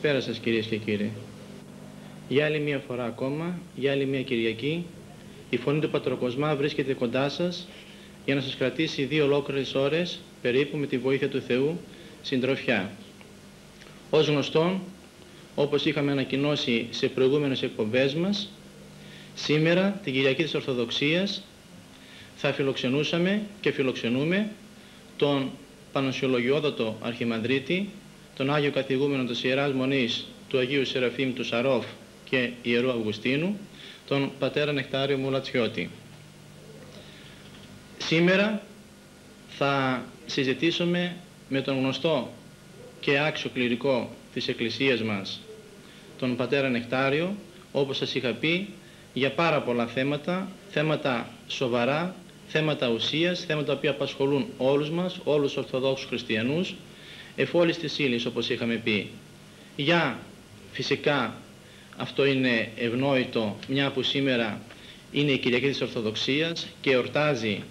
Καλησπέρα σας κυρίες και κύριοι. Για άλλη μία φορά ακόμα, για άλλη μία Κυριακή, η φωνή του Πατροκοσμά βρίσκεται κοντά σας για να σας κρατήσει δύο ολόκληρες ώρες, περίπου με τη βοήθεια του Θεού, συντροφιά. Ως γνωστόν, όπως είχαμε ανακοινώσει σε προηγούμενες εκπομπές μας, σήμερα, την Κυριακή της Ορθοδοξίας, θα φιλοξενούσαμε και φιλοξενούμε τον Πανοσιολογιόδοτο Αρχιμανδρίτη, τον Άγιο Καθηγούμενο της Ιεράς Μονής του Αγίου Σεραφείμ του Σαρόφ και Ιερού Αυγουστίνου, τον Πατέρα Νεκτάριο Μουλατσιώτη. Σήμερα θα συζητήσουμε με τον γνωστό και άξιο κληρικό της Εκκλησίας μας, τον Πατέρα Νεκτάριο, όπως σας είχα πει, για πάρα πολλά θέματα, θέματα σοβαρά, θέματα ουσίας, θέματα που απασχολούν όλους μας, όλους τους Ορθοδόξους Χριστιανούς, εφόλης της ύλης όπως είχαμε πει. Για φυσικά αυτό είναι ευνόητο μια που σήμερα είναι η Κυριακή της Ορθοδοξίας και εορτάζει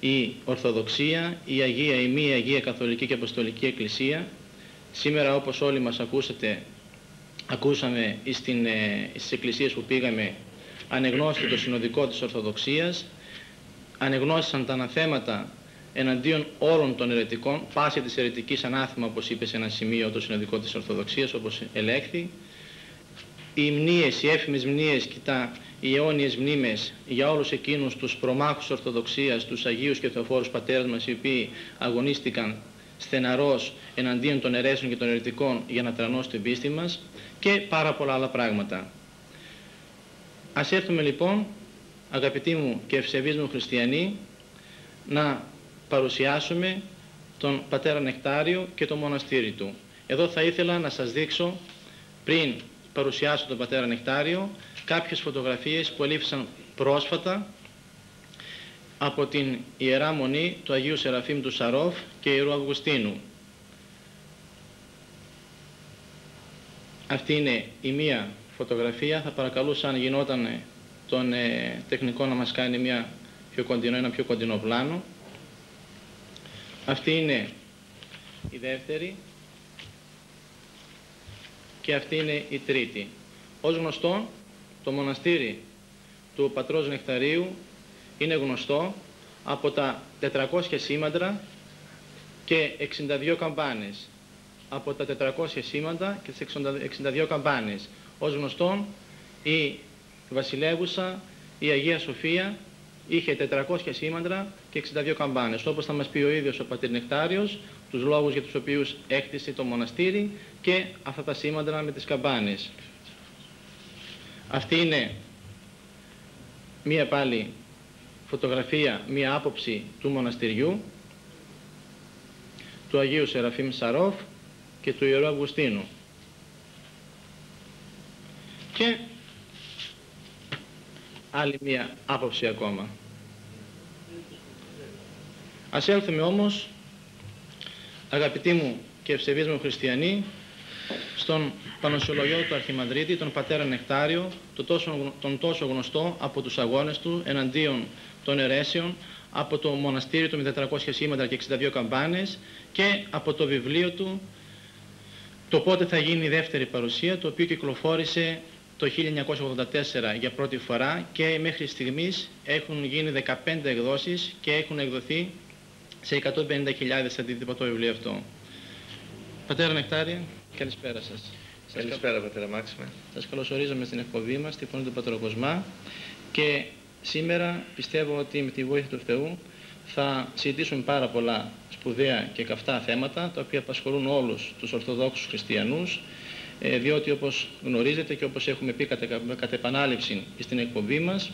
η Ορθοδοξία, η Αγία, η Μία Αγία Καθολική και Αποστολική Εκκλησία. Σήμερα όπως όλοι μας ακούσατε, ακούσαμε στην, ε, στις εκκλησίες που πήγαμε ανεγνώστε το συνοδικό της Ορθοδοξίας, ανεγνώστησαν τα αναθέματα εναντίον όλων των αιρετικών, πάση της αιρετικής ανάθημα, όπως είπε σε ένα σημείο το συνοδικό της Ορθοδοξίας, όπως ελέγχθη. Οι μνήες, οι έφημες μνήες και τα οι αιώνιες μνήμες για όλους εκείνους τους προμάχους Ορθοδοξίας, τους Αγίους και Θεοφόρους Πατέρας μας, οι οποίοι αγωνίστηκαν στεναρός εναντίον των αιρέσεων και των αιρετικών για να τρανώσει την πίστη μας και πάρα πολλά άλλα πράγματα. Ας έρθουμε λοιπόν, αγαπητοί μου και ευσεβείς μου χριστιανοί, να παρουσιάσουμε τον πατέρα Νεκτάριο και το μοναστήρι του. Εδώ θα ήθελα να σας δείξω, πριν παρουσιάσω τον πατέρα Νεκτάριο, κάποιες φωτογραφίες που ελήφθησαν πρόσφατα από την Ιερά Μονή του Αγίου Σεραφείμ του Σαρόφ και Ιερού Αυγουστίνου. Αυτή είναι η μία φωτογραφία. Θα παρακαλούσα αν γινόταν τον ε, τεχνικό να μας κάνει μια πιο κοντινό, ένα πιο κοντινό πλάνο. Αυτή είναι η δεύτερη και αυτή είναι η τρίτη. Ως γνωστό, το μοναστήρι του Πατρός Νεκταρίου είναι γνωστό από τα 400 σήμαντρα και 62 καμπάνες. Από τα 400 σήμαντρα και τις 62 καμπάνες. Ως γνωστόν, η βασιλεύουσα, η Αγία Σοφία, είχε 400 σήμαντρα και 62 καμπάνες. Όπως θα μας πει ο ίδιος ο Πατήρ Νεκτάριος, τους λόγους για τους οποίους έκτισε το μοναστήρι και αυτά τα σήμαντρα με τις καμπάνες. Αυτή είναι μία πάλι φωτογραφία, μία άποψη του μοναστηριού του Αγίου Σεραφείμ Σαρόφ και του Ιερού Αυγουστίνου. Και άλλη μία άποψη ακόμα. Ας έλθουμε όμως, αγαπητοί μου και ευσεβείς μου χριστιανοί, στον Πανοσιολογιό του Αρχιμανδρίτη, τον πατέρα Νεκτάριο, τον τόσο, τον τόσο γνωστό από τους αγώνες του εναντίον των αιρέσεων, από το μοναστήριο του 1400 σήματα και 62 καμπάνες και από το βιβλίο του το πότε θα γίνει η δεύτερη παρουσία, το οποίο κυκλοφόρησε το 1984 για πρώτη φορά και μέχρι στιγμής έχουν γίνει 15 εκδόσεις και έχουν εκδοθεί σε 150.000 αντίτυπα το βιβλίο αυτό. Πατέρα Νεκτάρια, καλησπέρα σας. Καλησπέρα πατέρα Μάξιμε. Σας καλωσορίζομαι στην εκπομπή μας, στη Φωνή του Πατροκοσμά και σήμερα πιστεύω ότι με τη βοήθεια του Θεού θα συζητήσουμε πάρα πολλά σπουδαία και καυτά θέματα τα οποία απασχολούν όλους τους Ορθοδόξους Χριστιανούς ε, διότι όπως γνωρίζετε και όπως έχουμε πει κατά, επανάληψη στην εκπομπή μας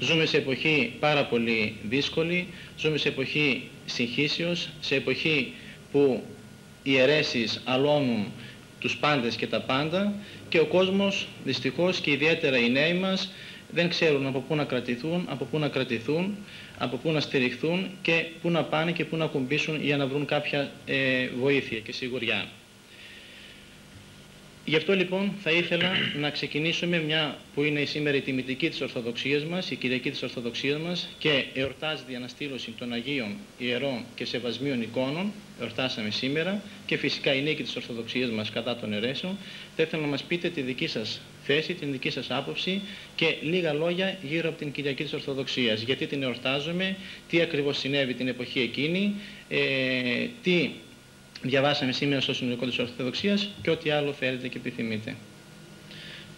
ζούμε σε εποχή πάρα πολύ δύσκολη, ζούμε σε εποχή συγχύσεως, σε εποχή που οι αιρέσεις αλώνουν τους πάντες και τα πάντα και ο κόσμος δυστυχώς και ιδιαίτερα οι νέοι μας δεν ξέρουν από πού να κρατηθούν, από πού να κρατηθούν, από πού να στηριχθούν και πού να πάνε και πού να κουμπίσουν για να βρουν κάποια ε, βοήθεια και σιγουριά. Γι' αυτό λοιπόν θα ήθελα να ξεκινήσουμε μια που είναι η σήμερα η τιμητική της Ορθοδοξίας μας, η Κυριακή της Ορθοδοξίας μας και εορτάζει η αναστήλωση των Αγίων Ιερών και Σεβασμίων εικόνων, εορτάσαμε σήμερα και φυσικά η νίκη της Ορθοδοξίας μας κατά των αιρέσεων. Θα ήθελα να μας πείτε τη δική σας θέση, την δική σας άποψη και λίγα λόγια γύρω από την Κυριακή της Ορθοδοξίας. Γιατί την εορτάζουμε, τι ακριβώς συνέβη την εποχή εκείνη, ε, τι διαβάσαμε σήμερα στο Συνολικό της Ορθοδοξίας και ό,τι άλλο θέλετε και επιθυμείτε.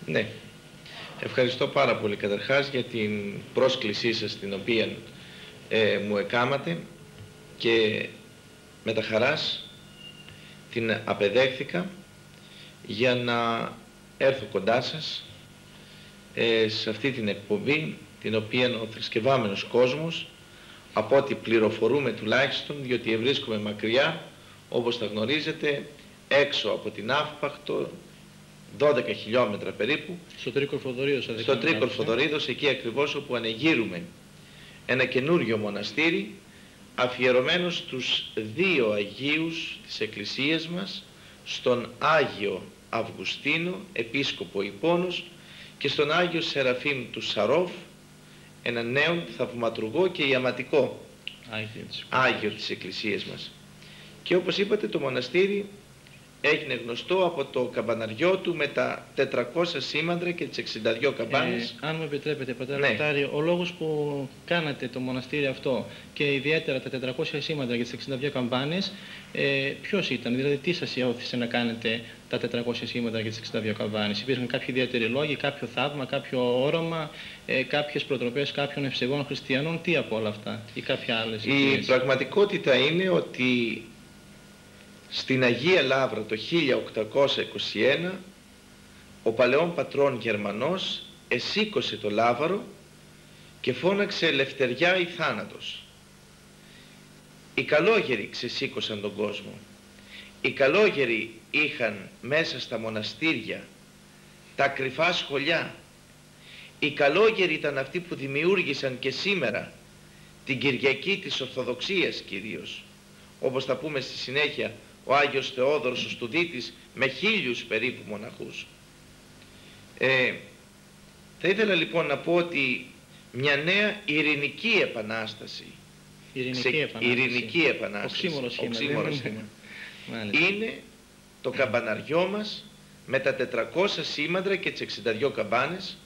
Ναι. Ευχαριστώ πάρα πολύ καταρχάς για την πρόσκλησή σας την οποία ε, μου εκάματε και με τα χαράς την απεδέχθηκα για να έρθω κοντά σας ε, σε αυτή την εκπομπή την οποία ο θρησκευάμενος κόσμος από ό,τι πληροφορούμε τουλάχιστον διότι ευρίσκομαι μακριά όπως θα γνωρίζετε έξω από την Αύπαχτο 12 χιλιόμετρα περίπου στο Τρίκορφο στο Τρίκορφο εκεί ακριβώς όπου ανεγείρουμε ένα καινούριο μοναστήρι αφιερωμένο στους δύο Αγίους της Εκκλησίας μας στον Άγιο Αυγουστίνο, επίσκοπο Ιππόνος και στον Άγιο Σεραφείμ του Σαρόφ, έναν νέο θαυματουργό και ιαματικό Άγιο της Εκκλησίας μας. Και όπως είπατε το μοναστήρι έγινε γνωστό από το καμπαναριό του με τα 400 σήμαντρα και τις 62 καμπάνες. Ε, αν μου επιτρέπετε πατέρα ναι. ο λόγος που κάνατε το μοναστήρι αυτό και ιδιαίτερα τα 400 σήμαντρα και τις 62 καμπάνες, ε, ποιος ήταν, δηλαδή τι σας ιώθησε να κάνετε τα 400 σήμαντρα και τις 62 καμπάνες; Υπήρχαν κάποιοι ιδιαίτεροι λόγοι, κάποιο θαύμα, κάποιο όρομα, ε, κάποιες προτροπές κάποιων ευσεβών χριστιανών, τι από όλα αυτά ή κάποια άλλες. Η πραγματικότητα είναι ότι στην Αγία Λάβρα το 1821 ο παλαιόν πατρόν Γερμανός εσήκωσε το λάβαρο και φώναξε ελευθεριά ή θάνατος. Οι καλόγεροι ξεσήκωσαν τον κόσμο. Οι καλόγεροι είχαν μέσα στα μοναστήρια τα κρυφά σχολιά. Οι καλόγεροι ήταν αυτοί που δημιούργησαν και σήμερα την Κυριακή της Ορθοδοξίας κυρίως. Όπως θα πούμε στη συνέχεια ο Άγιος Θεόδωρος ο Στουδίτης με χίλιους περίπου μοναχούς. Ε, θα ήθελα λοιπόν να πω ότι μια νέα ειρηνική επανάσταση ειρηνική επανάσταση, ειρηνική επανάσταση οξύμορος είναι, είναι το καμπαναριό μας με τα 400 σήμαντρα και τις 62 καμπάνες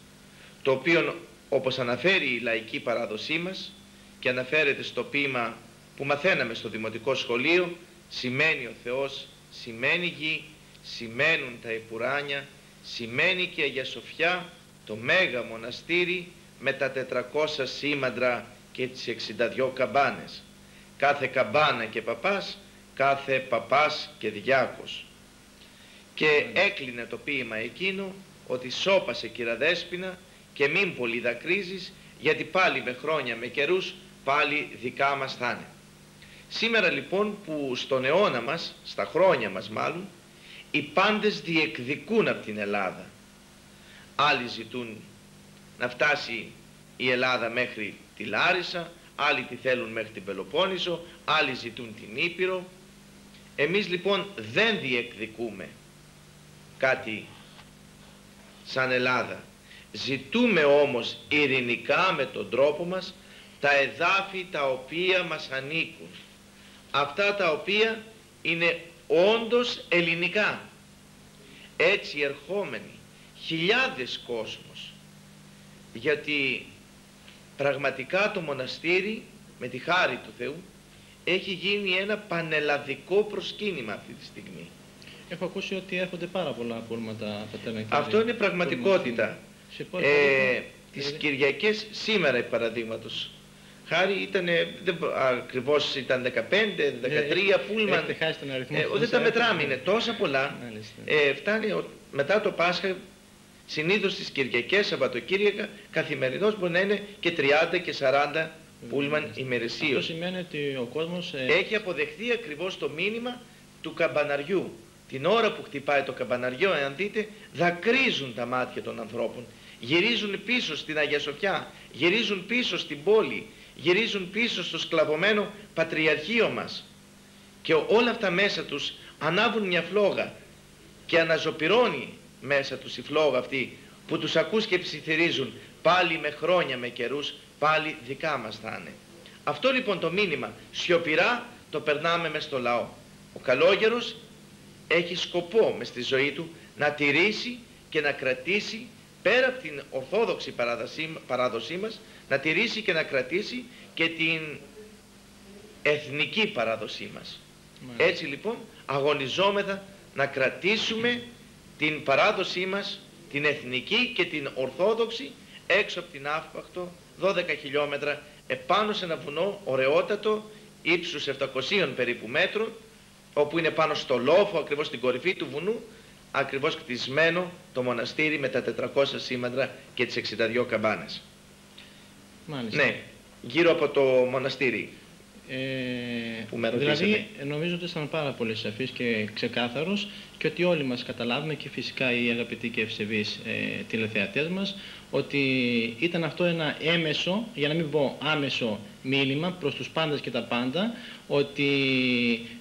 το οποίο όπως αναφέρει η λαϊκή παράδοσή μας και αναφέρεται στο ποίημα που μαθαίναμε στο Δημοτικό Σχολείο σημαίνει ο Θεός, σημαίνει γη, σημαίνουν τα επουράνια, σημαίνει και Αγία Σοφιά το Μέγα Μοναστήρι με τα 400 σήμαντρα και τις 62 καμπάνες. Κάθε καμπάνα και παπάς, κάθε παπάς και διάκος. Και έκλεινε το ποίημα εκείνο ότι σώπασε κυραδέσποινα και μην πολύ δακρύζεις γιατί πάλι με χρόνια με καιρούς πάλι δικά μας θα είναι. Σήμερα λοιπόν που στον αιώνα μας, στα χρόνια μας μάλλον, οι πάντες διεκδικούν από την Ελλάδα. Άλλοι ζητούν να φτάσει η Ελλάδα μέχρι τη Λάρισα, άλλοι τη θέλουν μέχρι την Πελοπόννησο, άλλοι ζητούν την Ήπειρο. Εμείς λοιπόν δεν διεκδικούμε. κάτι σαν Ελλάδα. Ζητούμε όμως ειρηνικά με τον τρόπο μας τα εδάφη τα οποία μας ανήκουν. Αυτά τα οποία είναι όντως ελληνικά. Έτσι ερχόμενοι χιλιάδες κόσμος. Γιατί πραγματικά το μοναστήρι με τη χάρη του Θεού έχει γίνει ένα πανελλαδικό προσκύνημα αυτή τη στιγμή. Έχω ακούσει ότι έρχονται πάρα πολλά πούλματα πατέρα Αυτό είναι πραγματικότητα. Σε ε, τις Κυριακές σήμερα παραδείγματος χάρη ήταν, δεν, ακριβώς ήταν 15, 13 πούλμαν. Έχετε χάσει τον αριθμό. Ε, δεν τα μετράμε, είναι τόσα πολλά. Ε, φτάνει μετά το Πάσχα, συνήθως τις Κυριακές, Σαββατοκύριακα, καθημερινώς μπορεί να είναι και 30 και 40 πούλμαν ημερησίως. Αυτό σημαίνει ότι ο κόσμος... Ε... Έχει αποδεχθεί ακριβώς το μήνυμα του καμπαναριού. Την ώρα που χτυπάει το καμπαναριό, εάν δείτε, δακρύζουν τα μάτια των ανθρώπων. Γυρίζουν πίσω στην Αγία Σοφιά, γυρίζουν πίσω στην πόλη, γυρίζουν πίσω στο σκλαβωμένο πατριαρχείο μας. Και όλα αυτά μέσα τους ανάβουν μια φλόγα και αναζωπυρώνει μέσα τους η φλόγα αυτή που τους ακούς και ψιθυρίζουν πάλι με χρόνια με καιρούς πάλι δικά μας θα είναι. Αυτό λοιπόν το μήνυμα σιωπηρά το περνάμε μες στο λαό. Ο καλόγερος έχει σκοπό μες στη ζωή του να τηρήσει και να κρατήσει πέρα από την ορθόδοξη παράδοσή μας να τηρήσει και να κρατήσει και την εθνική παράδοσή μας. Έτσι λοιπόν αγωνιζόμεθα να κρατήσουμε την παράδοσή μας, την εθνική και την ορθόδοξη έξω από την Αύπακτο 12 χιλιόμετρα επάνω σε ένα βουνό ωραιότατο ύψους 700 περίπου μέτρων όπου είναι πάνω στο λόφο ακριβώς στην κορυφή του βουνού ακριβώς κτισμένο το μοναστήρι με τα 400 σήμαντρα και τις 62 καμπάνες. Μάλιστα. Ναι, γύρω από το μοναστήρι. Ε, που με δηλαδή νομίζω ότι ήσταν πάρα πολύ σαφής και ξεκάθαρος και ότι όλοι μας καταλάβουμε και φυσικά οι αγαπητοί και ευσεβείς ε, τηλεθεατές μας ότι ήταν αυτό ένα έμεσο, για να μην πω άμεσο μήνυμα προς τους πάντες και τα πάντα ότι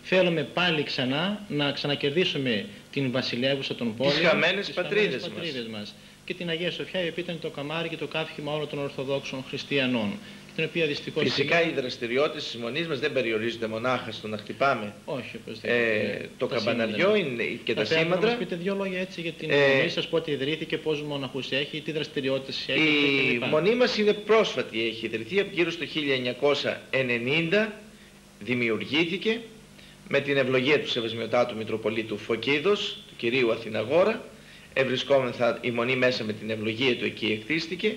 θέλουμε πάλι ξανά να ξανακερδίσουμε την βασιλεύουσα των πόλεων, τις χαμένες πατρίδες, πατρίδες μας. Και την Αγία Σοφιά η οποία ήταν το καμάρι και το κάφημα όλων των Ορθοδόξων Χριστιανών την οποία δυστυχώς... Φυσικά οι δραστηριότητες της μονής μας δεν περιορίζονται μονάχα στο να χτυπάμε Όχι, ε, το καμπαναριό είναι και τα σήμαντρα. Θα πείτε δύο λόγια έτσι για την ε, μονή σας, πότε ιδρύθηκε, πόσους μοναχούς έχει, τι δραστηριότητες έχει Η μονή μας είναι πρόσφατη, έχει ιδρυθεί από γύρω στο 1990, δημιουργήθηκε με την ευλογία του Σεβεσμιωτάτου Μητροπολίτου Φωκίδος, του κυρίου Αθηναγόρα, ευρισκόμεθα η μονή μέσα με την ευλογία του εκεί εκτίστηκε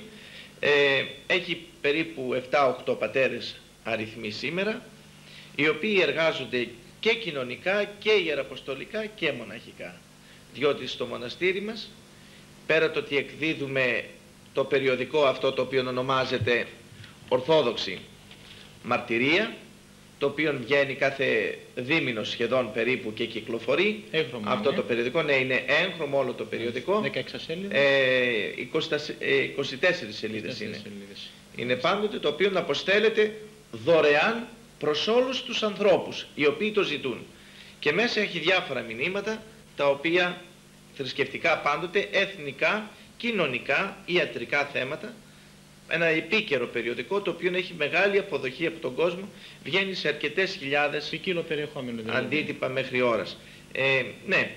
ε, έχει περίπου 7-8 πατέρες αριθμοί σήμερα, οι οποίοι εργάζονται και κοινωνικά και ιεραποστολικά και μοναχικά. Διότι στο μοναστήρι μας, πέρα το ότι εκδίδουμε το περιοδικό αυτό το οποίο ονομάζεται Ορθόδοξη Μαρτυρία, το οποίο βγαίνει κάθε δίμηνο σχεδόν περίπου και κυκλοφορεί. Έγχρωμο, Αυτό ναι. το περιοδικό, ναι, είναι έγχρωμο όλο το περιοδικό. 16 σελίδες. Ε, 20, ε, 24 σελίδες είναι. Σελίδες. Είναι πάντοτε το οποίο αποστέλλεται δωρεάν προς όλους τους ανθρώπους οι οποίοι το ζητούν. Και μέσα έχει διάφορα μηνύματα τα οποία θρησκευτικά πάντοτε, εθνικά, κοινωνικά, ιατρικά θέματα ένα επίκαιρο περιοδικό το οποίο έχει μεγάλη αποδοχή από τον κόσμο, βγαίνει σε αρκετές χιλιάδες Ποικίλο περιεχόμενο δηλαδή. αντίτυπα μέχρι ώρας. Ε, ναι,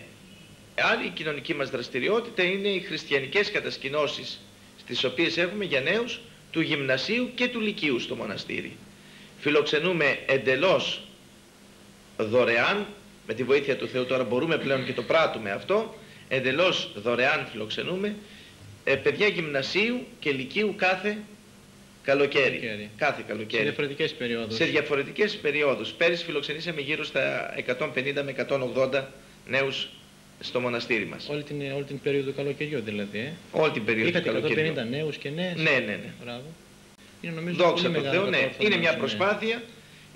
άλλη κοινωνική μας δραστηριότητα είναι οι χριστιανικές κατασκηνώσεις στις οποίες έχουμε για νέους του γυμνασίου και του λυκείου στο μοναστήρι. Φιλοξενούμε εντελώς δωρεάν, με τη βοήθεια του Θεού τώρα μπορούμε πλέον και το πράττουμε αυτό, εντελώς δωρεάν φιλοξενούμε ε, παιδιά γυμνασίου και λυκείου κάθε καλοκαίρι. Καλοκαίρι. Κάθε καλοκαίρι. Σε διαφορετικές περιόδους. Σε διαφορετικές περιόδους. Πέρυσι φιλοξενήσαμε γύρω στα 150 με 180 νέους στο μοναστήρι μας. Όλη την, όλη την περίοδο καλοκαιριού δηλαδή. Ε; Όλη την περίοδο του Είχατε καλοκαιριού. 150 νέους και νέες; Ναι, ναι, ναι. Μπράβο. Είναι νομίζω Δόξα πολύ τω μεγάλο Θεώ, ναι. κατόρθωμα, Είναι μια ναι. προσπάθεια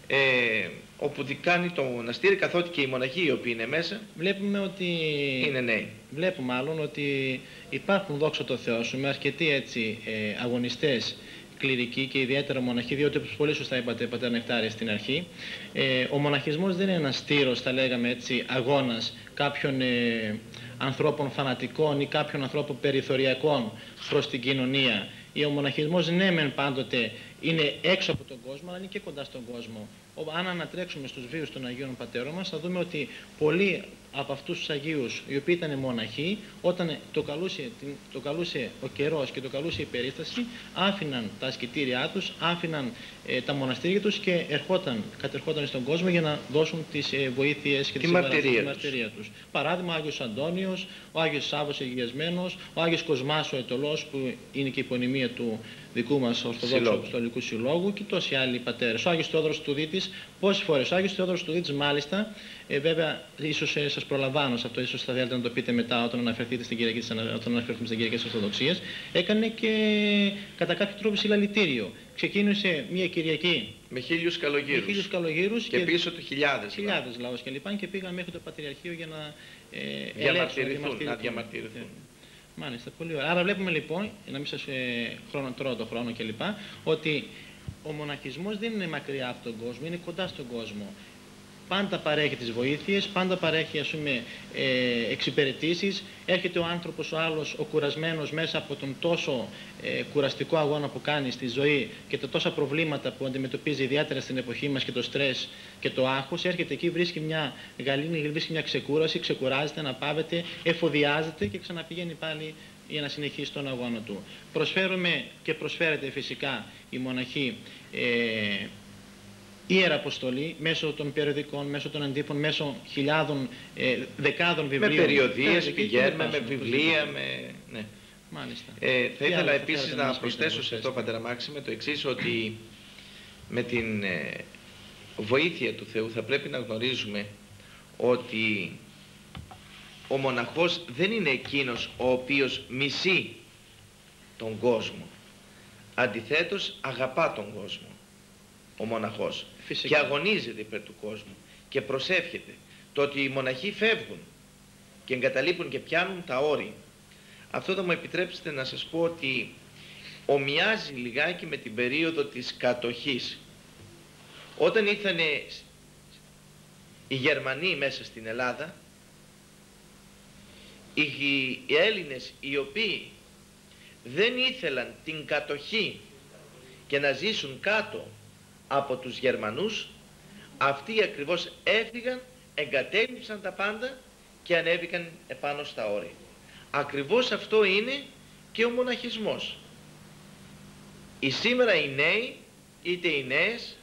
ε, όπου δι- κάνει το μοναστήρι καθότι και οι μοναχοί οι οποίοι είναι μέσα Βλέπουμε ότι... είναι νέοι. Βλέπουμε μάλλον ότι υπάρχουν δόξα τω Θεώ σου με αρκετοί έτσι ε, αγωνιστές κληρικοί και ιδιαίτερα μοναχοί, διότι όπως πολύ σωστά είπατε πατέρα Νεκτάρια στην αρχή, ε, ο μοναχισμός δεν είναι ένας στήρος, θα λέγαμε έτσι, αγώνας κάποιων ε, ανθρώπων φανατικών ή κάποιων ανθρώπων περιθωριακών προς την κοινωνία. Ο μοναχισμός ναι μεν πάντοτε είναι έξω από τον κόσμο, αλλά είναι και κοντά στον κόσμο. Αν ανατρέξουμε στους βίους των Αγίων Πατέρων μας, θα δούμε ότι πολλοί από αυτούς τους Αγίους, οι οποίοι ήταν μοναχοί, όταν το καλούσε, το καλούσε ο καιρός και το καλούσε η περίσταση, άφηναν τα ασκητήριά τους, άφηναν ε, τα μοναστήρια τους και ερχόταν, κατερχόταν στον κόσμο για να δώσουν τις ε, βοήθειες και τη τις μαρτυρία, μαρτυρία τους. Παράδειγμα, ο Άγιος Αντώνιος, ο Άγιος Σάββος Αιγιασμένος, ο Άγιος Κοσμάς ο Ετωλός που είναι και η υπονημία του δικού μας Ορθοδόξου Αποστολικού Συλλόγου και τόσοι άλλοι πατέρες. Ο Άγιος Θεόδωρος Τουδίτης, πόσες φορές; Ο Άγιος Θεόδωρος Τουδίτης μάλιστα, ε, βέβαια ίσως ε, σας προλαμβάνω σε αυτό, ίσως θα θέλετε να το πείτε μετά όταν αναφερθείτε στην Κυριακή της, όταν αναφερθούμε στην Κυριακή της Ορθοδοξίας, έκανε και κατά κάποιο τρόπο συλλαλητήριο. Ξεκίνησε μια Κυριακή με χίλιους καλογύρους, με χίλιους καλογύρους και, και πίσω του χιλιάδες, χιλιάδες λαός και λοιπά και πήγαν μέχρι το Πατριαρχείο για να ε, διαμαρτυρηθούν, να διαμαρτυρηθούν. Μάλιστα, πολύ ωραία. Άρα βλέπουμε λοιπόν, να μην σας ε, χρόνο, το χρόνο κλπ, ότι ο μοναχισμός δεν είναι μακριά από τον κόσμο, είναι κοντά στον κόσμο πάντα παρέχει τις βοήθειες, πάντα παρέχει ας πούμε ε, εξυπηρετήσεις. Έρχεται ο άνθρωπος ο άλλος, ο κουρασμένος μέσα από τον τόσο ε, κουραστικό αγώνα που κάνει στη ζωή και τα τόσα προβλήματα που αντιμετωπίζει ιδιαίτερα στην εποχή μας και το στρες και το άγχος, έρχεται εκεί, βρίσκει μια γαλήνη, βρίσκει μια ξεκούραση, ξεκουράζεται, αναπαύεται, εφοδιάζεται και ξαναπηγαίνει πάλι για να συνεχίσει τον αγώνα του. Προσφέρουμε και προσφέρεται φυσικά η μοναχή ε, ιεραποστολή μέσω των περιοδικών, μέσω των αντίπων, μέσω χιλιάδων, ε, δεκάδων βιβλίων. Με περιοδίες πηγαίνουμε, με βιβλία, με... Ναι. Μάλιστα. Ε, θα ήθελα επίσης να προσθέσω σε αυτό, Πατέρα Μάξιμε, το εξής, ότι με την ε, βοήθεια του Θεού θα πρέπει να γνωρίζουμε ότι ο μοναχός δεν είναι εκείνος ο οποίος μισεί τον κόσμο. Αντιθέτως αγαπά τον κόσμο ο μοναχός και αγωνίζεται υπέρ του κόσμου και προσεύχεται το ότι οι μοναχοί φεύγουν και εγκαταλείπουν και πιάνουν τα όρη. Αυτό θα μου επιτρέψετε να σας πω ότι ομοιάζει λιγάκι με την περίοδο της κατοχής. Όταν ήρθαν οι Γερμανοί μέσα στην Ελλάδα, οι Έλληνες οι οποίοι δεν ήθελαν την κατοχή και να ζήσουν κάτω από τους Γερμανούς αυτοί ακριβώς έφυγαν, εγκατέλειψαν τα πάντα και ανέβηκαν επάνω στα όρη. Ακριβώς αυτό είναι και ο μοναχισμός. Οι σήμερα οι νέοι, είτε οι νέες,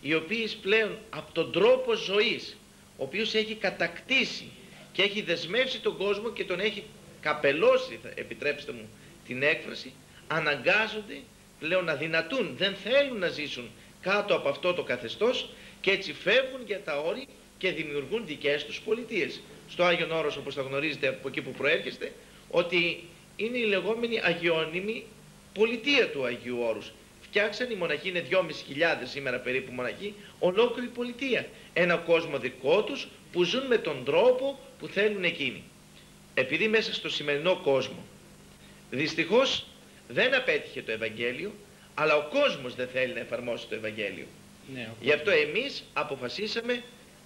οι οποίες πλέον από τον τρόπο ζωής, ο οποίος έχει κατακτήσει και έχει δεσμεύσει τον κόσμο και τον έχει καπελώσει, επιτρέψτε μου την έκφραση, αναγκάζονται πλέον να δυνατούν, δεν θέλουν να ζήσουν κάτω από αυτό το καθεστώς και έτσι φεύγουν για τα όρη και δημιουργούν δικές τους πολιτείες. Στο Άγιον Όρος όπως θα γνωρίζετε από εκεί που προέρχεστε ότι είναι η λεγόμενη αγιώνυμη πολιτεία του Αγίου Όρους. Φτιάξαν οι μοναχοί, είναι 2.500 σήμερα περίπου μοναχοί, ολόκληρη πολιτεία. Ένα κόσμο δικό τους που ζουν με τον τρόπο που θέλουν εκείνοι. Επειδή μέσα στο σημερινό κόσμο δυστυχώς δεν απέτυχε το Ευαγγέλιο, αλλά ο κόσμος δεν θέλει να εφαρμόσει το Ευαγγέλιο. Ναι, Γι' αυτό εμείς αποφασίσαμε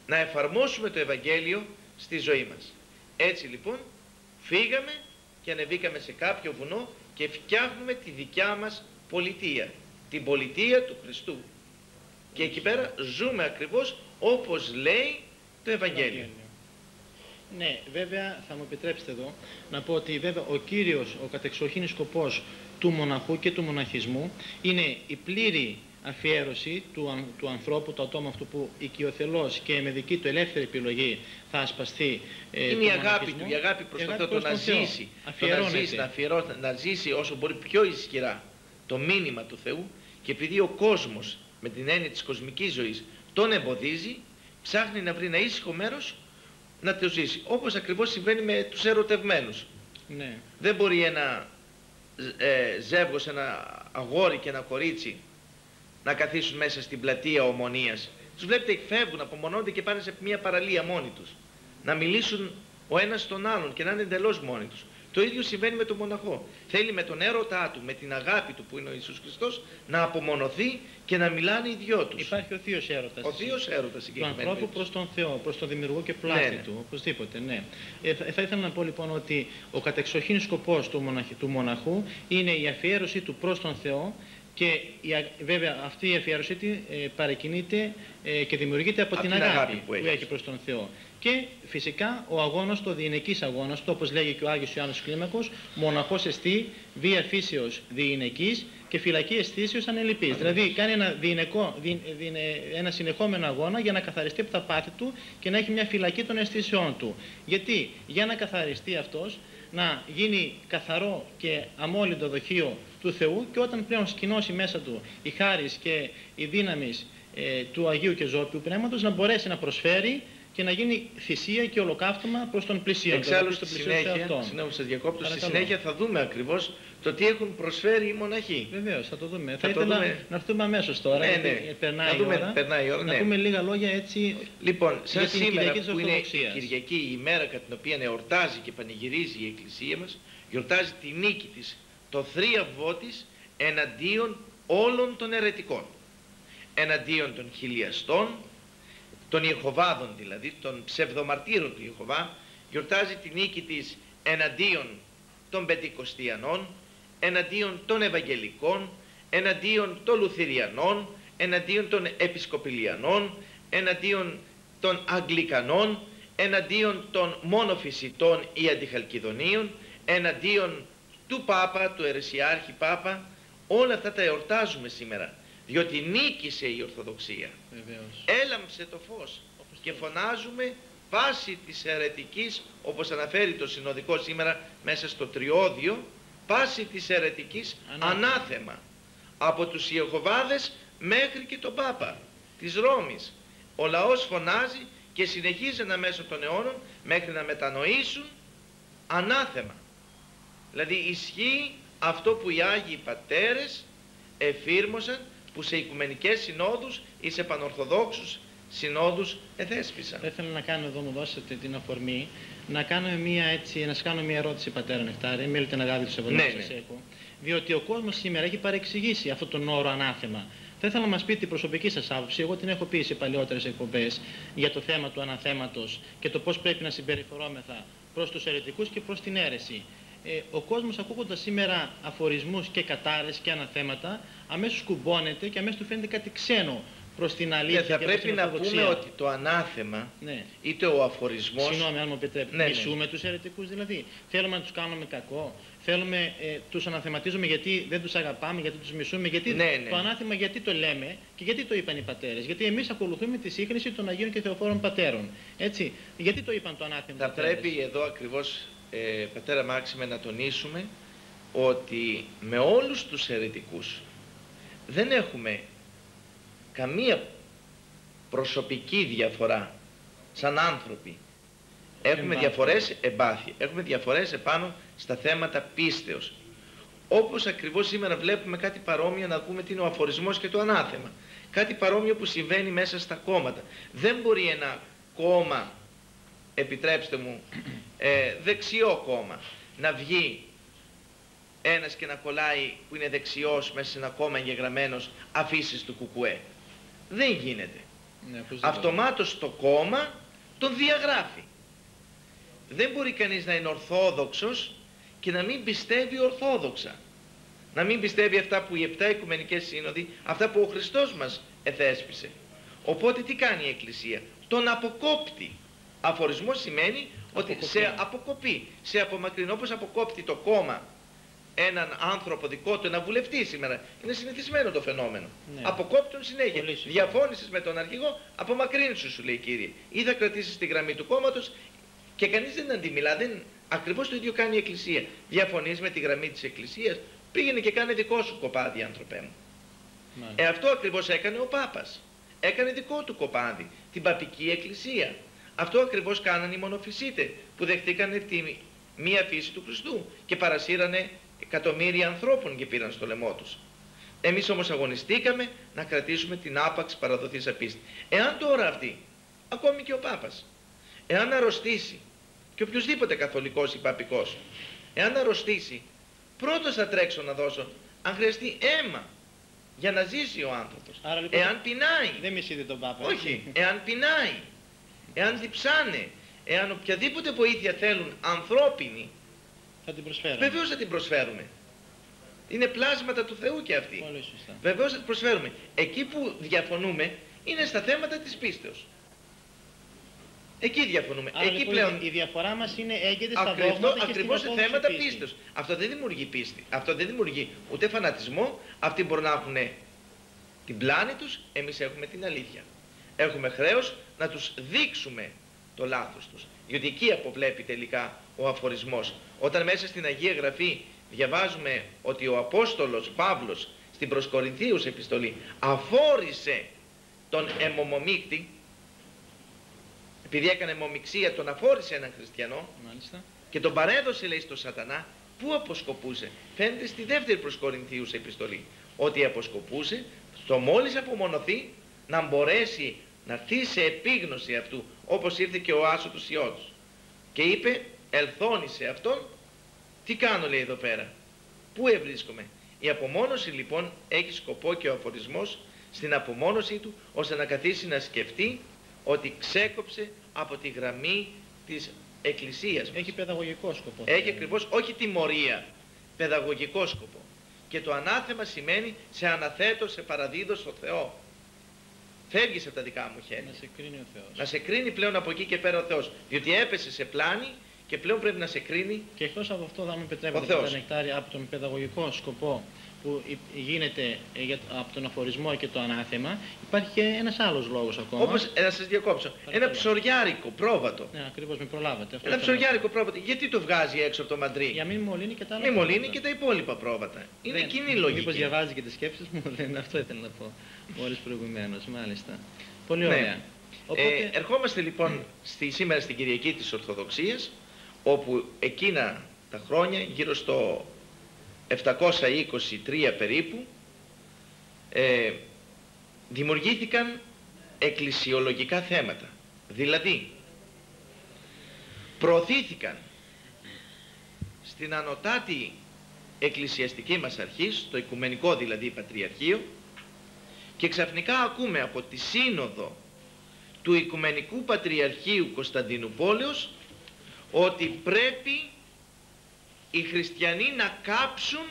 να εφαρμόσουμε το Ευαγγέλιο στη ζωή μας. Έτσι λοιπόν φύγαμε και ανεβήκαμε σε κάποιο βουνό και φτιάχνουμε τη δικιά μας πολιτεία. Την πολιτεία του Χριστού. Και εκεί πέρα ζούμε ακριβώς όπως λέει το Ευαγγέλιο. Ναι, βέβαια θα μου επιτρέψετε εδώ να πω ότι βέβαια ο Κύριος, ο κατεξοχήν σκοπός του μοναχού και του μοναχισμού είναι η πλήρη αφιέρωση του, του ανθρώπου, του ατόμου αυτού που οικειοθελώς και με δική του ελεύθερη επιλογή θα ασπαστεί ε, Είναι η αγάπη του, η αγάπη προς αυτό το να ζήσει, το να ζήσει, να, να ζήσει όσο μπορεί πιο ισχυρά το μήνυμα του Θεού και επειδή ο κόσμος με την έννοια της κοσμικής ζωής τον εμποδίζει, ψάχνει να βρει ένα ήσυχο μέρος να το ζήσει. Όπως ακριβώς συμβαίνει με τους ερωτευμένους. Ναι. Δεν μπορεί ένα ε, ζεύγος, ένα αγόρι και ένα κορίτσι να καθίσουν μέσα στην πλατεία ομονίας. Τους βλέπετε φεύγουν, απομονώνται και πάνε σε μια παραλία μόνοι τους. Να μιλήσουν ο ένας τον άλλον και να είναι εντελώς μόνοι τους. Το ίδιο συμβαίνει με τον μοναχό. Θέλει με τον έρωτά του, με την αγάπη του που είναι ο Ιησούς Χριστός, να απομονωθεί και να μιλάνε οι δυο τους. Υπάρχει ο θείος έρωτας. Ο θείος έρωτας Του συγκεκριμένη ανθρώπου περίπτωση. προς τον Θεό, προς τον δημιουργό και πλάτη Ναι, ναι. του, οπωσδήποτε, ναι. Ε, θα, θα ήθελα να πω λοιπόν ότι ο κατεξοχήν σκοπός του, μοναχ, του μοναχού είναι η αφιέρωση του προς τον Θεό και η, α- βέβαια αυτή η αφιέρωσή του ε, παρεκκινείται ε, και δημιουργείται από Από την την αγάπη, αγάπη που που, έχεις. έχει προς τον Θεό. Και φυσικά ο αγώνας, το διηνεκής αγώνας, το όπως λέγει και ο Άγιος Ιωάννης Κλίμακος, μοναχός εστί, βία φύσεως διηνεκής και φυλακή αισθήσεως ανελειπής. Δηλαδή κάνει ένα, διηνεκό, δι, διηνε- ένα συνεχόμενο αγώνα για να καθαριστεί από τα πάθη του και να έχει μια φυλακή των αισθήσεών του. Γιατί; Για να καθαριστεί αυτός, να γίνει καθαρό και αμόλυντο δοχείο του Θεού και όταν πλέον σκηνώσει μέσα του η χάρις και η δύναμης ε, του Αγίου και Ζώπιου Πνεύματος να μπορέσει να προσφέρει και να γίνει θυσία και ολοκαύτωμα προς τον πλησίον. Εξάλλου στον στη πλησίον σε συνέχεια, αυτόν. συγγνώμη σας διακόπτω, στη Παρακαλώ. συνέχεια θα δούμε ακριβώς το τι έχουν προσφέρει οι μοναχοί. Βεβαίως, θα το δούμε. Θα Θα, το ήθελα δούμε. να έρθουμε αμέσως τώρα, Ναι, γιατί ναι. περνάει, Να δούμε, η ώρα, περνάει η ώρα, να ναι. πούμε λίγα λόγια έτσι. Λοιπόν, σαν Για την σήμερα Κυριακή της που είναι η Ορθοδοξίας. Κυριακή, η ημέρα κατά την οποία εορτάζει και πανηγυρίζει η Εκκλησία μας, γιορτάζει τη νίκη της, το θρίαβό της εναντίον όλων των αιρετικών. Εναντίον των χιλιαστών, των Ιεχωβάδων δηλαδή, των ψευδομαρτύρων του Ιεχωβά, γιορτάζει τη νίκη της εναντίον των Πεντηκοστιανών, εναντίον των Ευαγγελικών, εναντίον των Λουθυριανών, εναντίον των Επισκοπηλιανών, εναντίον των Αγγλικανών, εναντίον των μονοφυσιτών ή αντιχαλκιδονίων, εναντίον του Πάπα, του Ερεσιάρχη Πάπα, όλα αυτά τα εορτάζουμε σήμερα, διότι νίκησε η Ορθοδοξία Βεβαίως. έλαμψε το φως και φωνάζουμε πάση της αιρετικής όπως αναφέρει το συνοδικό σήμερα μέσα στο τριώδιο πάση της αιρετικής Ανάθεμα. ανάθεμα από τους Ιεχωβάδες μέχρι και τον Πάπα της Ρώμης ο λαός φωνάζει και συνεχίζει ένα μέσω των αιώνων μέχρι να μετανοήσουν ανάθεμα δηλαδή ισχύει αυτό που οι Άγιοι Πατέρες εφήρμοσαν που σε οικουμενικές συνόδους ή σε πανορθοδόξους συνόδους εθέσπισαν. Θα ήθελα να κάνω εδώ, μου δώσετε την αφορμή, να κάνω μια, έτσι, να σας κάνω μια ερώτηση, πατέρα Νεκτάρη, μέλη την αγάπη τους Σεβασμού Ναι, που σας ναι. έχω. Διότι ο κόσμος σήμερα έχει παρεξηγήσει αυτόν τον όρο ανάθεμα. Θα ήθελα να μας πείτε την προσωπική σας άποψη. Εγώ την έχω πει σε παλιότερες εκπομπές για το θέμα του αναθέματος και το πώς πρέπει να συμπεριφερόμεθα προς τους αιρετικούς και προς την αίρεση. Ε, ο κόσμος ακούγοντας σήμερα αφορισμούς και κατάρες και αναθέματα αμέσως κουμπώνεται και αμέσως του φαίνεται κάτι ξένο προς την αλήθεια Και θα και προς πρέπει την να πούμε ορθοδοξία. ότι το ανάθεμα Ναι. είτε ο αφορισμός Συγγνώμη, αν μου επιτρέπετε. Ναι, ναι. Μισούμε τους αιρετικούς δηλαδή. Θέλουμε να τους κάνουμε κακό. Θέλουμε, ε, τους αναθεματίζουμε γιατί δεν τους αγαπάμε, γιατί τους μισούμε. Γιατί Ναι, ναι. το ανάθεμα γιατί το λέμε και γιατί το είπαν οι πατέρες. Γιατί εμείς ακολουθούμε τη σύγχρηση των Αγίων και Θεοφόρων Πατέρων. Έτσι. Γιατί το είπαν το ανάθεμα. οι θα πατέρες; πρέπει εδώ ακριβώς ε, πατέρα Μάξιμε να τονίσουμε ότι με όλους τους αιρετικούς δεν έχουμε καμία προσωπική διαφορά σαν άνθρωποι. Έχουμε Εμπάθεια. διαφορές εμπάθεια, έχουμε διαφορές επάνω στα θέματα πίστεως. Όπως ακριβώς σήμερα βλέπουμε κάτι παρόμοιο να πούμε τι είναι ο αφορισμός και το ανάθεμα. Κάτι παρόμοιο που συμβαίνει μέσα στα κόμματα. Δεν μπορεί ένα κόμμα, επιτρέψτε μου, ε, δεξιό κόμμα, να βγει ένας και να κολλάει που είναι δεξιός μέσα σε ένα κόμμα εγγεγραμμένος αφήσεις του κουκουέ. Δεν γίνεται. Ναι, οπωσδήποτε. Αυτομάτως το κόμμα τον διαγράφει. Δεν μπορεί κανείς να είναι ορθόδοξος και να μην πιστεύει ορθόδοξα. Να μην πιστεύει αυτά που οι επτά οικουμενικές σύνοδοι, αυτά που ο Χριστός μας εθέσπισε. Οπότε τι κάνει η Εκκλησία; Τον αποκόπτει. Αφορισμός σημαίνει ότι Αποκοπή. σε αποκοπεί, σε απομακρύνει όπως αποκόπτει το κόμμα έναν άνθρωπο δικό του, ένα βουλευτή σήμερα. Είναι συνηθισμένο το φαινόμενο. Ναι. Αποκόπτουν συνέχεια. Πολύ σωστά. Διαφώνησες με τον αρχηγό, απομακρύνσου σου λέει κύριε. Ή θα κρατήσεις τη γραμμή του κόμματος και κανείς δεν αντιμιλά. Δεν... Ακριβώς το ίδιο κάνει η Εκκλησία. Διαφωνείς με τη γραμμή της Εκκλησίας, πήγαινε και κάνε δικό σου κοπάδι, άνθρωπέ μου. Μάλιστα. Ε, αυτό ακριβώς έκανε ο Πάπας. Έκανε δικό του κοπάδι, την παπική εκκλησία. Αυτό ακριβώς κάνανε οι μονοφυσίτες που δεχτήκανε τη μία φύση του Χριστού και παρασύρανε εκατομμύρια ανθρώπων και πήραν στο λαιμό τους. Εμείς όμως αγωνιστήκαμε να κρατήσουμε την άπαξ παραδοθήσα πίστη. Εάν τώρα αυτή, ακόμη και ο Πάπας, εάν αρρωστήσει και οποιοδήποτε καθολικός ή παπικός, Εάν αρρωστήσει, πρώτος θα τρέξω να δώσω, αν χρειαστεί αίμα, για να ζήσει ο άνθρωπος. Άρα, λοιπόν, εάν πεινάει, Δεν μισείτε τον Πάπα. όχι, εάν πεινάει, εάν διψάνε, εάν οποιαδήποτε βοήθεια θέλουν ανθρώπινη, Θα την προσφέρω. βεβαίως θα την προσφέρουμε. Είναι πλάσματα του Θεού και αυτοί. Πολύ σωστά. Βεβαίως θα την προσφέρουμε. Εκεί που διαφωνούμε είναι στα θέματα της πίστεως. Εκεί διαφωνούμε. Άρα, Εκεί λοιπόν, πλέον η διαφορά μας είναι έγκαιται στα Ακριβώς, δόγματα και στην ακριβώς σε απόδοση θέματα πίστης. πίστεως. Αυτό δεν δημιουργεί πίστη. Αυτό δεν δημιουργεί ούτε φανατισμό. Αυτοί μπορούν να έχουν την πλάνη τους, εμείς έχουμε την αλήθεια. Έχουμε χρέος να τους δείξουμε το λάθος τους. Γιατί εκεί αποβλέπει τελικά ο αφορισμός. Όταν μέσα στην Αγία Γραφή διαβάζουμε ότι ο Απόστολος Παύλος στην προς Κορινθίους επιστολή αφόρησε τον αιμομομίκτη, επειδή έκανε αιμομιξία τον αφόρησε έναν χριστιανό, Μάλιστα. και τον παρέδωσε λέει στο σατανά πού αποσκοπούσε; Φαίνεται στη δεύτερη προς Κορινθίους επιστολή ότι αποσκοπούσε στο μόλις απομονωθεί να μπορέσει να έρθει σε επίγνωση αυτού όπως ήρθε και ο άσωτος Υιώτος και είπε ελθόνει σε αυτόν τι κάνω λέει εδώ πέρα; Πού ευρίσκομαι; Η απομόνωση λοιπόν έχει σκοπό και ο αφορισμός στην απομόνωσή του ώστε να καθίσει να σκεφτεί ότι ξέκοψε από τη γραμμή της Εκκλησίας μας. Έχει παιδαγωγικό σκοπό. Έχει ακριβώς όχι τιμωρία, παιδαγωγικό σκοπό. Και το ανάθεμα σημαίνει σε αναθέτω, σε παραδίδω στο Θεό. Φεύγεις από τα δικά μου χέρια. Να σε κρίνει ο Θεός. Να σε κρίνει πλέον από εκεί και πέρα ο Θεός. Διότι έπεσε σε πλάνη και πλέον πρέπει να σε κρίνει Και εκτός από αυτό, θα μου Ο επιτρέπετε Θεός. τα νεκτάρια από τον παιδαγωγικό σκοπό που υ- γίνεται ε, για- από τον αφορισμό και το ανάθεμα, υπάρχει και ένας άλλος λόγος ακόμα. όπως, ε, να σας διακόψω, ένα ψωριάρικο πρόβατο. Ναι, ακριβώς, με προλάβατε. Αυτό Ένα ήθελα να ψωριάρικο πρόβατο. Γιατί το βγάζει έξω από το πω. μαντρί; Για μην μολύνει και τα άλλα. Μη μολύνει πρόβατα. και τα υπόλοιπα πρόβατα. Είναι Δεν- κοινή Μήπως λογική. διαβάζει και τις σκέψεις μου, δεν αυτό ήθελα να πω. Μόλις προηγουμένως, μάλιστα. Πολύ Ναι. ωραία. Οπότε, Ε, ερχόμαστε λοιπόν στη, σήμερα στην Κυριακή της Ορθοδοξίας όπου εκείνα τα χρόνια γύρω στο 723 περίπου ε, δημιουργήθηκαν εκκλησιολογικά θέματα δηλαδή προωθήθηκαν στην ανωτάτη εκκλησιαστική μας αρχής στο οικουμενικό δηλαδή Πατριαρχείο και ξαφνικά ακούμε από τη σύνοδο του Οικουμενικού Πατριαρχείου Κωνσταντινούπολεως ότι πρέπει οι χριστιανοί να κάψουν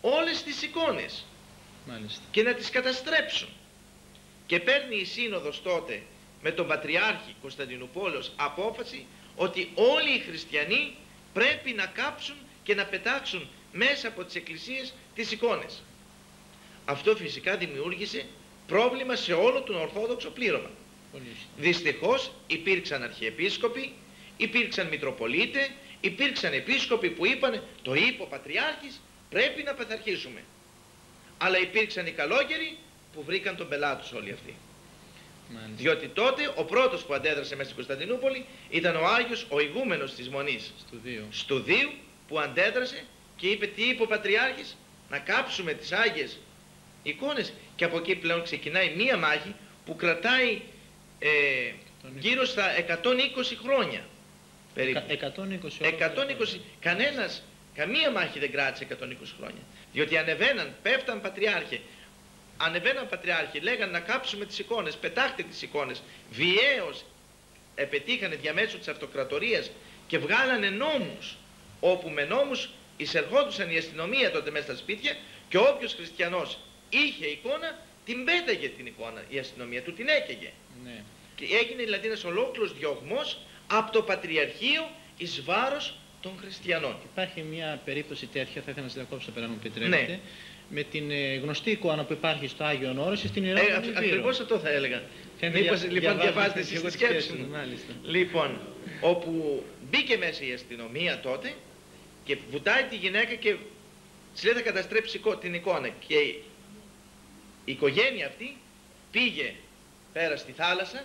όλες τις εικόνες μάλιστα. και να τις καταστρέψουν. Και παίρνει η σύνοδος τότε με τον Πατριάρχη Κωνσταντινούπολεως απόφαση ότι όλοι οι χριστιανοί πρέπει να κάψουν και να πετάξουν μέσα από τις εκκλησίες τις εικόνες. Αυτό φυσικά δημιούργησε πρόβλημα σε όλο τον Ορθόδοξο πλήρωμα. Πολύ σωστά. Δυστυχώς υπήρξαν αρχιεπίσκοποι, υπήρξαν μητροπολίτε, υπήρξαν επίσκοποι που είπαν το είπε ο Πατριάρχης πρέπει να πεθαρχίσουμε. Αλλά υπήρξαν οι καλόγεροι που βρήκαν τον πελά τους όλοι αυτοί. Μάλιστα. Διότι τότε ο πρώτος που αντέδρασε μέσα στην Κωνσταντινούπολη ήταν ο Άγιος, ο ηγούμενος της Μονής Στο δύο. Στουδίου που αντέδρασε και είπε τι είπε ο Πατριάρχης να κάψουμε τις Άγιες εικόνες και από εκεί πλέον ξεκινάει μία μάχη που κρατάει ε, γύρω στα 120 χρόνια περίπου. Κα- 120 120, κανένας, καμία μάχη δεν κράτησε 120 χρόνια. Διότι ανεβαίναν, πέφταν πατριάρχε, ανεβαίναν πατριάρχε, λέγαν να κάψουμε τις εικόνες, πετάχτε τις εικόνες. Βιαίως επετύχανε διαμέσου της αυτοκρατορίας και βγάλανε νόμους, όπου με νόμους εισερχόντουσαν η αστυνομία τότε μέσα στα σπίτια και όποιος χριστιανός είχε εικόνα, την πέταγε την εικόνα η αστυνομία, του την έκαιγε. Ναι. Και έγινε δηλαδή ένας ολόκληρος διωγμός από το Πατριαρχείο εις βάρος των χριστιανών. Υπάρχει μια περίπτωση τέτοια, θα ήθελα να σας διακόψω πέρα αν μου επιτρέπετε. Ναι. Με την ε, γνωστή εικόνα που υπάρχει στο Άγιο Όρος στην Ιερά Ε, ε, ακ- ακριβώς αυτό θα έλεγα. Μήπως λοιπόν διαβάζετε εσείς τη σκέψη μου. Μάλιστα. Λοιπόν, όπου μπήκε μέσα η αστυνομία τότε και βουτάει τη γυναίκα και της λέει θα καταστρέψει εικο- την εικόνα. Και η οικογένεια αυτή πήγε πέρα στη θάλασσα,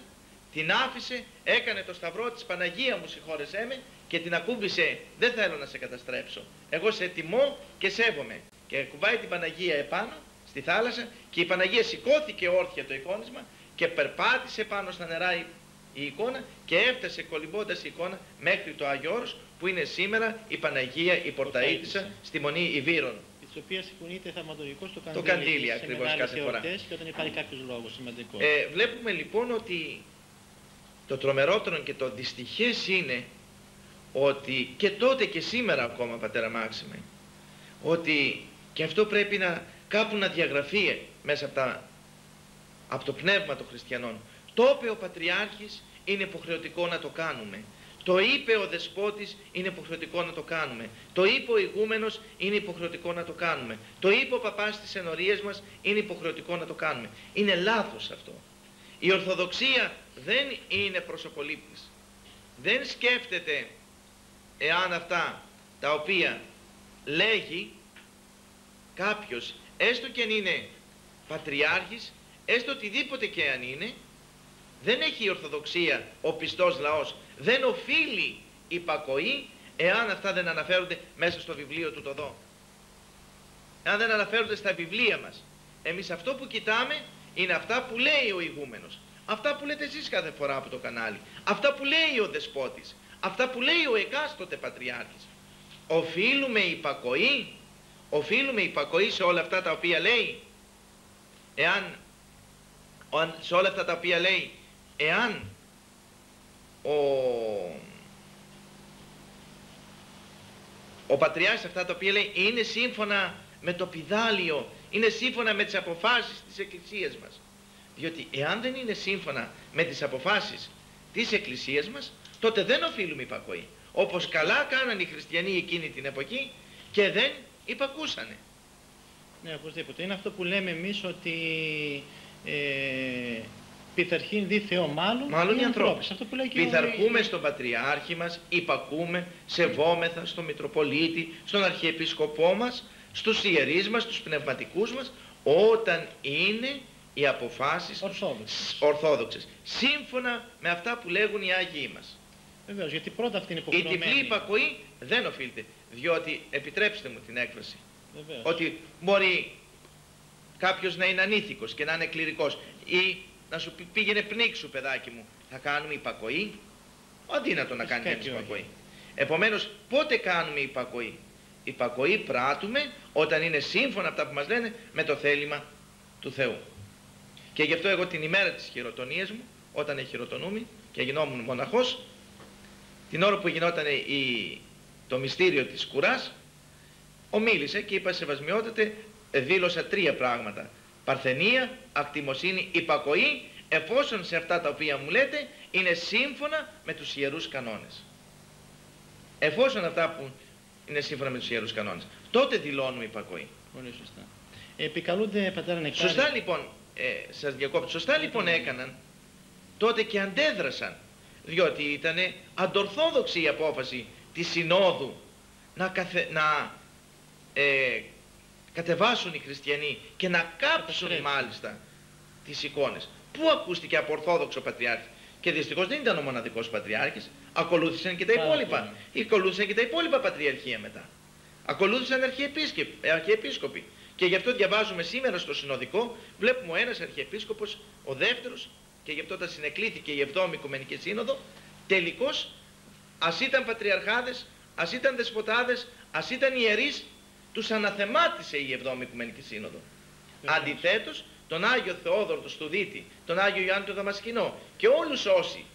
την άφησε, έκανε το σταυρό της Παναγία μου συγχώρεσέ με και την ακούμπησε δεν θέλω να σε καταστρέψω. Εγώ σε τιμώ και σέβομαι. Και κουβάει την Παναγία επάνω στη θάλασσα και η Παναγία σηκώθηκε όρθια το εικόνισμα και περπάτησε πάνω στα νερά η, η εικόνα και έφτασε κολυμπώντας η εικόνα μέχρι το Άγιο Όρος που είναι σήμερα η Παναγία η Πορταΐτισσα στη Μονή Ιβύρων. Τη οποία σηκωνείται θαυματουργικό στο καντήλι. Το καντήλι ακριβώς κάθε φορά. Και όταν υπάρχει κάποιος λόγος σημαντικός. Ε, βλέπουμε λοιπόν ότι το τρομερότερο και το δυστυχές είναι ότι και τότε και σήμερα ακόμα πατέρα Μάξιμε ότι και αυτό πρέπει να κάπου να διαγραφεί μέσα από, τα, από το πνεύμα των χριστιανών. Το είπε ο Πατριάρχης είναι υποχρεωτικό να το κάνουμε. Το είπε ο Δεσπότης είναι υποχρεωτικό να το κάνουμε. Το είπε ο Ηγούμενος είναι υποχρεωτικό να το κάνουμε. Το είπε ο Παπάς στις ενορίες μας είναι υποχρεωτικό να το κάνουμε. Είναι λάθος αυτό. Η Ορθοδοξία δεν είναι προσωπολήπτης. Δεν σκέφτεται εάν αυτά τα οποία λέγει κάποιος έστω και αν είναι πατριάρχης έστω οτιδήποτε και αν είναι δεν έχει η Ορθοδοξία ο πιστός λαός. Δεν οφείλει υπακοή εάν αυτά δεν αναφέρονται μέσα στο βιβλίο του το δω. Εάν δεν αναφέρονται στα βιβλία μας. Εμείς αυτό που κοιτάμε είναι αυτά που λέει ο ηγούμενος. Αυτά που λέτε εσείς κάθε φορά από το κανάλι. Αυτά που λέει ο δεσπότης. Αυτά που λέει ο εκάστοτε πατριάρχης. Οφείλουμε υπακοή οφείλουμε υπακοή σε όλα αυτά τα οποία λέει. Εάν σε όλα αυτά τα οποία λέει εάν ο, ο Πατριάρχης αυτά τα οποία λέει είναι σύμφωνα με το πιδάλιο είναι σύμφωνα με τις αποφάσεις της Εκκλησίας μας διότι εάν δεν είναι σύμφωνα με τις αποφάσεις της Εκκλησίας μας τότε δεν οφείλουμε υπακοή όπως καλά κάναν οι χριστιανοί εκείνη την εποχή και δεν υπακούσανε. Ναι, οπωσδήποτε. Είναι αυτό που λέμε εμείς ότι ε, πειθαρχήν δι Θεό μάλλον, μάλλον οι ανθρώπους. Αυτό που λέει και Πειθαρχούμε στον Πατριάρχη μας, υπακούμε, σεβόμεθα στον Μητροπολίτη, στον Αρχιεπίσκοπό μας, στους ιερείς μας, στους πνευματικούς μας, όταν είναι οι αποφάσεις ορθόδοξες. ορθόδοξες. Σύμφωνα με αυτά που λέγουν οι Άγιοι μας. Βεβαίως, γιατί πρώτα αυτή είναι υποχρεωμένη. Η τυπλή υπακοή δεν οφείλεται, διότι επιτρέψτε μου την έκφραση, Βεβαίως. ότι μπορεί κάποιος να είναι ανήθικος και να είναι κληρικός ή να σου πήγαινε πνίξου παιδάκι μου, θα κάνουμε υπακοή, αδύνατο να κάνει κανείς υπακοή. Επομένως, πότε κάνουμε υπακοή; Υπακοή πράττουμε όταν είναι σύμφωνα αυτά που μας λένε με το θέλημα του Θεού. Και γι' αυτό εγώ την ημέρα της χειροτονίας μου, όταν χειροτονούμε και γινόμουν μοναχός, την ώρα που γινόταν η, το μυστήριο της κουράς, ομίλησε και είπα σεβασμιότατε, δήλωσα τρία πράγματα. Παρθενία, ακτιμοσύνη, υπακοή, εφόσον σε αυτά τα οποία μου λέτε είναι σύμφωνα με τους ιερούς κανόνες. Εφόσον αυτά που είναι σύμφωνα με τους ιερούς κανόνες. Τότε δηλώνουμε υπακοή. Πολύ σωστά. Επικαλούνται πατέρα νεκάρι. Σωστά λοιπόν, ε, σας διακόπτω, σωστά λοιπόν έκαναν τότε και αντέδρασαν διότι ήταν αντορθόδοξη η απόφαση της Συνόδου να, καθε, να ε, κατεβάσουν οι χριστιανοί και να κάψουν μάλιστα τις εικόνες. Πού ακούστηκε από Ορθόδοξο Πατριάρχη; Και δυστυχώς δεν ήταν ο μοναδικός Πατριάρχης. Ακολούθησαν και τα υπόλοιπα. Ακολούθησαν και τα υπόλοιπα Πατριαρχία μετά. Ακολούθησαν αρχιεπίσκοποι. Και γι' αυτό διαβάζουμε σήμερα στο Συνοδικό, βλέπουμε ο ένας αρχιεπίσκοπος, ο δεύτερος, και γι' αυτό όταν συνεκλήθηκε η 7η Οικουμενική Σύνοδο, τελικώς ας ήταν πατριαρχάδες, ας ήταν δεσποτάδες, ας ήταν ιερείς, τους αναθεμάτισε η 7η Οικουμενική Σύνοδο. Αντιθέτως, τον Άγιο Θεόδωρο του Στουδίτη, τον Άγιο Ιωάννη του Δαμασκηνό και όλους όσοι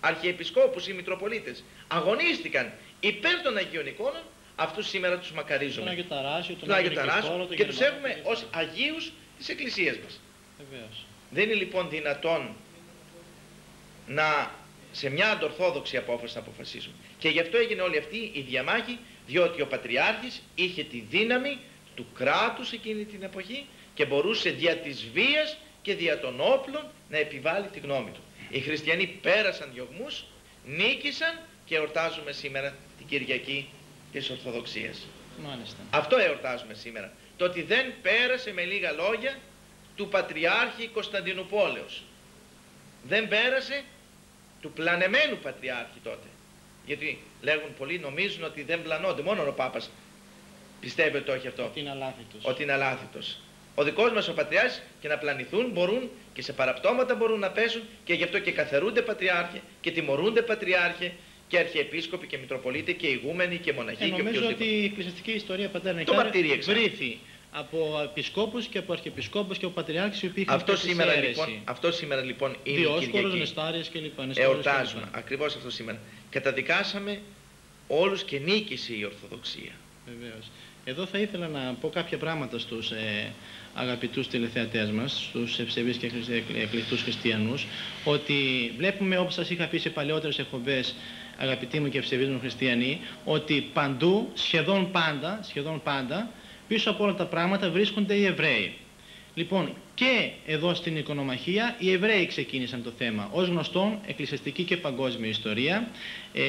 αρχιεπισκόπους ή μητροπολίτες αγωνίστηκαν υπέρ των Αγίων Εικόνων, αυτούς σήμερα τους μακαρίζουμε. Τον Άγιο Ταράσιο, τον, τον Άγιο Ταράσιο και τους έχουμε ως Αγίους της Εκκλησίας μας. Βεβαίως. Δεν είναι λοιπόν δυνατόν να σε μια αντορθόδοξη απόφαση να αποφασίσουμε. Και γι' αυτό έγινε όλη αυτή η διαμάχη, διότι ο Πατριάρχης είχε τη δύναμη του κράτους εκείνη την εποχή και μπορούσε δια της βίας και δια των όπλων να επιβάλλει τη γνώμη του. Οι χριστιανοί πέρασαν διωγμούς, νίκησαν και εορτάζουμε σήμερα την Κυριακή της Ορθοδοξίας. Μάλιστα. Αυτό εορτάζουμε σήμερα. Το ότι δεν πέρασε με λίγα λόγια του Πατριάρχη Κωνσταντινούπολεως. Δεν πέρασε του πλανεμένου Πατριάρχη τότε. Γιατί λέγουν πολλοί νομίζουν ότι δεν πλανώνται. Μόνο ο Πάπας πιστεύει ότι όχι αυτό. Ότι είναι αλάθητος. Ότι είναι αλάθητος. Ο δικός μας ο Πατριάρχης και να πλανηθούν μπορούν και σε παραπτώματα μπορούν να πέσουν και γι' αυτό και καθερούνται Πατριάρχε και τιμωρούνται Πατριάρχε και αρχιεπίσκοποι και μητροπολίτες και ηγούμενοι και μοναχοί Ε, και νομίζω οποιοδήποτε. ότι η εκκλησιαστική ιστορία πατέρα Το Νεκτάριο μαρτύρι εξάλλου. βρήθη από επισκόπους και από αρχιεπισκόπους και από πατριάρχες οι οποίοι είχαν Αυτό πέσει σε σήμερα, αίρεση. λοιπόν, αυτό σήμερα λοιπόν είναι η Διόσκορος, Κυριακή. Νεστάριας κλπ. Νεστόριας Εορτάζουμε. κλπ. Ακριβώς αυτό σήμερα. Καταδικάσαμε όλους και νίκησε η Ορθοδοξία. Βεβαίως. Εδώ θα ήθελα να πω κάποια πράγματα στους ε, αγαπητούς τηλεθεατές μας, στους ευσεβείς και εκλεκτούς χριστιανούς, ότι βλέπουμε όπως σας είχα πει σε παλαιότερες εκπομπές, αγαπητοί μου και ευσεβείς μου χριστιανοί, ότι παντού, σχεδόν πάντα, σχεδόν πάντα, πίσω από όλα τα πράγματα βρίσκονται οι Εβραίοι. Λοιπόν, και εδώ στην οικονομαχία οι Εβραίοι ξεκίνησαν το θέμα. Ως γνωστόν, εκκλησιαστική και παγκόσμια ιστορία, ε,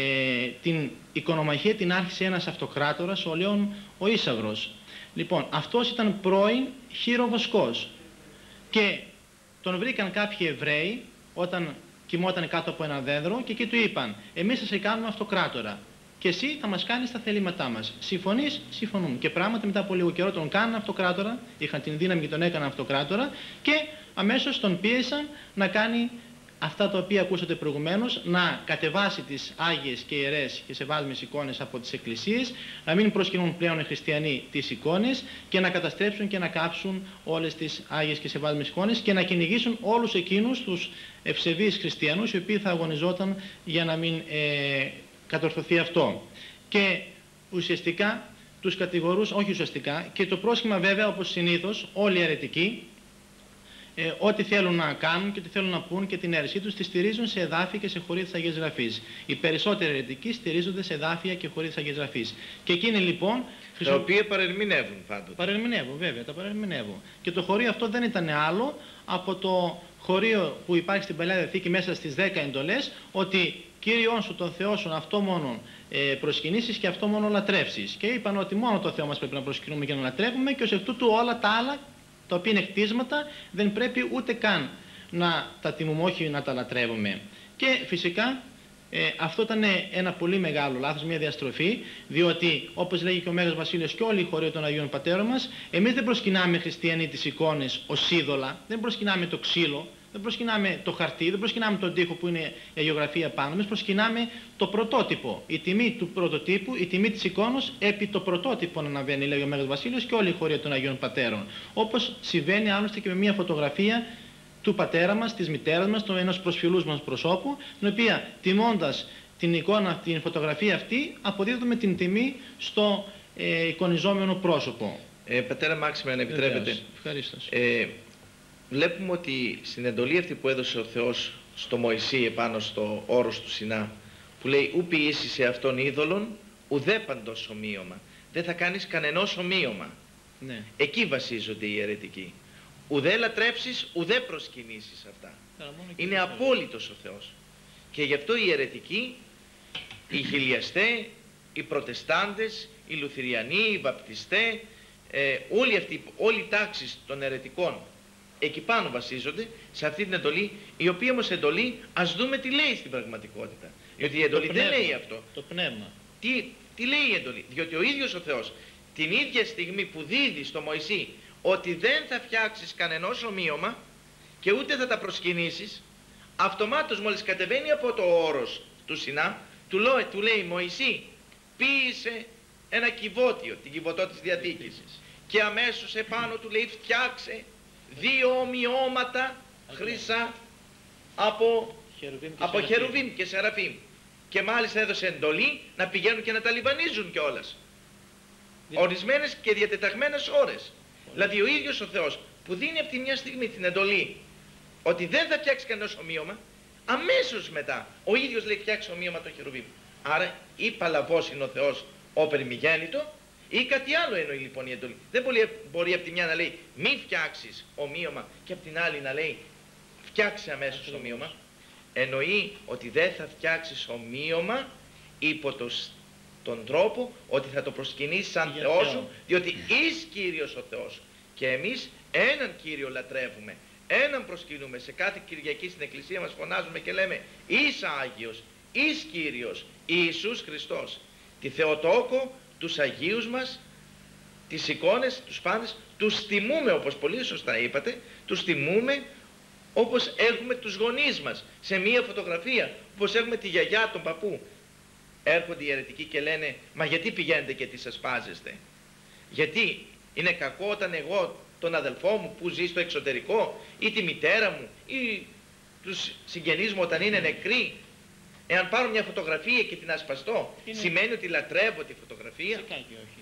την οικονομαχία την άρχισε ένας αυτοκράτορας, ο Λέων ο Ίσαυρος. Λοιπόν, αυτός ήταν πρώην χειροβοσκός και τον βρήκαν κάποιοι Εβραίοι όταν κοιμόταν κάτω από ένα δέντρο και εκεί του είπαν «Εμείς θα σε κάνουμε αυτοκράτορα και εσύ θα μας κάνεις τα θελήματά μας. Συμφωνείς, συμφωνούμε». Και πράγματι μετά από λίγο καιρό τον κάνουν αυτοκράτορα, είχαν την δύναμη και τον έκαναν αυτοκράτορα και αμέσως τον πίεσαν να κάνει αυτά τα οποία ακούσατε προηγουμένως, να κατεβάσει τις Άγιες και Ιερές και σεβάσμες εικόνες από τις εκκλησίες, να μην προσκυνούν πλέον οι χριστιανοί τις εικόνες και να καταστρέψουν και να κάψουν όλες τις Άγιες και σεβάσμες εικόνες και να κυνηγήσουν όλους εκείνους τους ευσεβείς χριστιανούς οι οποίοι θα αγωνιζόταν για να μην ε, κατορθωθεί αυτό. Και ουσιαστικά τους κατηγορούς, όχι ουσιαστικά, και το πρόσχημα βέβαια όπως συνήθως όλοι οι αιρετικοί, ε, ό,τι θέλουν να κάνουν και ό,τι θέλουν να πούν και την αίρεσή τους τη στηρίζουν σε εδάφια και σε χωρίς της Αγίας Γραφής. Οι περισσότεροι αιρετικοί στηρίζονται σε εδάφια και χωρίς της Αγίας Γραφής. Και εκείνοι λοιπόν Τα χρησιμο- οποία παρερμηνεύουν πάντοτε. Παρερμηνεύω, βέβαια, τα παρερμηνεύω. Και το χωρίο αυτό δεν ήταν άλλο από το χωρίο που υπάρχει στην Παλιά Διαθήκη μέσα στις 10 εντολές, ότι Κύριον σου τον Θεό σου αυτό μόνο ε, προσκυνήσεις και αυτό μόνο λατρεύσεις. Και είπαν ότι μόνο το Θεό μας πρέπει να προσκυνούμε και να λατρεύουμε και ως εκ τούτου όλα τα άλλα, τα οποία είναι κτίσματα, δεν πρέπει ούτε καν να τα τιμούμε, όχι να τα λατρεύουμε. Και φυσικά ε, αυτό ήταν ένα πολύ μεγάλο λάθος, μια διαστροφή, διότι όπως λέγει και ο Μέγας Βασίλειος και όλοι οι χωροί των Αγίων Πατέρων μας, εμείς δεν προσκυνάμε χριστιανοί τις εικόνες ως είδωλα, δεν προσκυνάμε το ξύλο, δεν προσκυνάμε το χαρτί, δεν προσκυνάμε τον τοίχο που είναι η αγιογραφία πάνω μας, προσκυνάμε το πρωτότυπο. Η τιμή του πρωτοτύπου, η τιμή της εικόνος επί το πρωτότυπο να αναβαίνει, λέει ο Μέγας Βασίλειος και όλοι οι χωροί των Αγίων Πατέρων. Όπως συμβαίνει άλλωστε και με μια φωτογραφία του πατέρα μας, της μητέρας μας, του ενός προσφυλούς μας προσώπου, την οποία τιμώντας την εικόνα, την φωτογραφία αυτή, αποδίδουμε την τιμή στο ε, εικονιζόμενο πρόσωπο. Ε, πατέρα Μάξιμε, αν επιτρέπετε. Βεβαίως. Ευχαριστώ. Ε, βλέπουμε ότι στην εντολή αυτή που έδωσε ο Θεός στο Μωυσή επάνω στο όρος του Σινά που λέει «Ου ποιήσεις σε αυτόν είδωλον, ουδέ παντός ομοίωμα». Δεν θα κάνεις κανενός ομοίωμα. Ναι. Εκεί βασίζονται οι αιρετικοί. Ουδέ λατρέψεις, ουδέ προσκυνήσεις αυτά. Άρα μόνο εκεί Είναι το απόλυτος ο Θεός. Και γι' αυτό οι αιρετικοί, οι χιλιαστέ, οι προτεστάντες, οι λουθυριανοί, οι βαπτιστέ, ε, όλοι αυτοί, όλοι οι τάξεις των αιρετικών εκεί πάνω βασίζονται σε αυτή την εντολή, η οποία όμως εντολή ας δούμε τι λέει στην πραγματικότητα. Διότι η εντολή το δεν πνεύμα, λέει αυτό. Το πνεύμα. Τι, τι λέει η εντολή; Διότι ο ίδιος ο Θεός την ίδια στιγμή που δίδει στο Μωυσή ότι δεν θα φτιάξεις κανενός ομοίωμα και ούτε θα τα προσκυνήσεις, αυτομάτως μόλις κατεβαίνει από το όρος του Σινά, του, λέει, του λέει Μωυσή, ποίησε ένα κυβότιο, την κυβωτό της Διαθήκης. Και αμέσως επάνω του λέει φτιάξε δύο ομοιώματα χρυσά από Χερουβίμ και από Σεραφείμ. Χερουβίμ και Σεραφείμ. Και μάλιστα έδωσε εντολή να πηγαίνουν και να τα λιβανίζουν κιόλας. Δηλαδή- Ορισμένες και διατεταγμένες ώρες. Δηλαδή ο ίδιος ο Θεός που δίνει από τη μια στιγμή την εντολή ότι δεν θα φτιάξει κανένας ομοίωμα, αμέσως μετά ο ίδιος λέει φτιάξει ομοίωμα το Χερουβίμ. Άρα ή παλαβός είναι ο Θεός όπερ μηγέννητο ή κάτι άλλο εννοεί λοιπόν η εντολή. Δεν μπορεί, μπορεί από τη μια να λέει μη φτιάξεις ομοίωμα και από την άλλη να λέει φτιάξε αμέσως Ακριβώς. ομοίωμα. Εννοεί ότι δεν θα φτιάξεις ομοίωμα υπό το, σ- τον τρόπο ότι θα το προσκυνήσεις σαν Για Θεός Θεό. σου, διότι εις Κύριος ο Θεός. Και εμείς έναν Κύριο λατρεύουμε, έναν προσκυνούμε. Σε κάθε Κυριακή στην Εκκλησία μας φωνάζουμε και λέμε «Εις Άγιος, εις Κύριος, Ιησούς Χριστός». Τη Θεοτόκο, τους Αγίους μας, τις εικόνες, τους πάντες, τους τιμούμε όπως πολύ σωστά είπατε, τους τιμούμε όπως έχουμε τους γονείς μας σε μία φωτογραφία, όπως έχουμε τη γιαγιά, τον παππού. Έρχονται οι αιρετικοί και λένε, μα γιατί πηγαίνετε και τι ασπάζεστε. Γιατί είναι κακό όταν εγώ τον αδελφό μου που ζει στο εξωτερικό ή τη μητέρα μου ή τους συγγενείς μου όταν είναι νεκροί εάν πάρω μια φωτογραφία και την ασπαστώ Είναι- σημαίνει ότι λατρεύω τη φωτογραφία Φυσικά και όχι.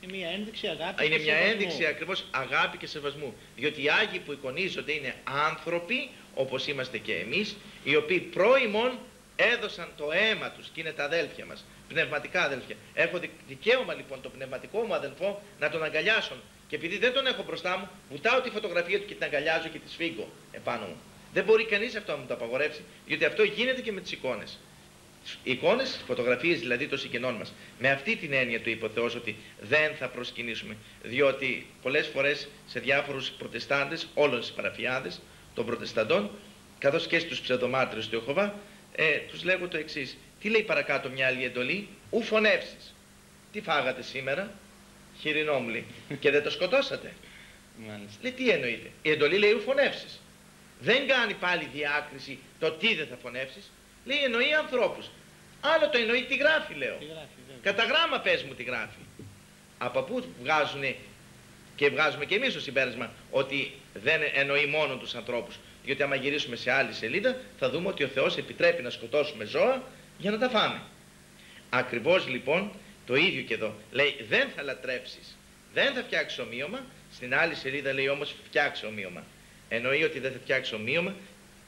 Είναι μια ένδειξη αγάπης. είναι και μια σεβασμού. ένδειξη ακριβώς αγάπη και σεβασμού. Διότι οι Άγιοι που εικονίζονται είναι άνθρωποι, όπως είμαστε και εμείς, οι οποίοι πρώιμον έδωσαν το αίμα τους και είναι τα αδέλφια μας, πνευματικά αδέλφια. Έχω δι- δικαίωμα λοιπόν τον πνευματικό μου αδελφό να τον αγκαλιάσω. Και επειδή δεν τον έχω μπροστά μου, βουτάω τη φωτογραφία του και την αγκαλιάζω και τη σφίγγω επάνω μου. Δεν μπορεί κανείς αυτό να μου το απαγορεύσει, διότι αυτό γίνεται και με τις εικόνες. Οι εικόνες, φωτογραφίες δηλαδή των συγγενών μας. Με αυτή την έννοια του είπε ο Θεός ότι δεν θα προσκυνήσουμε. Διότι πολλές φορές σε διάφορους προτεστάντες, όλων στις παραφιάδες των προτεσταντών, καθώς και στους ψευδομάρτυρες του Ιεχωβά, ε, τους λέγω το εξής. Τι λέει παρακάτω μια άλλη εντολή, ου φωνεύσεις. Τι φάγατε σήμερα, χοιρινόμουλη, και δεν το σκοτώσατε. Μάλιστα. Λέει τι εννοείται. Η εντολή λέει ου φωνεύσεις. Δεν κάνει πάλι διάκριση το τι δεν θα φωνεύσεις. Λέει εννοεί ανθρώπους. Άλλο το εννοεί τι γράφει λέω. Τι γράφει, βέβαια. Κατά γράμμα πες μου τι γράφει. Από πού βγάζουν και βγάζουμε και εμείς το συμπέρασμα ότι δεν εννοεί μόνο τους ανθρώπους. Διότι άμα γυρίσουμε σε άλλη σελίδα θα δούμε ότι ο Θεός επιτρέπει να σκοτώσουμε ζώα για να τα φάμε. Ακριβώς λοιπόν το ίδιο και εδώ. Λέει δεν θα λατρέψεις, δεν θα φτιάξεις ομοίωμα. Στην άλλη σελίδα λέει όμως φτιάξω ομοίωμα. Εννοεί ότι δεν θα φτιάξω ομοίωμα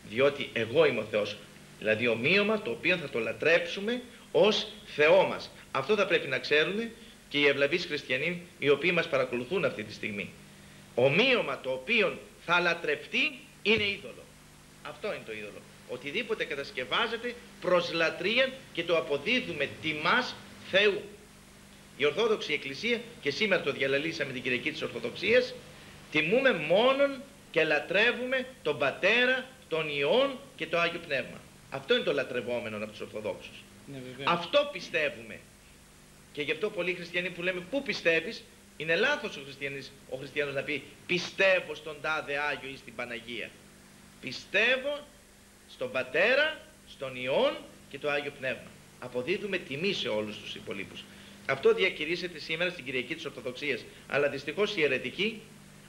διότι εγώ είμαι ο Θεός. Δηλαδή ομοίωμα το οποίο θα το λατρέψουμε ως Θεό μας. Αυτό θα πρέπει να ξέρουν και οι ευλαβείς χριστιανοί οι οποίοι μας παρακολουθούν αυτή τη στιγμή. Ομοίωμα το οποίο θα λατρευτεί είναι είδωλο. Αυτό είναι το είδωλο. Οτιδήποτε κατασκευάζεται προς λατρεία και το αποδίδουμε τιμάς Θεού. Η Ορθόδοξη Εκκλησία και σήμερα το διαλαλήσαμε την Κυριακή της Ορθοδοξίας τιμούμε μόνον και λατρεύουμε τον Πατέρα, τον Υιόν και το Άγιο Πνεύμα. Αυτό είναι το λατρευόμενο από τους Ορθοδόξους. Ναι, βέβαια. Αυτό πιστεύουμε. Και γι' αυτό πολλοί χριστιανοί που λέμε πού πιστεύεις, είναι λάθος ο, χριστιανής, ο χριστιανός να πει πιστεύω στον τάδε Άγιο ή στην Παναγία. Πιστεύω στον Πατέρα, στον Υιόν και το Άγιο Πνεύμα. Αποδίδουμε τιμή σε όλους τους υπολείπους. Αυτό διακηρύσσεται σήμερα στην Κυριακή της Ορθοδοξίας. Αλλά δυστυχώς οι αιρετικοί,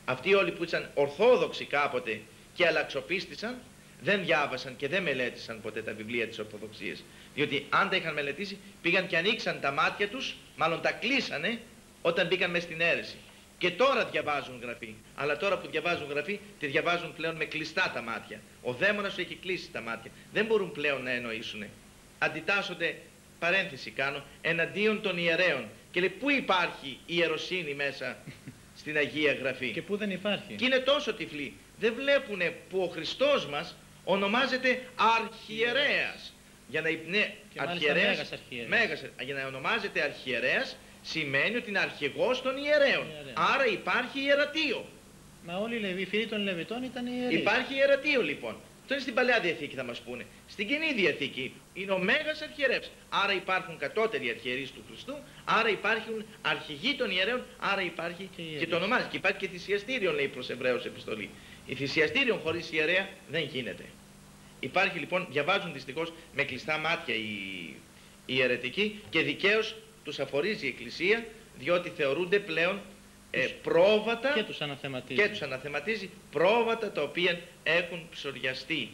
αυτοί όλοι που ήταν ορθόδοξοι κάποτε και αλλαξοπίστησαν, δεν διάβασαν και δεν μελέτησαν ποτέ τα βιβλία της Ορθοδοξίας. Διότι αν τα είχαν μελετήσει, πήγαν και ανοίξαν τα μάτια τους, μάλλον τα κλείσανε, όταν μπήκαν μέσα στην αίρεση. Και τώρα διαβάζουν γραφή. Αλλά τώρα που διαβάζουν γραφή, τη διαβάζουν πλέον με κλειστά τα μάτια. Ο δαίμονας σου έχει κλείσει τα μάτια. Δεν μπορούν πλέον να εννοήσουν. Αντιτάσσονται, παρένθεση κάνω, εναντίον των ιερέων. Και λέει, πού υπάρχει η ιεροσύνη μέσα στην Αγία Γραφή. Και πού δεν υπάρχει. Και είναι τόσο τυφλοί. Δεν βλέπουν που ο Χριστός μας ονομάζεται αρχιερέας. Για να υπνέ... Και μάλιστα μέγας αρχιερέας. μέγας, για να ονομάζεται αρχιερέας σημαίνει ότι είναι αρχηγός των ιερέων. Ιερέων. Άρα υπάρχει ιερατείο. Μα όλοι οι Λεβί, οι φίλοι των Λεβιτών ήταν ιερείς. Υπάρχει ιερατείο λοιπόν. Αυτό είναι στην Παλαιά Διαθήκη θα μας πούνε. Στην Κοινή Διαθήκη είναι ο Μέγας Αρχιερεύς. Άρα υπάρχουν κατώτεροι αρχιερείς του Χριστού, άρα υπάρχουν αρχηγοί των ιερέων, άρα υπάρχει Και και, ιερείς. το ονομάζει. Και υπάρχει και θυσιαστήριο λέει προς Εβραίους επιστολή. Η θυσιαστήριο χωρίς ιερέα δεν γίνεται. Υπάρχει λοιπόν, διαβάζουν δυστυχώς με κλειστά μάτια οι, οι αιρετικοί και δικαίως τους αφορίζει η Εκκλησία διότι θεωρούνται πλέον ε, Τους- πρόβατα Και τους αναθεματίζει. και τους αναθεματίζει πρόβατα τα οποία έχουν ψωριαστεί.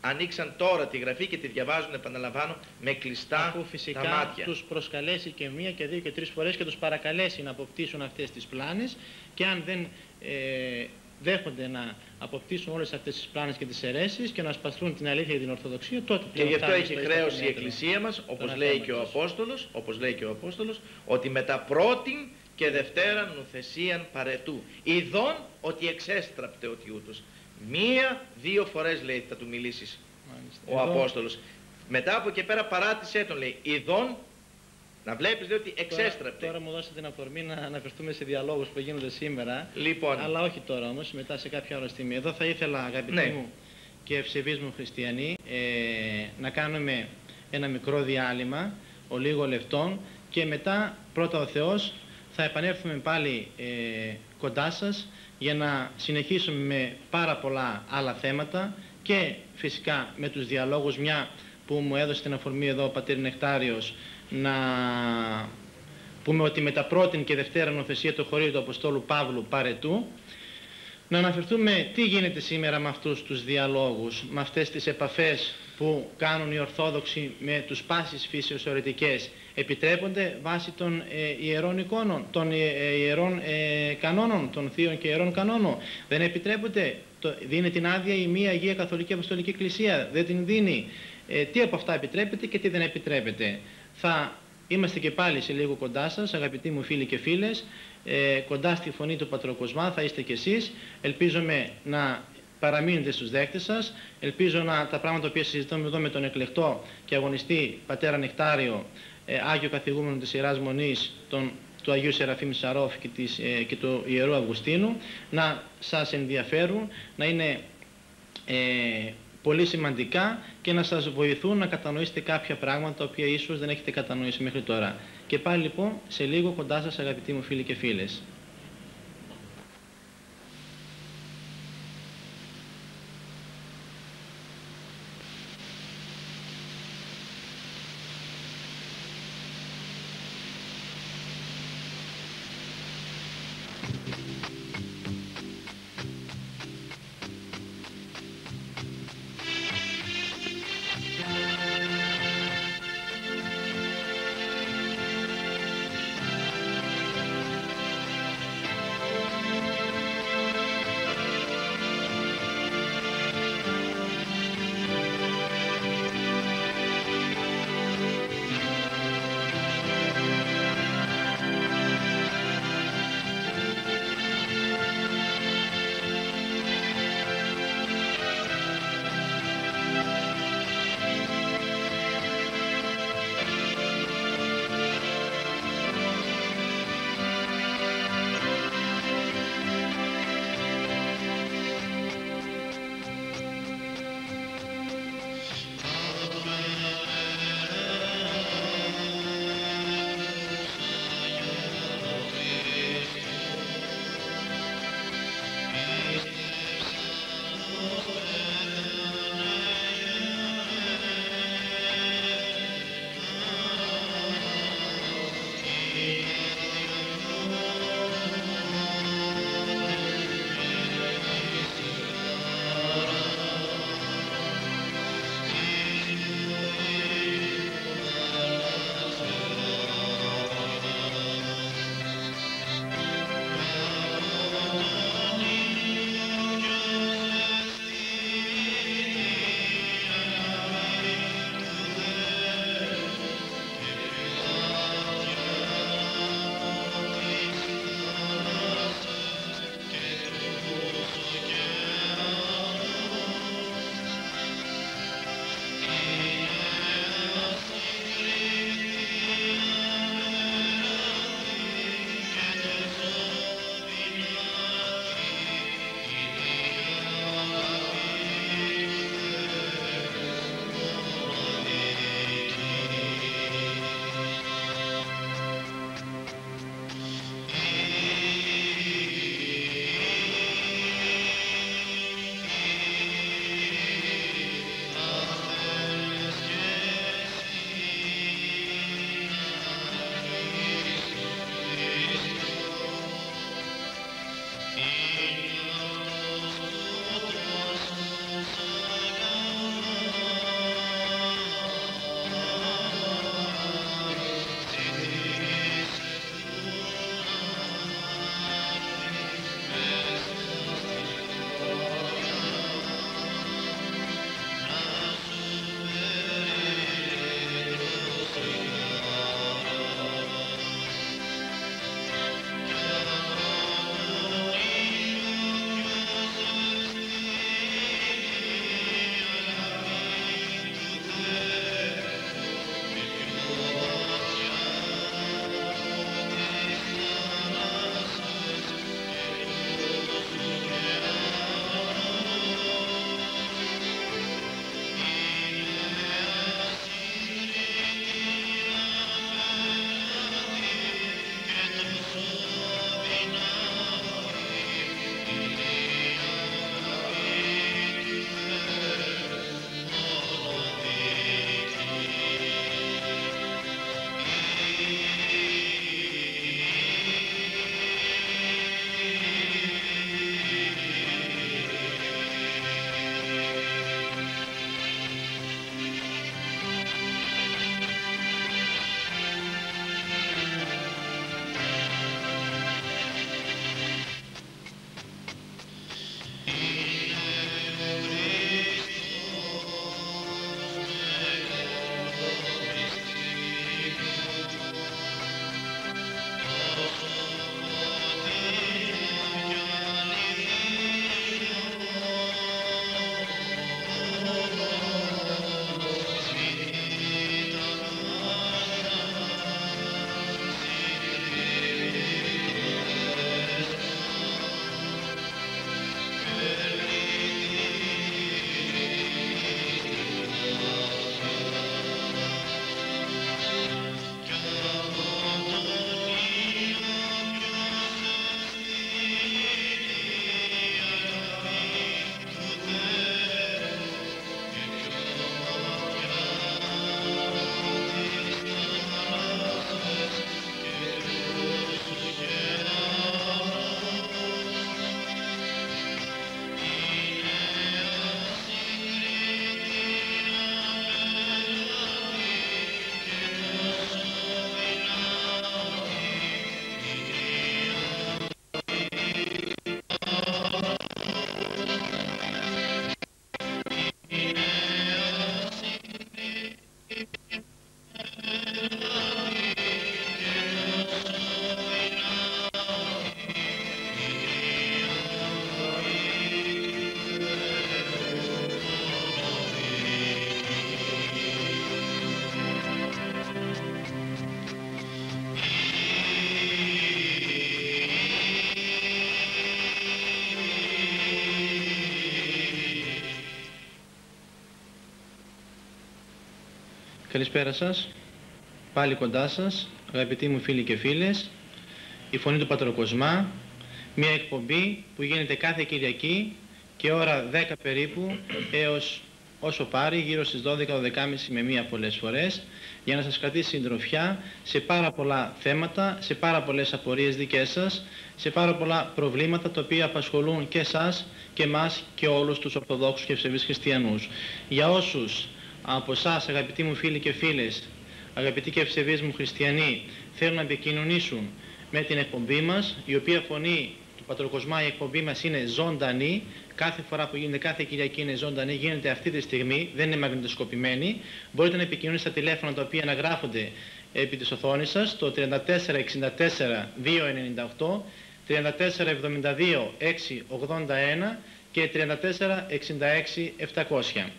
Ανοίξαν τώρα τη γραφή και τη διαβάζουν, επαναλαμβάνω, με κλειστά Αφού τα φυσικά μάτια. τους προσκαλέσει και μία και δύο και τρεις φορές και τους παρακαλέσει να αποκτήσουν αυτές τις πλάνες και αν δεν ε, δέχονται να αποκτήσουν όλες αυτές τις πλάνες και τις αιρέσεις και να σπαστούν την αλήθεια και την Ορθοδοξία, τότε Και πλέον γι' αυτό φτάνει έχει στο χρέος η ιστοκομιότερο. Εκκλησία μας, όπως Τον λέει και ο αθέματος. Απόστολος, όπως λέει και ο Απόστολος, ότι μετά πρώτην και δευτέραν νουθεσίαν παρετού. Ειδών ότι εξέστραπτε ότι ούτως. Μία, δύο φορές λέει θα του μιλήσεις Μάλιστα. ο Εδώ, Απόστολος. Μετά από και πέρα παράτησέ τον λέει. Ειδών, να βλέπεις λέει ότι τώρα, εξέστραπτε. τώρα μου δώσετε την αφορμή να αναφερθούμε σε διαλόγους που γίνονται σήμερα. Λοιπόν, Αλλά όχι τώρα όμως, μετά σε κάποια ώρα στιγμή. Εδώ θα ήθελα αγαπητοί Ναι. μου και ευσεβείς μου χριστιανοί ε, να κάνουμε ένα μικρό διάλειμμα, ο λίγο λεπτών και μετά πρώτα ο Θεός θα επανέλθουμε πάλι ε, κοντά σας για να συνεχίσουμε με πάρα πολλά άλλα θέματα και φυσικά με τους διαλόγους μια που μου έδωσε την αφορμή εδώ ο πατήρ Νεκτάριος να πούμε ότι με τα πρώτη και δευτέρα νοθεσία του χωρίου του Αποστόλου Παύλου Παρετού να αναφερθούμε τι γίνεται σήμερα με αυτούς τους διαλόγους, με αυτές τις επαφές που κάνουν οι Ορθόδοξοι με τους πάσης φύσεως ορετικές επιτρέπονται βάσει των ε, ιερών εικόνων, των ε, ε, ιερών ε, κανόνων, των θείων και ιερών κανόνων. Δεν επιτρέπονται, το, δίνει την άδεια η μία Αγία Καθολική Αποστολική Εκκλησία, δεν την δίνει. Ε, τι από αυτά επιτρέπεται και τι δεν επιτρέπεται. Θα είμαστε και πάλι σε λίγο κοντά σας, αγαπητοί μου φίλοι και φίλες, ε, κοντά στη φωνή του Πατροκοσμά θα είστε κι εσείς. Ελπίζομαι να παραμείνετε στους δέκτες σας. Ελπίζω να τα πράγματα που συζητάμε εδώ με τον εκλεκτό και αγωνιστή πατέρα Νεκτάριο, ε, Άγιο Καθηγούμενο της Ιεράς Μονής, τον, του Αγίου Σεραφείμ Σαρόφ και, της, ε, και του Ιερού Αυγουστίνου, να σας ενδιαφέρουν, να είναι ε, πολύ σημαντικά και να σας βοηθούν να κατανοήσετε κάποια πράγματα τα οποία ίσως δεν έχετε κατανοήσει μέχρι τώρα. Και πάλι λοιπόν σε λίγο κοντά σας αγαπητοί μου φίλοι και φίλες. Καλησπέρα σας. Πάλι κοντά σας, αγαπητοί μου φίλοι και φίλες, η Φωνή του Πατροκοσμά, μια εκπομπή που γίνεται κάθε Κυριακή και ώρα 10 περίπου έως όσο πάρει, γύρω στις 12-12.30 με μία πολλές φορές, για να σας κρατήσει συντροφιά σε πάρα πολλά θέματα, σε πάρα πολλές απορίες δικές σας, σε πάρα πολλά προβλήματα τα οποία απασχολούν και εσάς και μας και όλους τους Ορθοδόξους και Ευσεβείς Χριστιανούς. Για όσους από εσάς, αγαπητοί μου φίλοι και φίλες, αγαπητοί και ευσεβείς μου χριστιανοί, θέλουν να επικοινωνήσουν με την εκπομπή μας, η οποία φωνή του Πατροκοσμά η εκπομπή μας είναι ζωντανή, κάθε φορά που γίνεται, κάθε Κυριακή είναι ζωντανή, γίνεται αυτή τη στιγμή, δεν είναι μαγνητοσκοπημένη. Μπορείτε να επικοινωνήσετε στα τηλέφωνα τα οποία αναγράφονται επί της οθόνης σας, το 3464 298, 3472 681 και 3466 700.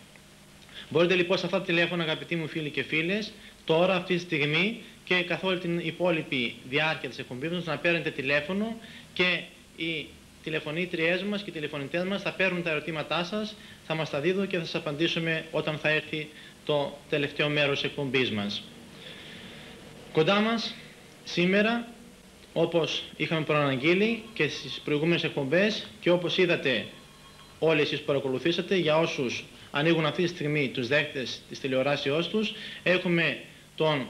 Μπορείτε λοιπόν σε αυτά τα τηλέφωνα αγαπητοί μου φίλοι και φίλες τώρα αυτή τη στιγμή και καθ' όλη την υπόλοιπη διάρκεια της εκπομπής μας να παίρνετε τηλέφωνο και οι τηλεφωνήτριές μας και οι τηλεφωνητές μας θα παίρνουν τα ερωτήματά σας, θα μας τα δίδουν και θα σας απαντήσουμε όταν θα έρθει το τελευταίο μέρος της εκπομπής μας. Κοντά μας σήμερα, όπως είχαμε προαναγγείλει και στις προηγούμενες εκπομπές και όπως είδατε όλοι εσείς παρακολουθήσατε, για όσους ανοίγουν αυτή τη στιγμή τους δέχτες της τηλεοράσεώς τους. Έχουμε τον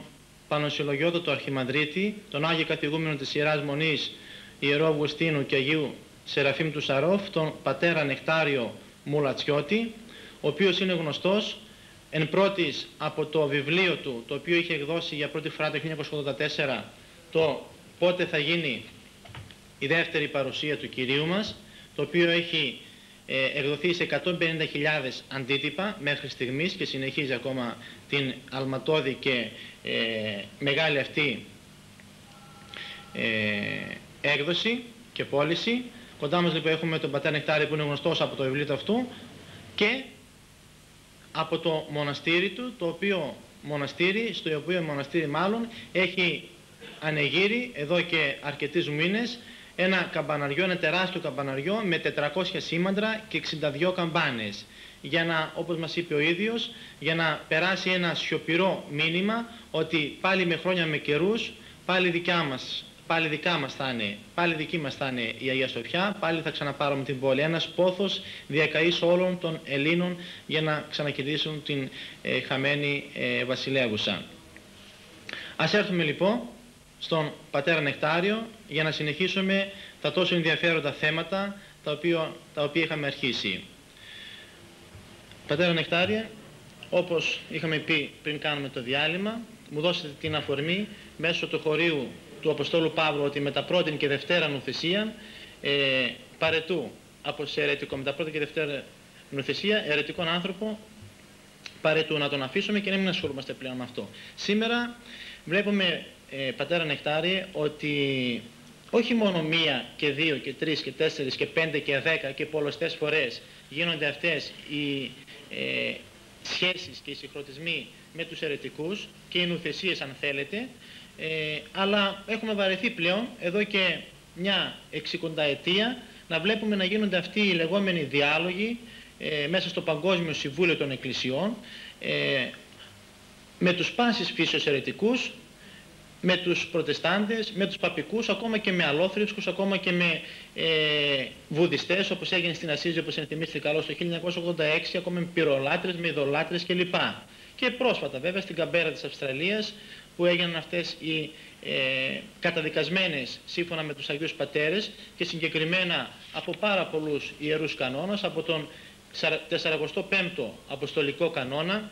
Πανοσυλλογιότατο Αρχιμανδρίτη, τον Άγιο Καθηγούμενο της Ιεράς Μονής Ιερό Αυγουστίνου και Αγίου Σεραφείμ του Σαρόφ, τον Πατέρα Νεκτάριο Μουλατσιώτη, ο οποίος είναι γνωστός εν πρώτης από το βιβλίο του, το οποίο είχε εκδώσει για πρώτη φορά το 1984, το πότε θα γίνει η δεύτερη παρουσία του Κυρίου μας, το οποίο έχει ε, εκδοθεί σε 150.000 αντίτυπα μέχρι στιγμής και συνεχίζει ακόμα την αλματώδη και ε, μεγάλη αυτή ε, έκδοση και πώληση. Κοντά μας λοιπόν έχουμε τον πατέρα Νεκτάρη που είναι γνωστός από το βιβλίο του αυτού και από το μοναστήρι του, το οποίο μοναστήρι, στο οποίο μοναστήρι μάλλον έχει ανεγείρει εδώ και αρκετούς μήνες ένα καμπαναριό, ένα τεράστιο καμπαναριό με 400 σήμαντρα και 62 καμπάνες για να, όπως μας είπε ο ίδιος, για να περάσει ένα σιωπηρό μήνυμα ότι πάλι με χρόνια με καιρούς, πάλι δικιά μας, πάλι δικά μας θα είναι, πάλι δική μας θα είναι η Αγία Σοφιά, πάλι θα ξαναπάρουμε την πόλη. Ένας πόθος διακαής όλων των Ελλήνων για να ξανακερδίσουν την ε, χαμένη ε, βασιλεύουσα. Ας έρθουμε λοιπόν στον πατέρα Νεκτάριο για να συνεχίσουμε τα τόσο ενδιαφέροντα θέματα τα οποία, τα οποία είχαμε αρχίσει. Πατέρα Νεκτάρια, όπως είχαμε πει πριν κάνουμε το διάλειμμα, μου δώσετε την αφορμή μέσω του χωρίου του Αποστόλου Παύλου ότι με τα πρώτη και δευτέρα νουθεσία ε, παρετού από σε αιρετικό, με τα πρώτη και δευτέρα νουθεσία, αιρετικόν άνθρωπο παρετού να τον αφήσουμε και να μην ασχολούμαστε πλέον με αυτό. Σήμερα βλέπουμε ε, πατέρα Νεκτάρι ότι όχι μόνο μία και δύο και τρεις και τέσσερις και πέντε και δέκα και πολλωστές φορές γίνονται αυτές οι ε, σχέσεις και οι συγχρονισμοί με τους αιρετικούς και οι νουθεσίες αν θέλετε. Ε, αλλά έχουμε βαρεθεί πλέον εδώ και μια εξικονταετία να βλέπουμε να γίνονται αυτοί οι λεγόμενοι διάλογοι ε, μέσα στο Παγκόσμιο Συμβούλιο των Εκκλησιών ε, με τους πάσης φύσεως αιρετικούς με τους προτεστάντες, με τους παπικούς, ακόμα και με αλόθρησκους, ακόμα και με ε, βουδιστές, όπως έγινε στην Ασίζη, όπως ενθυμίστε καλώς το 1986, ακόμα με πυρολάτρες, με ειδωλάτρες κλπ. Και πρόσφατα βέβαια στην Καμπέρα της Αυστραλίας, που έγιναν αυτές οι ε, καταδικασμένες σύμφωνα με τους Αγίους Πατέρες και από πάρα πολλούς ιερούς κανόνας, από τον 45ο Αποστολικό Κανόνα,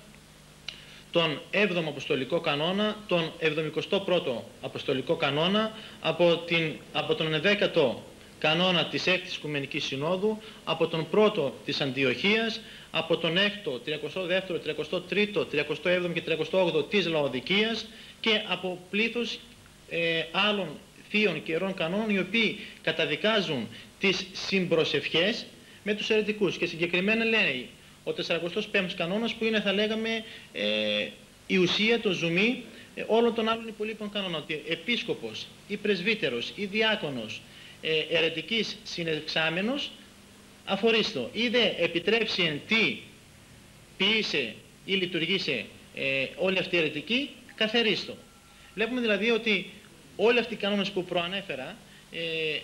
τον 7ο Αποστολικό Κανόνα, τον 71ο Αποστολικό Κανόνα, από, την, από τον 11ο κανόνα της 6ης Οικουμενικής Συνόδου, από τον 1ο της Αντιοχίας, από τον 6ο, 32ο, 33ο, 37ο και 38ο της Λαοδικίας και από πλήθος ε, άλλων θείων και ιερών κανόνων οι οποίοι καταδικάζουν τις συμπροσευχές με τους αιρετικούς. Και συγκεκριμένα λέει ο 45ος κανόνας που είναι θα λέγαμε ε, η ουσία, το ζουμί ε, όλων των άλλων υπολείπων κανόνων. Ότι επίσκοπος ή πρεσβύτερος ή διάκονος ε, αιρετικής συνεξάμενος αφορίστο ή δε επιτρέψει εν τι ποιήσε ή λειτουργήσε ε, όλη αυτή η αιρετική, καθαρίστο. Βλέπουμε δηλαδή ότι όλοι αυτοί οι κανόνες που προανέφερα ε,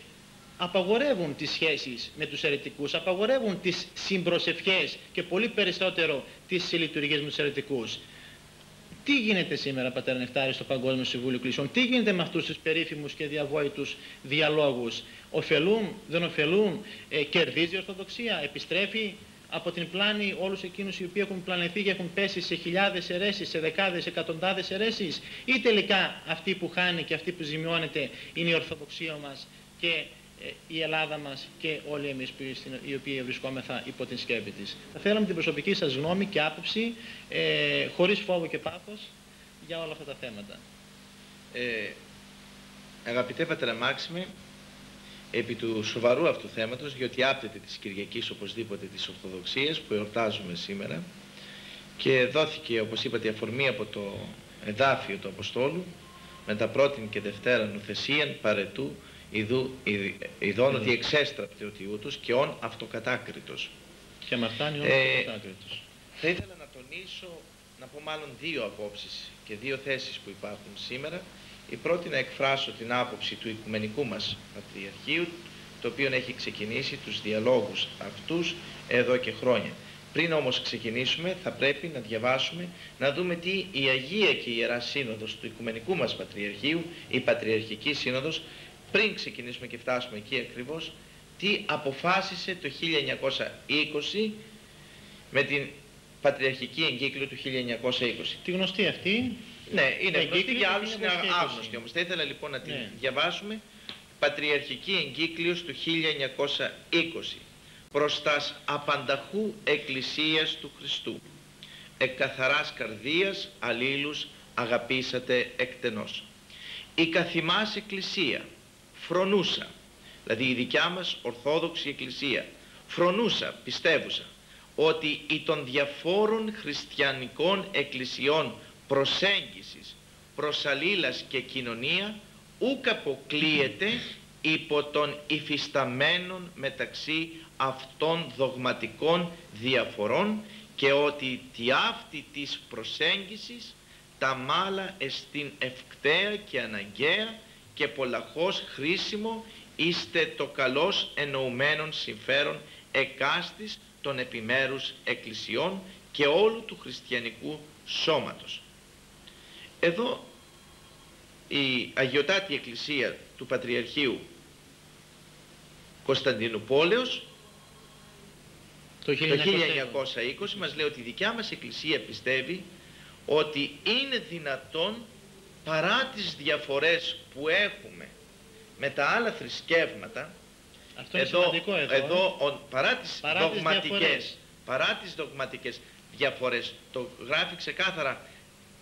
απαγορεύουν τις σχέσεις με τους αιρετικούς, απαγορεύουν τις συμπροσευχές και πολύ περισσότερο τις λειτουργίες με τους αιρετικούς. Τι γίνεται σήμερα, Πατέρα Νεκτάρη, στο Παγκόσμιο Συμβούλιο Κλεισιών, τι γίνεται με αυτούς τους περίφημους και διαβόητους διαλόγους; Οφελούν, δεν ωφελούν, ε, κερδίζει η Ορθοδοξία, επιστρέφει από την πλάνη όλους εκείνους οι οποίοι έχουν πλανεθεί και έχουν πέσει σε χιλιάδες αιρέσεις, σε δεκάδες, εκατοντάδες αιρέσεις; Ή τελικά αυτή που χάνει και αυτή που ζημιώνεται είναι η Ορθοδοξία μας και ε, η Ελλάδα μας και όλοι εμείς οι οποίοι βρισκόμεθα υπό την σκέπη της. Θα θέλαμε την προσωπική σας γνώμη και άποψη, ε, χωρίς φόβο και πάθος, για όλα αυτά τα θέματα. Ε, αγαπητέ Πατέρα Μάξιμε, επί του σοβαρού αυτού θέματος, διότι άπτεται της Κυριακής οπωσδήποτε της Ορθοδοξίας που εορτάζουμε σήμερα και δόθηκε, όπως είπατε, αφορμή από το εδάφιο του Αποστόλου με τα πρώτη και δευτέρα νουθεσίαν παρετού ειδού, ειδών ότι εξέστραπτε ο Τιούτος και όν αυτοκατάκριτος. Και αμαρτάνει όν ε, αυτοκατάκριτος. Θα ήθελα να τονίσω, να πω μάλλον δύο απόψεις και δύο θέσεις που υπάρχουν σήμερα. Η πρώτη να εκφράσω την άποψη του Οικουμενικού μας Πατριαρχείου, το οποίο έχει ξεκινήσει τους διαλόγους αυτούς εδώ και χρόνια. Πριν όμως ξεκινήσουμε θα πρέπει να διαβάσουμε, να δούμε τι η Αγία και η Ιερά Σύνοδος του Οικουμενικού μας Πατριαρχείου, η Πατριαρχική Σύνοδος, πριν ξεκινήσουμε και φτάσουμε εκεί ακριβώς, τι αποφάσισε το 1920 με την Πατριαρχική Εγκύκλιο του 1920. Τη γνωστή αυτή. Ναι, είναι γνωστή, για άλλους είναι άγνωστη όμως. Θα ήθελα λοιπόν να την ναι. διαβάσουμε. Πατριαρχική Εγκύκλιος του 1920 προς τας απανταχού εκκλησίας του Χριστού. Εκκαθαράς καρδίας αλλήλους αγαπήσατε εκτενώς. Η καθημάς εκκλησία φρονούσα, δηλαδή η δικιά μας Ορθόδοξη Εκκλησία, φρονούσα, πιστεύουσα, ότι οι των διαφόρων χριστιανικών εκκλησιών προσέγγισης προς αλλήλας και κοινωνία ούκ αποκλείεται υπό των υφισταμένων μεταξύ αυτών δογματικών διαφορών και ότι τη αυτή της προσέγγισης τα μάλα εστιν ευκταία και αναγκαία και πολλαχώς χρήσιμο είστε το καλός εννοουμένων συμφέρον εκάστης των επιμέρους εκκλησιών και όλου του χριστιανικού σώματος. Εδώ η Αγιοτάτη Εκκλησία του Πατριαρχείου Κωνσταντινούπολεως το 1920 μας λέει ότι η δικιά μας Εκκλησία πιστεύει ότι είναι δυνατόν παρά τις διαφορές που έχουμε με τα άλλα θρησκεύματα Αυτό εδώ, εδώ, εδώ ε. παρά τις παρά δογματικές τις παρά τις δογματικές διαφορές το γράφει ξεκάθαρα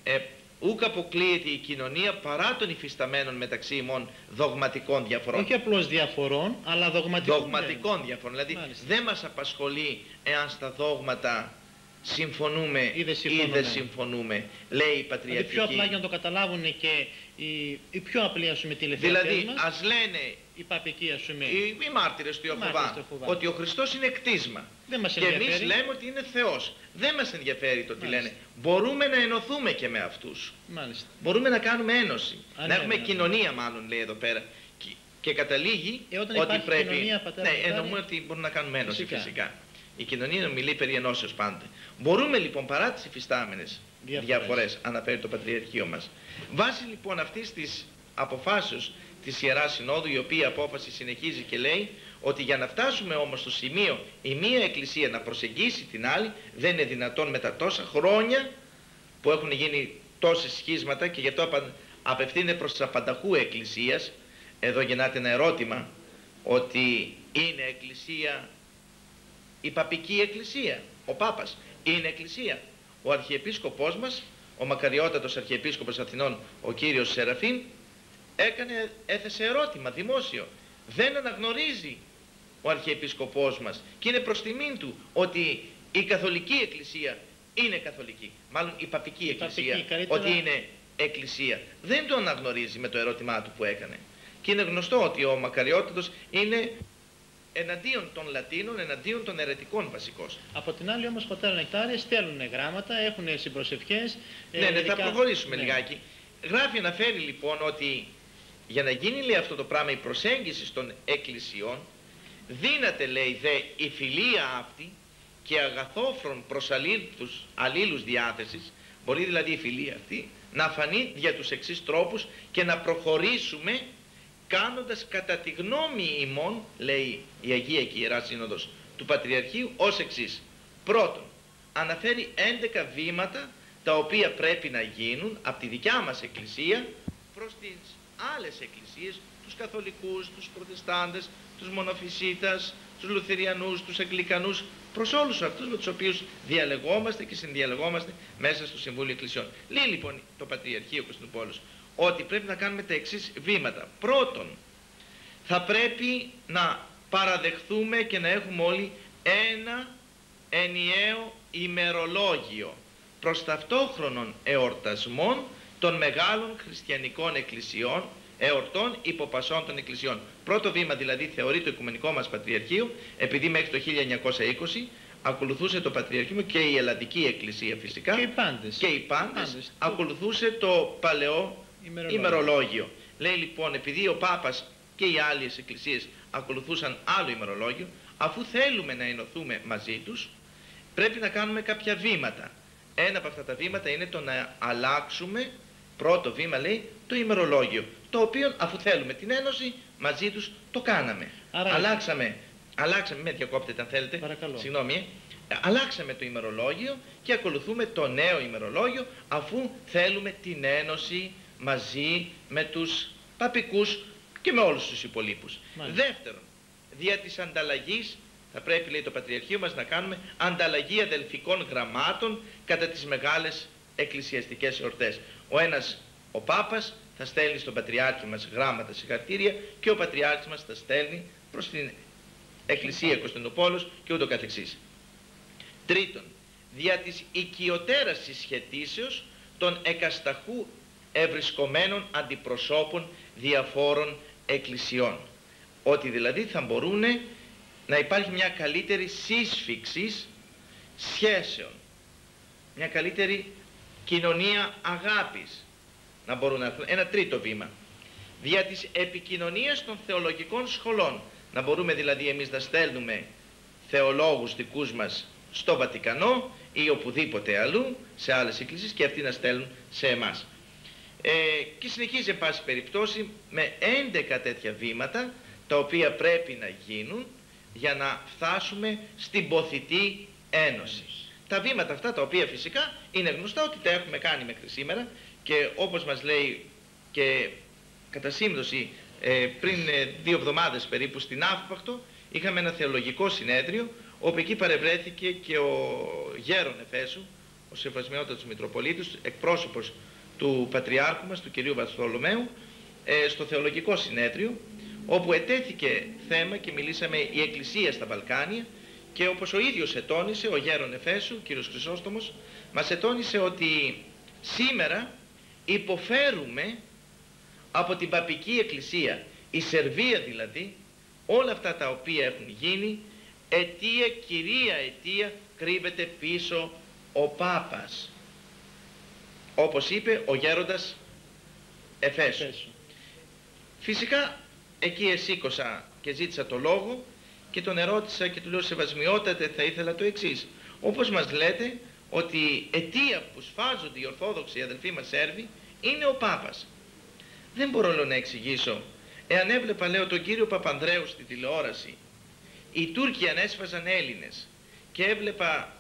ε, ούκ αποκλείεται η κοινωνία παρά των υφισταμένων μεταξύ ημών δογματικών διαφορών. Όχι απλώς διαφορών, αλλά δογματικών. Δογματικών διαφορών. Δηλαδή δεν μας απασχολεί εάν στα δόγματα συμφωνούμε ή δεν συμφωνούμε, ή δεν συμφωνούμε λέει η Πατριαρχική. Δηλαδή πιο απλά για να το καταλάβουν και οι, οι πιο απλοί ας πούμε Δηλαδή μας, ας λένε οι παπικοί ας πούμε, οι, οι μάρτυρες του Ιωχωβά ότι ο Χριστός είναι κτίσμα. Δεν μας και εμείς λέμε ότι είναι Θεός. Δεν μας ενδιαφέρει το τι λένε. Μπορούμε να ενωθούμε και με αυτούς. Μάλιστα. Μπορούμε να κάνουμε ένωση. Α, να ναι, έχουμε ναι, ναι. κοινωνία μάλλον λέει εδώ πέρα. Και, και καταλήγει ε, ότι πρέπει... Κοινωνία, πατέρα, ναι, εννοούμε ότι μπορούμε να κάνουμε ένωση φυσικά. φυσικά. Η κοινωνία μιλεί περί ενώσεως πάντα. Μπορούμε λοιπόν παρά τις υφιστάμενες διαφορές, διαφορές αναφέρει το Πατριαρχείο μας. Βάσει λοιπόν αυτής της αποφάσεως της Ιεράς Συνόδου η οποία απόφαση συνεχίζει και λέει ότι για να φτάσουμε όμως στο σημείο η μία εκκλησία να προσεγγίσει την άλλη δεν είναι δυνατόν μετά τόσα χρόνια που έχουν γίνει τόσες σχίσματα και γι' αυτό απευθύνεται προς τις απανταχού εκκλησίας εδώ γεννάται ένα ερώτημα ότι είναι εκκλησία η παπική εκκλησία, ο Πάπας, είναι εκκλησία. Ο Αρχιεπίσκοπός μας, ο μακαριότατος Αρχιεπίσκοπος Αθηνών, ο κύριος Σεραφείμ, έκανε, έθεσε ερώτημα δημόσιο. Δεν αναγνωρίζει ο Αρχιεπίσκοπός μας και είναι προς τιμήν του ότι η Καθολική Εκκλησία είναι καθολική. Μάλλον η Παπική Εκκλησία ότι είναι Εκκλησία. Δεν το αναγνωρίζει με το ερώτημά του που έκανε. Και είναι γνωστό ότι ο Μακαριότατος είναι εναντίον των Λατίνων, εναντίον των ερετικών βασικώς. Από την άλλη όμως πατέρα Νεκτάρια στέλνουν γράμματα, έχουν συμπροσευχές. Ε, ναι, ναι, θα προχωρήσουμε ναι. λιγάκι. Γράφει, αναφέρει λοιπόν ότι για να γίνει λέει αυτό το πράγμα η προσέγγιση των εκκλησιών, δύναται λέει δε η φιλία αυτή και αγαθόφρον προς αλλήλους, αλλήλους διάθεσης, μπορεί δηλαδή η φιλία αυτή να φανεί για τους εξής τρόπους και να προχωρήσουμε κάνοντας κατά τη γνώμη ημών, λέει η Αγία και Ιερά Σύνοδος του Πατριαρχείου, ως εξής. Πρώτον, αναφέρει 11 βήματα τα οποία πρέπει να γίνουν από τη δικιά μας Εκκλησία προς τις άλλες εκκλησίες, τους καθολικούς, τους προτεστάντες, τους μονοφυσίτας, τους λουθυριανούς, τους αγγλικανούς, προς όλους αυτούς με τους οποίους διαλεγόμαστε και συνδιαλεγόμαστε μέσα στο Συμβούλιο Εκκλησιών. Λέει λοιπόν το Πατριαρχείο Κωνσταντινούπολος ότι πρέπει να κάνουμε τα εξής βήματα. Πρώτον, θα πρέπει να παραδεχθούμε και να έχουμε όλοι ένα ενιαίο ημερολόγιο προς ταυτόχρονων εορτασμών των μεγάλων χριστιανικών εκκλησιών, εορτών υποπασών των εκκλησιών. Πρώτο βήμα δηλαδή θεωρεί το Οικουμενικό μας Πατριαρχείο, επειδή μέχρι το 1920 ακολουθούσε το Πατριαρχείο και η Ελλαδική Εκκλησία φυσικά και οι πάντες, και οι πάντες, ακολουθούσε το παλαιό ημερολόγιο. ημερολόγιο. Λέει λοιπόν επειδή ο Πάπας και οι άλλες εκκλησίες ακολουθούσαν άλλο ημερολόγιο, αφού θέλουμε να ενωθούμε μαζί τους, πρέπει να κάνουμε κάποια βήματα. Ένα από αυτά τα βήματα είναι το να αλλάξουμε, πρώτο βήμα λέει, το ημερολόγιο, το οποίο αφού θέλουμε την ένωση μαζί τους το κάναμε. Άρα... Αλλάξαμε, αλλάξαμε, με διακόπτετε αν θέλετε, Παρακαλώ. συγγνώμη, ε, αλλάξαμε το ημερολόγιο και ακολουθούμε το νέο ημερολόγιο αφού θέλουμε την ένωση μαζί με τους παπικούς και με όλους τους υπολείπους. Δεύτερον, δια της ανταλλαγής θα πρέπει λέει το Πατριαρχείο μας να κάνουμε ανταλλαγή αδελφικών γραμμάτων κατά τις μεγάλες εκκλησιαστικές εορτές. Ο ένας, ο Πάπας, θα στέλνει στον Πατριάρχη μας γράμματα συγχαρτήρια και ο Πατριάρχης μας θα στέλνει προς την Εκκλησία Κωνσταντινοπόλος και ούτω καθεξής. Τρίτον, δια της οικειοτέρας συσχετήσεως των εκασταχού ευρισκομένων αντιπροσώπων διαφόρων εκκλησιών. Ότι δηλαδή θα μπορούν να υπάρχει μια καλύτερη σύσφυξη σχέσεων, μια καλύτερη κοινωνία αγάπης να μπορούν να έρθουν. Ένα τρίτο βήμα. Δια της επικοινωνίας των θεολογικών σχολών. Να μπορούμε δηλαδή εμείς να στέλνουμε θεολόγους δικούς μας στο Βατικανό ή οπουδήποτε αλλού σε άλλες εκκλησίες και αυτοί να στέλνουν σε εμάς. Ε, και συνεχίζει εν πάση περιπτώσει με 11 τέτοια βήματα τα οποία πρέπει να γίνουν για να φτάσουμε στην ποθητή ένωση. Τα βήματα αυτά τα οποία φυσικά είναι γνωστά ότι τα έχουμε κάνει μέχρι σήμερα και όπως μας λέει και κατά σύμπτωση ε, πριν ε, δύο εβδομάδες περίπου στην Αύπαχτο είχαμε ένα θεολογικό συνέδριο όπου εκεί παρευρέθηκε και ο γέρον Εφέσου, ο Σεβασμιότατος Μητροπολίτης, εκπρόσωπος του Πατριάρχου μας, του κυρίου Βαρθολομαίου, ε, στο θεολογικό συνέδριο όπου ετέθηκε θέμα και μιλήσαμε η Εκκλησία στα Βαλκάνια και όπως ο ίδιος ετώνησε, ο γέρον Εφέσου, κύριος Χρυσόστομος, μας ετώνησε ότι σήμερα υποφέρουμε από την παπική εκκλησία, η Σερβία δηλαδή, όλα αυτά τα οποία έχουν γίνει, αιτία, κυρία αιτία, κρύβεται πίσω ο Πάπας. Όπως είπε ο γέροντας Εφέσου. Φυσικά εκεί εσήκωσα και ζήτησα το λόγο και τον ερώτησα και του λέω σεβασμιότατε θα ήθελα το εξής. Όπως μας λέτε ότι αιτία που σφάζονται οι Ορθόδοξοι αδελφοί μας Σέρβοι είναι ο Πάπας. Δεν μπορώ λέω, να εξηγήσω. Εάν έβλεπα λέω τον κύριο Παπανδρέου στη τηλεόραση οι Τούρκοι ανέσφαζαν Έλληνες και έβλεπα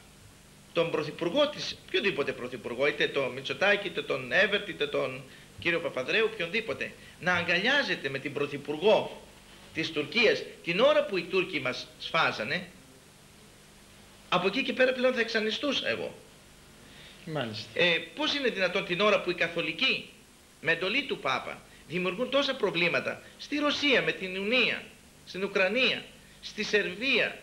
τον πρωθυπουργό της, οποιοδήποτε πρωθυπουργό, είτε τον Μητσοτάκη, είτε τον Εύερτ, είτε τον κύριο Παπαδρέου, οποιονδήποτε, να αγκαλιάζεται με την Πρωθυπουργό της Τουρκίας την ώρα που οι Τούρκοι μας σφάζανε, από εκεί και πέρα πλέον θα εξανιστούσα εγώ. Μάλιστα. Ε, πώς είναι δυνατόν την ώρα που οι Καθολικοί με εντολή του Πάπα δημιουργούν τόσα προβλήματα στη Ρωσία με την Ιουνία, στην Ουκρανία, στη Σερβία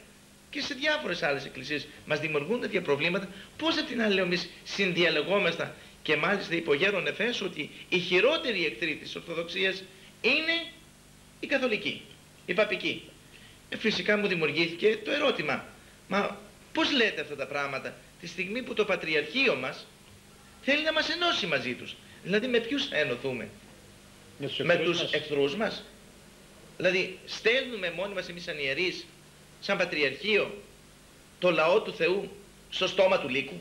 και σε διάφορες άλλες εκκλησίες μας δημιουργούν τέτοια προβλήματα, πώς θα την άλλη εμείς συνδιαλεγόμαστα και μάλιστα είπε ο Γέρον Εφές ότι η χειρότερη εχθρή της Ορθοδοξίας είναι η Καθολική, η Παπική. Ε, φυσικά μου δημιουργήθηκε το ερώτημα, μα πώς λέτε αυτά τα πράγματα τη στιγμή που το Πατριαρχείο μας θέλει να μας ενώσει μαζί τους. Δηλαδή με ποιους θα ενωθούμε; Με τους με εχθρούς τους μας. εχθρούς μας. Δηλαδή στέλνουμε μόνοι μας εμείς σαν ιερείς, σαν Πατριαρχείο, το λαό του Θεού στο στόμα του λύκου.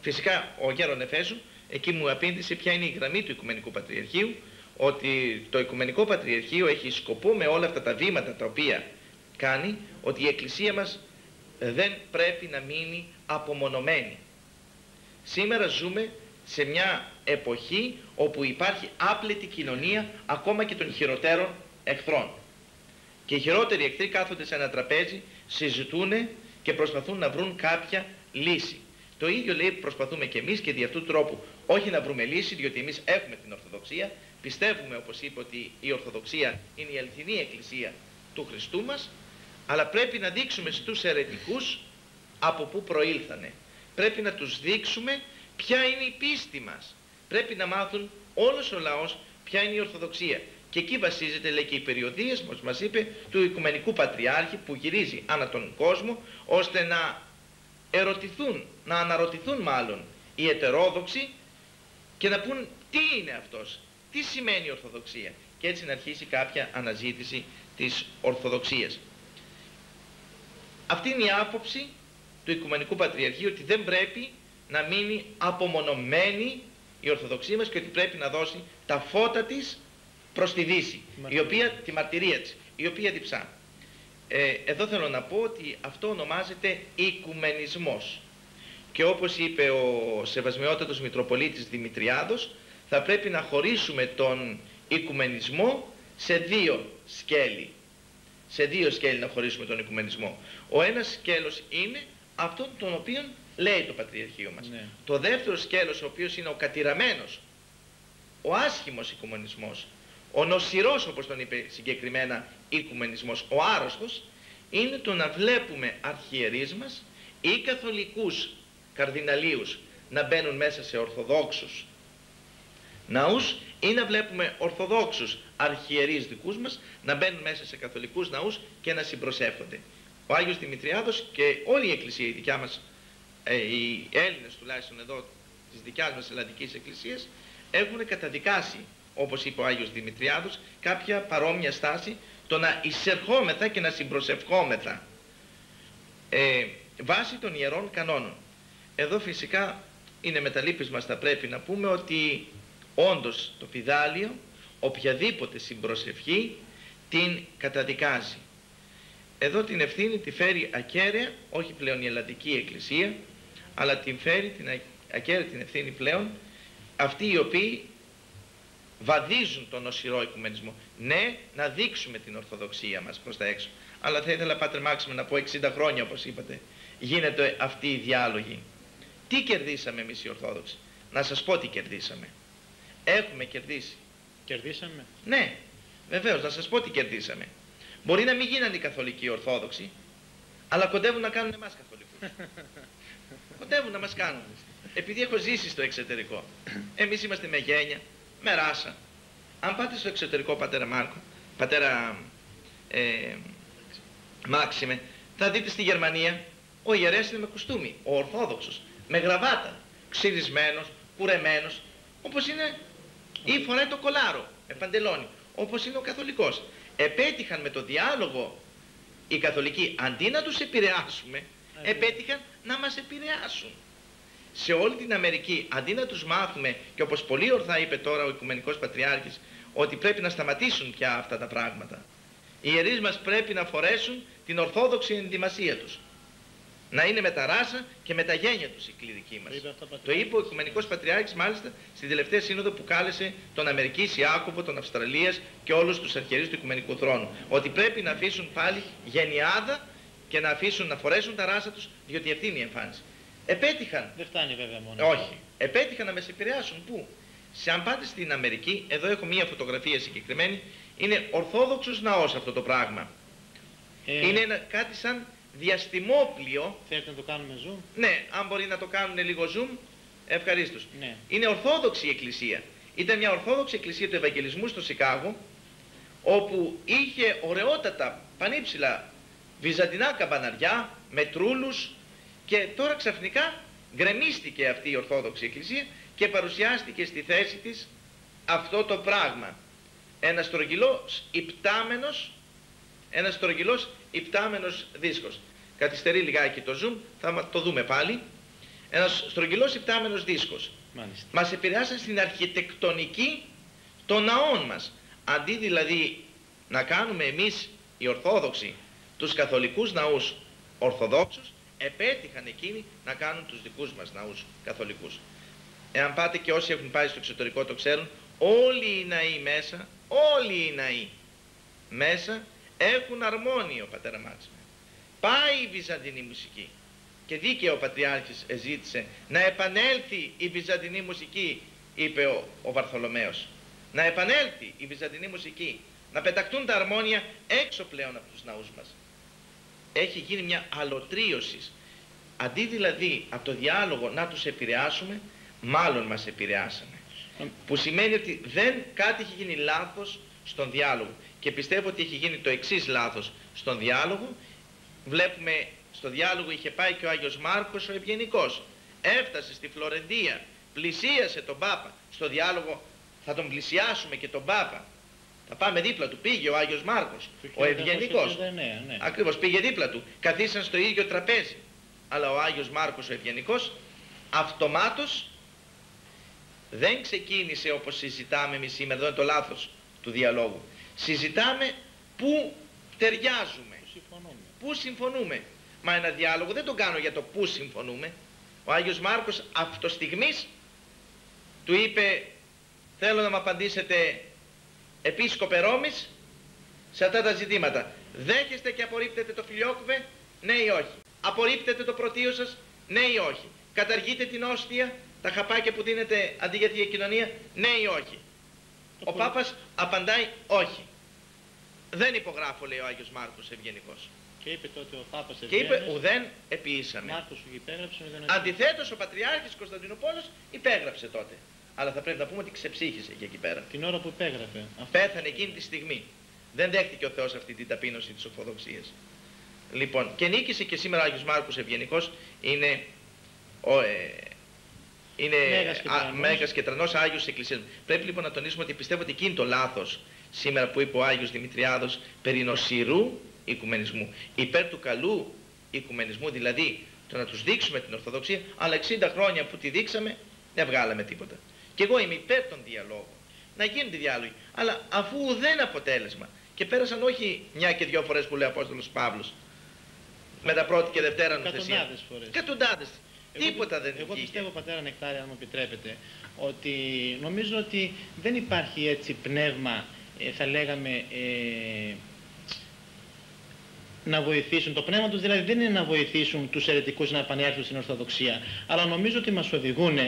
Φυσικά ο Γέρον Εφέσου εκεί μου απήντησε ποια είναι η γραμμή του Οικουμενικού Πατριαρχείου, ότι το Οικουμενικό Πατριαρχείο έχει σκοπό με όλα αυτά τα βήματα τα οποία κάνει, ότι η Εκκλησία μας δεν πρέπει να μείνει απομονωμένη. Σήμερα ζούμε σε μια εποχή όπου υπάρχει άπλετη κοινωνία ακόμα και των χειροτέρων εχθρών. Και οι χειρότεροι εχθροί κάθονται σε ένα τραπέζι, συζητούν και προσπαθούν να βρουν κάποια λύση. Το ίδιο λέει προσπαθούμε και εμείς και δι' αυτού του τρόπου όχι να βρούμε λύση διότι εμείς έχουμε την Ορθοδοξία, πιστεύουμε όπως είπε ότι η Ορθοδοξία είναι η αληθινή εκκλησία του Χριστού μας, αλλά πρέπει να δείξουμε στους αιρετικούς από πού προήλθανε. Πρέπει να τους δείξουμε ποια είναι η πίστη μας. Πρέπει να μάθουν όλος ο λαός ποια είναι η Ορθοδοξία. Και εκεί βασίζεται, λέει και οι περιοδίες, όπως μας είπε, του Οικουμενικού Πατριάρχη που γυρίζει ανά τον κόσμο, ώστε να ερωτηθούν, να αναρωτηθούν μάλλον οι ετερόδοξοι και να πούν τι είναι αυτός, τι σημαίνει Ορθοδοξία. Και έτσι να αρχίσει κάποια αναζήτηση της Ορθοδοξίας. Αυτή είναι η άποψη του Οικουμενικού Πατριαρχείου ότι δεν πρέπει να μείνει απομονωμένη η Ορθοδοξία μας και ότι πρέπει να δώσει τα φώτα της προς τη Δύση, η Μαρτυρία. οποία, τη μαρτυρία της, η οποία διψά. Ε, εδώ θέλω να πω ότι αυτό ονομάζεται οικουμενισμός. Και όπως είπε ο Σεβασμιότατος Μητροπολίτης Δημητριάδος, θα πρέπει να χωρίσουμε τον οικουμενισμό σε δύο σκέλη. Σε δύο σκέλη να χωρίσουμε τον οικουμενισμό. Ο ένας σκέλος είναι αυτόν τον οποίο λέει το Πατριαρχείο μας. Ναι. Το δεύτερο σκέλος, ο οποίος είναι ο κατηραμένος, ο άσχημος οικουμενισμός, ο νοσηρός όπως τον είπε συγκεκριμένα οικουμενισμός, ο άρρωστος, είναι το να βλέπουμε αρχιερείς μας ή καθολικούς καρδιναλίους να μπαίνουν μέσα σε ορθοδόξους ναούς ή να βλέπουμε ορθοδόξους αρχιερείς δικούς μας να μπαίνουν μέσα σε καθολικούς ναούς και να συμπροσεύχονται. Ο Άγιος Δημητριάδος και όλη η Εκκλησία η δικιά μας, ε, οι Έλληνες τουλάχιστον εδώ της δικιάς μας Ελλαδικής Εκκλησίας έχουν καταδικάσει, όπως είπε ο Άγιος Δημητριάδος, κάποια παρόμοια στάση το να εισερχόμεθα και να συμπροσευχόμεθα ε, βάσει των ιερών κανόνων. Εδώ φυσικά είναι με τα λύπης μας θα πρέπει να πούμε ότι όντως το πιδάλιο οποιαδήποτε συμπροσευχή την καταδικάζει. Εδώ την ευθύνη τη φέρει ακέραια, όχι πλέον η Ελλαδική Εκκλησία, αλλά την φέρει την α- ακέραια την ευθύνη πλέον αυτοί οι οποίοι βαδίζουν τον οσυρό οικουμενισμό. Ναι, να δείξουμε την Ορθοδοξία μας προς τα έξω. Αλλά θα ήθελα, Πάτερ Μάξιμε, να πω 60 χρόνια, όπως είπατε, γίνεται αυτή η διάλογη. Τι κερδίσαμε εμείς οι Ορθόδοξοι; Να σας πω τι κερδίσαμε. Έχουμε κερδίσει. Κερδίσαμε; Ναι, βεβαίως, να σας πω τι κερδίσαμε. Μπορεί να μην γίνανε οι καθολικοί οι Ορθόδοξοι, αλλά κοντεύουν να κάνουν εμάς καθολικούς. κοντεύουν να μας κάνουν. Επειδή έχω ζήσει στο εξωτερικό. Εμείς είμαστε με γένεια, με ράσα. Αν πάτε στο εξωτερικό, πατέρα Μάρκο, πατέρα ε, Μάξιμε, θα δείτε στη Γερμανία ο ιερέας είναι με κουστούμι, ο Ορθόδοξος, με γραβάτα, ξυρισμένος, κουρεμένος, όπως είναι ή φοράει το κολάρο, με παντελόνι, όπως είναι ο καθολικός. Επέτυχαν με το διάλογο οι καθολικοί, αντί να τους επηρεάσουμε, Αντί. επέτυχαν να μας επηρεάσουν. Σε όλη την Αμερική, αντί να τους μάθουμε, και όπως πολύ ορθά είπε τώρα ο Οικουμενικός Πατριάρχης, ότι πρέπει να σταματήσουν πια αυτά τα πράγματα. Οι ιερείς μας πρέπει να φορέσουν την ορθόδοξη ενδυμασία τους. Να είναι με τα ράσα και με τα γένια τους οι κληρικοί μας. Το είπε αυτό ο Το Πατριάρχης. είπε ο Οικουμενικός Πατριάρχης μάλιστα στην τελευταία σύνοδο που κάλεσε τον Αμερικής Ιάκωβο, τον Αυστραλίας και όλους τους αρχιερείς του Οικουμενικού Θρόνου. Ότι πρέπει να αφήσουν πάλι γενιάδα και να αφήσουν να φορέσουν τα ράσα τους διότι αυτή είναι η εμφάνιση. Επέτυχαν Δεν φτάνει βέβαια μόνο. όχι. Επέτυχαν να με επηρεάσουν. Πού; Σε αν πάτε στην Αμερική, εδώ έχω μία φωτογραφία συγκεκριμένη, είναι ορθόδοξος ναός αυτό το πράγμα. Ε, Είναι ένα, κάτι σαν διαστημόπλιο. Θέλετε να το κάνουμε zoom; Ναι, αν μπορεί να το κάνουν λίγο zoom, ευχαρίστως. Ναι. Είναι ορθόδοξη η εκκλησία. Ήταν μια ορθόδοξη εκκλησία του Ευαγγελισμού στο Σικάγο, όπου είχε ωραιότατα πανύψηλα βυζαντινά καμπαναριά με τρούλους και τώρα ξαφνικά γκρεμίστηκε αυτή η Ορθόδοξη Εκκλησία και παρουσιάστηκε στη θέση της αυτό το πράγμα. Ένα στρογγυλός υπτάμενος, ένας στρογγυλός υπτάμενος δίσκος. Καθυστερεί λιγάκι το zoom, θα το δούμε πάλι. Ένας στρογγυλός υπτάμενος δίσκος. Μάλιστα. Μας επηρεάσαν στην αρχιτεκτονική των ναών μας. Αντί δηλαδή να κάνουμε εμείς οι Ορθόδοξοι τους καθολικούς ναούς Ορθοδόξους, επέτυχαν εκείνοι να κάνουν τους δικούς μας ναούς καθολικούς. Εάν πάτε και όσοι έχουν πάει στο εξωτερικό το ξέρουν, όλοι οι ναοί μέσα, όλοι οι ναοί μέσα έχουν αρμόνιο πατέρα Μάτσιμε. Πάει η βυζαντινή μουσική και δίκαιο ο Πατριάρχης εζήτησε να επανέλθει η βυζαντινή μουσική, είπε ο, ο Βαρθολομαίος. Να επανέλθει η βυζαντινή μουσική, να πεταχτούν τα αρμόνια έξω πλέον από τους ναούς μας. Έχει γίνει μια αλωτρίωσης. Αντί δηλαδή από το διάλογο να τους επηρεάσουμε, μάλλον μας επηρεάσαμε. Που σημαίνει ότι δεν κάτι έχει γίνει λάθος στον διάλογο. Και πιστεύω ότι έχει γίνει το εξής λάθος στον διάλογο. Βλέπουμε στο διάλογο είχε πάει και ο Άγιος Μάρκος ο Ευγενικός. Έφτασε στη Φλωρεντία, πλησίασε τον Πάπα. Στο διάλογο θα τον πλησιάσουμε και τον Πάπα. Θα πάμε δίπλα του. Πήγε ο Άγιος Μάρκος, ο Ευγενικός. Ναι, ναι. Ακριβώς πήγε δίπλα του. Καθίσαν στο ίδιο τραπέζι. Αλλά ο Άγιος Μάρκος ο Ευγενικός αυτομάτως δεν ξεκίνησε όπως συζητάμε εμείς σήμερα, εδώ είναι το λάθος του διαλόγου. Συζητάμε πού ταιριάζουμε, πού συμφωνούμε. πού συμφωνούμε. Μα ένα διάλογο δεν τον κάνω για το πού συμφωνούμε. Ο Άγιος Μάρκος αυτοστιγμής του είπε θέλω να μου απαντήσετε επίσκοπε Ρώμης σε αυτά τα ζητήματα. Δέχεστε και απορρίπτετε το φιλιόκουβε, ναι ή όχι. Απορρίπτετε το πρωτείο σας, ναι ή όχι. Καταργείτε την όστια, τα χαπάκια που δίνετε αντί για την κοινωνία, ναι ή όχι. Ο Πάπας απαντάει όχι. Δεν υπογράφω, λέει ο Άγιος Μάρκος ευγενικός. Και είπε τότε ο Πάπας Και είπε ουδέν επιήσαμε. Μάρκος σου υπέγραψε, ουδέν Αντιθέτως ο Πατριάρχης Κωνσταντινούπολος υπέγραψε τότε. Αλλά θα πρέπει να πούμε ότι ξεψύχησε και εκεί πέρα. Την ώρα που υπέγραφε. Πέθανε εκείνη τη στιγμή. Δεν δέχτηκε ο Θεός αυτή την ταπείνωση της Ορθοδοξίας. Λοιπόν, και νίκησε και σήμερα ο Άγιος Μάρκος Ευγενικός είναι, ο, ε, είναι Μέγας και τρανός. Μέγας και Τρανός Άγιος Εκκλησίας. Πρέπει λοιπόν να τονίσουμε ότι πιστεύω ότι εκείνη το λάθος σήμερα που είπε ο Άγιος Δημητριάδος περί νοσηρού οικουμενισμού, υπέρ του καλού οικουμενισμού, δηλαδή το να τους δείξουμε την Ορθοδοξία, αλλά 60 χρόνια που τη δείξαμε δεν βγάλαμε τίποτα. Και εγώ είμαι υπέρ των διαλόγων. Να γίνονται διάλογοι. Αλλά αφού δεν αποτέλεσμα. Και πέρασαν όχι μια και δυο φορές που λέει ο Απόστολος Παύλος. Με τα πρώτη και δευτέρα νομοθεσία. Εκατοντάδες φορές. Εκατοντάδες. Εγώ Τίποτα πι- δεν Εγώ βγήκε. πιστεύω, πατέρα Νεκτάρια, αν μου επιτρέπετε, ότι νομίζω ότι δεν υπάρχει έτσι πνεύμα, ε, θα λέγαμε, ε, να βοηθήσουν. Το πνεύμα τους δηλαδή δεν είναι να βοηθήσουν τους αιρετικούς να επανέλθουν στην Ορθοδοξία, αλλά νομίζω ότι μας οδηγούν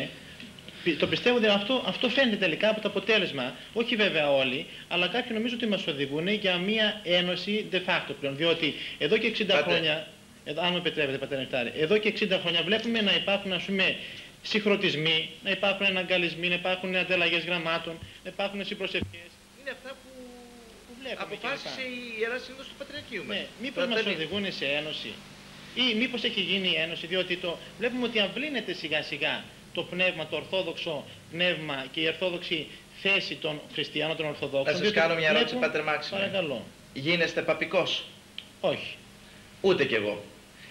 το πιστεύω ότι αυτό, αυτό φαίνεται τελικά από το αποτέλεσμα. Όχι βέβαια όλοι, αλλά κάποιοι νομίζω ότι μας οδηγούν για μια ένωση de facto πλέον. Διότι εδώ και 60 Πάτε. χρόνια, εδώ, αν μου επιτρέπετε πατέρα Νεκτάρη, εδώ και 60 χρόνια βλέπουμε να υπάρχουν ας πούμε συγχρονισμοί, να υπάρχουν αναγκαλισμοί, να υπάρχουν ανταλλαγές γραμμάτων, να υπάρχουν συμπροσευχές. Είναι αυτά που Που βλέπουμε αποφάσισε κλπ. η Ιερά Σύνοδος του Πατριαρχείου μας. Ναι, μήπως Τώρα μας πρέπει- οδηγούν σε ένωση ή μήπως έχει γίνει η ένωση, διότι το, βλέπουμε ότι αυλύνεται σιγά σιγά το πνεύμα, το ορθόδοξο πνεύμα και η ορθόδοξη θέση των χριστιανών των Ορθοδόξων. Να σας διότι κάνω μια ερώτηση, βλέπουν- Πάτερ Μάξιμε. Παρακαλώ. Γίνεστε παπικός; Όχι. Ούτε κι εγώ.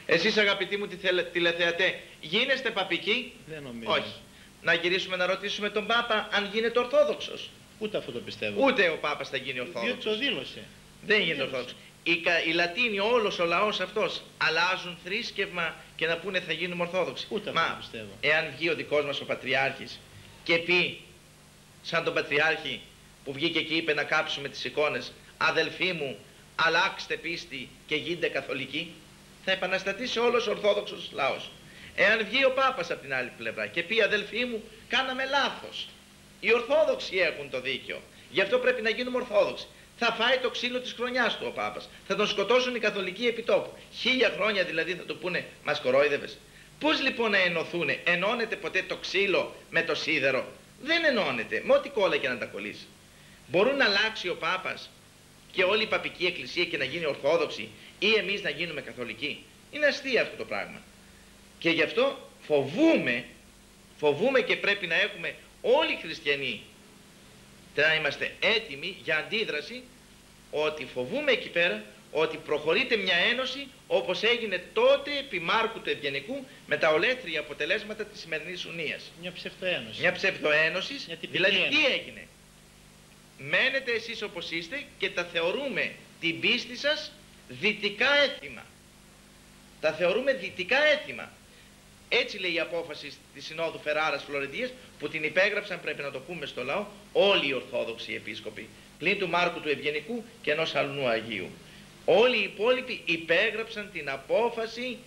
Εσείς αγαπητοί μου τηλε- τηλεθεατέ, γίνεστε παπικοί; Δεν νομίζω. Όχι. Να γυρίσουμε να ρωτήσουμε τον Πάπα αν γίνεται Ορθόδοξος. Ούτε αυτό το πιστεύω. Ούτε ο Πάπας θα γίνει Διότι το Ορθόδοξος. δήλωσε. Δεν γίνεται δήλωσε. Ορθόδοξος. Οι, κα- οι Λατίνοι, όλος ο λαός αυτός, αλλάζουν θρήσκευμα και να πούνε θα γίνουμε Ορθόδοξοι. Ούτε αυτό Μα, το πιστεύω. εάν βγει ο δικός μας ο Πατριάρχης και πει, σαν τον Πατριάρχη που βγήκε και είπε να κάψουμε τις εικόνες, αδελφοί μου, αλλάξτε πίστη και γίνετε καθολικοί, θα επαναστατήσει όλος ο Ορθόδοξος λαός. Εάν βγει ο Πάπας από την άλλη πλευρά και πει αδελφοί μου, κάναμε λάθος. Οι Ορθόδοξοι έχουν το δίκιο. Γι' αυτό πρέπει να γίνουμε Ορθόδοξοι. Θα φάει το ξύλο της χρονιάς του ο Πάπας. Θα τον σκοτώσουν οι καθολικοί επιτόπου. Χίλια χρόνια δηλαδή θα του πούνε μας κορόιδευες. Πώς λοιπόν να ενωθούνε, ενώνεται ποτέ το ξύλο με το σίδερο; Δεν ενώνεται, με ό,τι κόλλα και να τα κολλήσει. Μπορούν να αλλάξει ο Πάπας και όλη η παπική εκκλησία και να γίνει ορθόδοξη ή εμείς να γίνουμε καθολικοί; Είναι αστείο αυτό το πράγμα. Και γι' αυτό φοβούμε, φοβούμε και πρέπει να έχουμε όλοι οι χριστιανοί να είμαστε έτοιμοι για αντίδραση ότι φοβούμε εκεί πέρα ότι προχωρείται μια ένωση όπως έγινε τότε επί Μάρκου του Ευγενικού με τα ολέθρια αποτελέσματα της σημερινής Ουνίας. Μια ψευτοένωση. Μια ψευτοένωσης, δηλαδή τι έγινε; Μένετε εσείς όπως είστε και τα θεωρούμε την πίστη σας δυτικά έθιμα. Τα θεωρούμε δυτικά έθιμα. Έτσι λέει η απόφαση της Συνόδου Φεράρας Φλωρεντίας που την υπέγραψαν πρέπει να το πούμε στο λαό όλοι οι Ορθόδοξοι Επίσκοποι πλην του Μάρκου του Ευγενικού και ενός αλλού Αγίου. Όλοι οι υπόλοιποι υπέγραψαν την απόφαση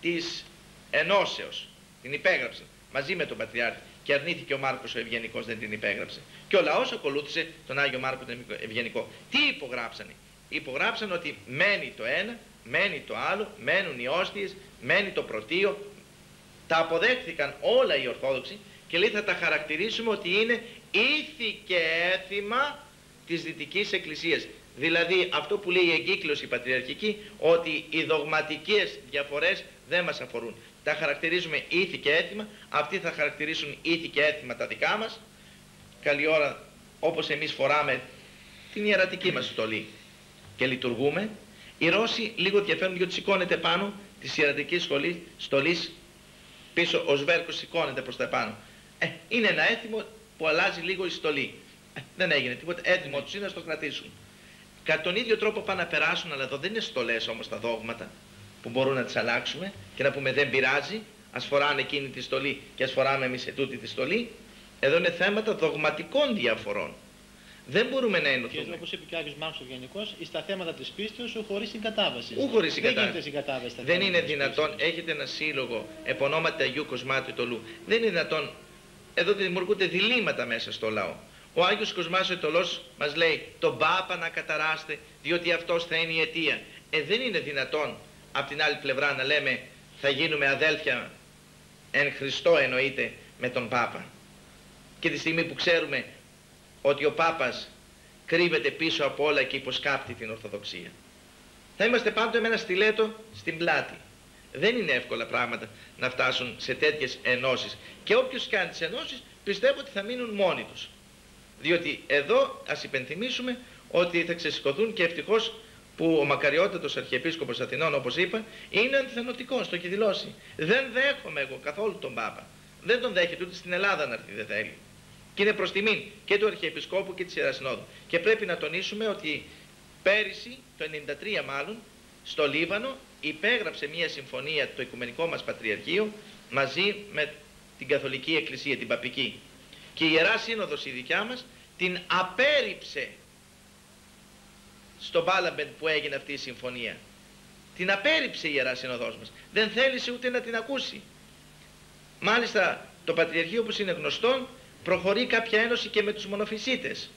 της ενώσεως. Την υπέγραψαν μαζί με τον Πατριάρχη και αρνήθηκε ο Μάρκος ο Ευγενικός δεν την υπέγραψε. Και ο λαός ακολούθησε τον Άγιο Μάρκο τον Ευγενικό. Τι υπογράψανε; Υπογράψαν ότι μένει το ένα, μένει το άλλο, μένουν οι όστιες, μένει το πρωτείο. Τα αποδέχθηκαν όλα οι Ορθόδοξοι και λέει θα τα χαρακτηρίσουμε ότι είναι ήθη και έθιμα της Δυτικής Εκκλησίας. Δηλαδή αυτό που λέει η εγκύκλωση πατριαρχική ότι οι δογματικές διαφορές δεν μας αφορούν. Τα χαρακτηρίζουμε ήθη και έθιμα, αυτοί θα χαρακτηρίσουν ήθη και έθιμα τα δικά μας. Καλή ώρα όπως εμείς φοράμε την ιερατική μας στολή και λειτουργούμε. Οι Ρώσοι λίγο διαφέρουν διότι σηκώνεται πάνω της ιερατικής στολής, στολής πίσω ο σβέρκος σηκώνεται προς τα επάνω. Ε, είναι ένα έθιμο που αλλάζει λίγο η στολή. Ε, δεν έγινε τίποτα, έτοιμο τους είναι να το κρατήσουν. Κατά τον ίδιο τρόπο πάνε να περάσουν, αλλά εδώ δεν είναι στολές όμως τα δόγματα που μπορούν να τις αλλάξουμε και να πούμε δεν πειράζει, ας φοράνε εκείνη τη στολή και ας φοράμε εμείς ετούτη τη στολή. Εδώ είναι θέματα δογματικών διαφορών. Δεν μπορούμε να ενωθούμε. Και όπω είπε και ο Άγιος Μάρκο Γενικό, στα θέματα της πίστης σου χωρίς συγκατάβαση. Ού χωρίς συγκατάβαση. Δεν συγκατάβαση. Δεν είναι δυνατόν, έχετε ένα σύλλογο επωνόματι Αγίου Κοσμάτου Τολού. Δεν είναι δυνατόν, εδώ δημιουργούνται διλήμματα μέσα στο λαό. Ο Άγιος Κοσμάς ο Ετωλός μας λέει τον Πάπα να καταράστε διότι αυτός θα είναι η αιτία. Ε δεν είναι δυνατόν από την άλλη πλευρά να λέμε θα γίνουμε αδέλφια εν Χριστώ εννοείται με τον Πάπα. Και τη στιγμή που ξέρουμε ότι ο Πάπας κρύβεται πίσω από όλα και υποσκάπτει την Ορθοδοξία. Θα είμαστε πάντοτε με ένα στιλέτο στην πλάτη. Δεν είναι εύκολα πράγματα να φτάσουν σε τέτοιες ενώσεις. Και όποιος κάνει τις ενώσεις πιστεύω ότι θα μείνουν μόνοι τους. Διότι εδώ ας υπενθυμίσουμε ότι θα ξεσηκωθούν και ευτυχώς που ο μακαριότατος Αρχιεπίσκοπος Αθηνών όπως είπα είναι αντιθενωτικός, το έχει δηλώσει. Δεν δέχομαι εγώ καθόλου τον Πάπα. Δεν τον δέχεται ούτε στην Ελλάδα να έρθει δεν θέλει. Και είναι προς τιμήν και του Αρχιεπισκόπου και της Ιερασυνόδου. Και πρέπει να τονίσουμε ότι πέρυσι, το 93 μάλλον, στο Λίβανο υπέγραψε μια συμφωνία το Οικουμενικό μας Πατριαρχείο μαζί με την Καθολική Εκκλησία, την Παπική και η Ιερά Σύνοδος η δικιά μας την απέρριψε στο Μπάλαμπεν που έγινε αυτή η συμφωνία. Την απέρριψε η Ιερά Σύνοδος μας. Δεν θέλησε ούτε να την ακούσει. Μάλιστα το Πατριαρχείο όπως είναι γνωστό προχωρεί κάποια ένωση και με τους μονοφυσίτες.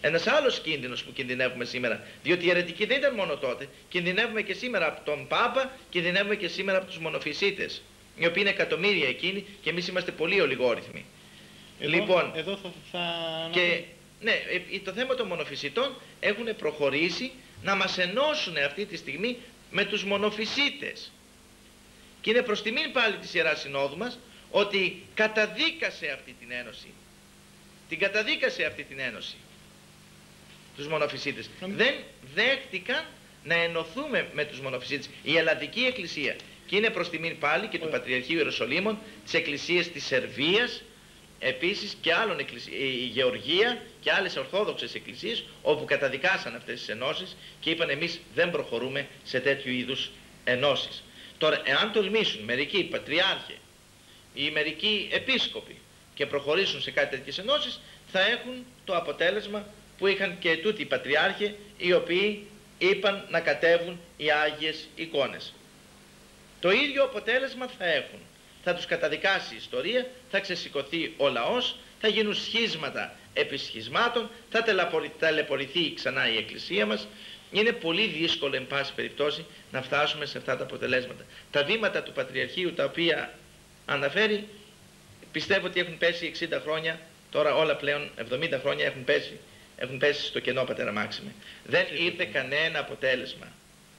Ένας άλλος κίνδυνος που κινδυνεύουμε σήμερα, διότι η αιρετική δεν ήταν μόνο τότε, κινδυνεύουμε και σήμερα από τον Πάπα, κινδυνεύουμε και σήμερα από τους μονοφυσίτες, οι οποίοι είναι εκατομμύρια εκείνοι και εμείς είμαστε πολύ ολιγόρυθμοι. Εδώ, λοιπόν, εδώ θα, θα... Και, ναι, ε, το θέμα των μονοφυσιτών έχουν προχωρήσει να μας ενώσουν αυτή τη στιγμή με τους μονοφυσίτες. Και είναι προς τιμήν πάλι της Ιεράς Συνόδου μας ότι καταδίκασε αυτή την ένωση. Την καταδίκασε αυτή την ένωση. Τους μονοφυσίτες. Δεν δέχτηκαν να ενωθούμε με τους μονοφυσίτες. Η Ελλαδική Εκκλησία και είναι προς τιμήν πάλι και του Πατριαρχείου Ιεροσολύμων, της Εκκλησίας της Σερβίας, επίσης και άλλων η Γεωργία και άλλες ορθόδοξες εκκλησίες όπου καταδικάσαν αυτές τις ενώσεις και είπαν εμείς δεν προχωρούμε σε τέτοιου είδους ενώσεις. Τώρα εάν τολμήσουν μερικοί πατριάρχοι ή μερικοί επίσκοποι και προχωρήσουν σε κάτι τέτοιες ενώσεις θα έχουν το αποτέλεσμα που είχαν και τούτοι οι πατριάρχοι οι οποίοι είπαν να κατέβουν οι Άγιες εικόνες. Το ίδιο αποτέλεσμα θα έχουν θα τους καταδικάσει η ιστορία, θα ξεσηκωθεί ο λαός, θα γίνουν σχίσματα επί σχισμάτων, θα ταλαιπωρηθεί ξανά η Εκκλησία μας. Είναι πολύ δύσκολο, εν πάση περιπτώσει, να φτάσουμε σε αυτά τα αποτελέσματα. Τα βήματα του Πατριαρχείου τα οποία αναφέρει, πιστεύω ότι έχουν πέσει 60 χρόνια, τώρα όλα πλέον 70 χρόνια έχουν πέσει έχουν πέσει στο κενό πατέρα Μάξιμε. Δεν ήρθε κανένα αποτέλεσμα.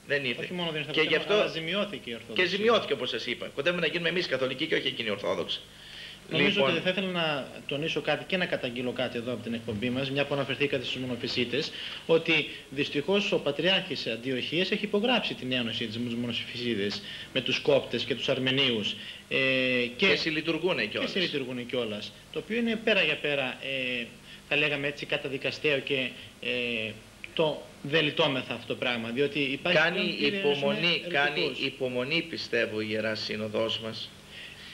Δεν ήρθε. Όχι μόνο δεν ήρθε και γι' αποτέλεσμα, αυτό αλλά ζημιώθηκε η Ορθόδοξη. και ζημιώθηκε όπως σας είπα. Κοντεύουμε να γίνουμε εμείς καθολικοί και όχι εκείνοι ορθόδοξοι. Νομίζω Λοιπόν, ότι θα ήθελα να τονίσω κάτι και να καταγγείλω κάτι εδώ από την εκπομπή μας, μια που αναφερθήκατε στους μονοφυσίτες, ότι δυστυχώς ο Πατριάρχης Αντιοχίας έχει υπογράψει την ένωση της μονοφυσίτες με τους Κόπτες και τους Αρμενίους ε, και, και, συλλειτουργούν και κιόλας. συλλειτουργούν κιόλας. Το οποίο είναι πέρα για πέρα, ε, θα λέγαμε έτσι, καταδικαστέο και ε, το δεν λιτόμεθα αυτό το πράγμα, διότι υπάρχει Κάνει πλέον κύριε ένωση με υπομονή, κάνει ερετικούς. υπομονή πιστεύω η Ιερά Σύνοδός μας.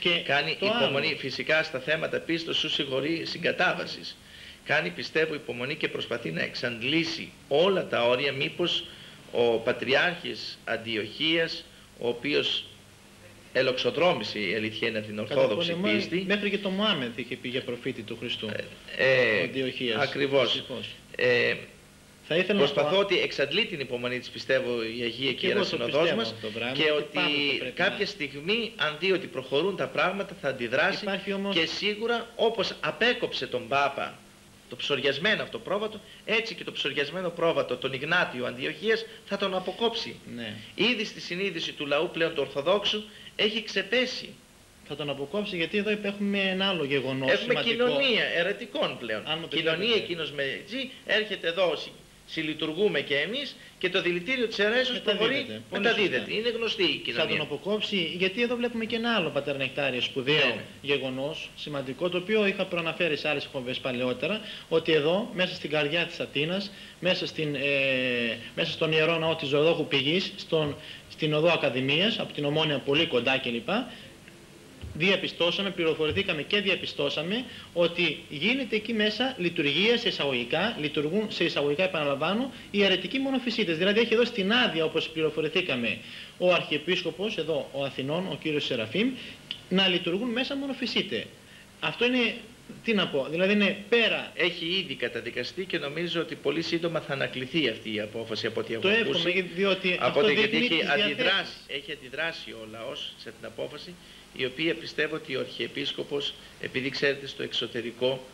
Και Κάνει το άλλο, υπομονή φυσικά στα θέματα πίστος σου συγχωρεί συγκατάβασης. Κάνει πιστεύω υπομονή και προσπαθεί να εξαντλήσει όλα τα όρια μήπως ο Πατριάρχης Αντιοχίας ο οποίος ελοξοδρόμησε η αλήθεια είναι την Ορθόδοξη καταπολεμάει- πίστη Μέχρι και το Μωάμεθ είχε πει για προφήτη του Χριστού. ε, ο Αντιοχίας. ακριβώς Δυστυχώς. ε, Θα ήθελα Προσπαθώ να πω... ότι εξαντλεί την υπομονή της πιστεύω η Αγία και η εγώ Ιερά το Συνοδός πιστεύω μας αυτό το πράγμα και και ότι πάντα το πρέπει κάποια να- στιγμή αν δει ότι προχωρούν τα πράγματα θα αντιδράσει Υπάρχει όμως- και σίγουρα όπως απέκοψε τον Πάπα το ψωριασμένο αυτό πρόβατο έτσι και το ψωριασμένο πρόβατο τον Ιγνάτιο Αντιοχίας θα τον αποκόψει. Ναι. Ήδη στη συνείδηση του λαού πλέον του Ορθοδόξου έχει ξεπέσει. Θα τον αποκόψει γιατί εδώ έχουμε ένα άλλο γεγονός Έχουμε σημαντικό. κοινωνία ερετικών πλέον. Αν μου Κοινωνία επιτρέπετε. εκείνος με τσι, έρχεται εδώ, συ- συλλειτουργούμε και εμείς και το δηλητήριο της Ιερέσεως προχωρεί, Μεταδίδεται. Πολύ μεταδίδεται. σωστά. Είναι γνωστή η Θα τον κοινωνία. αποκόψει, γιατί εδώ βλέπουμε και ένα άλλο πατέρα Νεκτάριο σπουδαίο Ναι. γεγονός, σημαντικό, το οποίο είχα προαναφέρει σε άλλες εκπομπές παλαιότερα, ότι εδώ, μέσα στην καρδιά της Αθήνας, μέσα, στην, ε, μέσα στον Ιερό Ναό της Ζωοδόχου Πηγής, στον, στην Οδό Ακαδημίας, από την Ομόνια πολύ κοντά κλπ, διαπιστώσαμε, πληροφορηθήκαμε και διαπιστώσαμε ότι γίνεται εκεί μέσα λειτουργία σε εισαγωγικά, λειτουργούν σε εισαγωγικά επαναλαμβάνω, οι αρετικοί μονοφυσίτες. Δηλαδή έχει εδώ στην άδεια όπως πληροφορηθήκαμε ο Αρχιεπίσκοπος, εδώ ο Αθηνών, ο κύριος Σεραφείμ, να λειτουργούν μέσα μονοφυσίτε. Αυτό είναι, τι να πω, δηλαδή είναι πέρα Έχει ήδη καταδικαστεί και νομίζω ότι πολύ σύντομα θα ανακληθεί αυτή η απόφαση από ό,τι έχω το εύχομαι, ακούσει. διότι Από αυτό ό,τι γιατί δείχνει έχει τις διαθέσεις. αντιδράσει, έχει αντιδράσει ο λαός σε την απόφαση η οποία πιστεύω ότι ο Αρχιεπίσκοπος επειδή ξέρετε στο εξωτερικό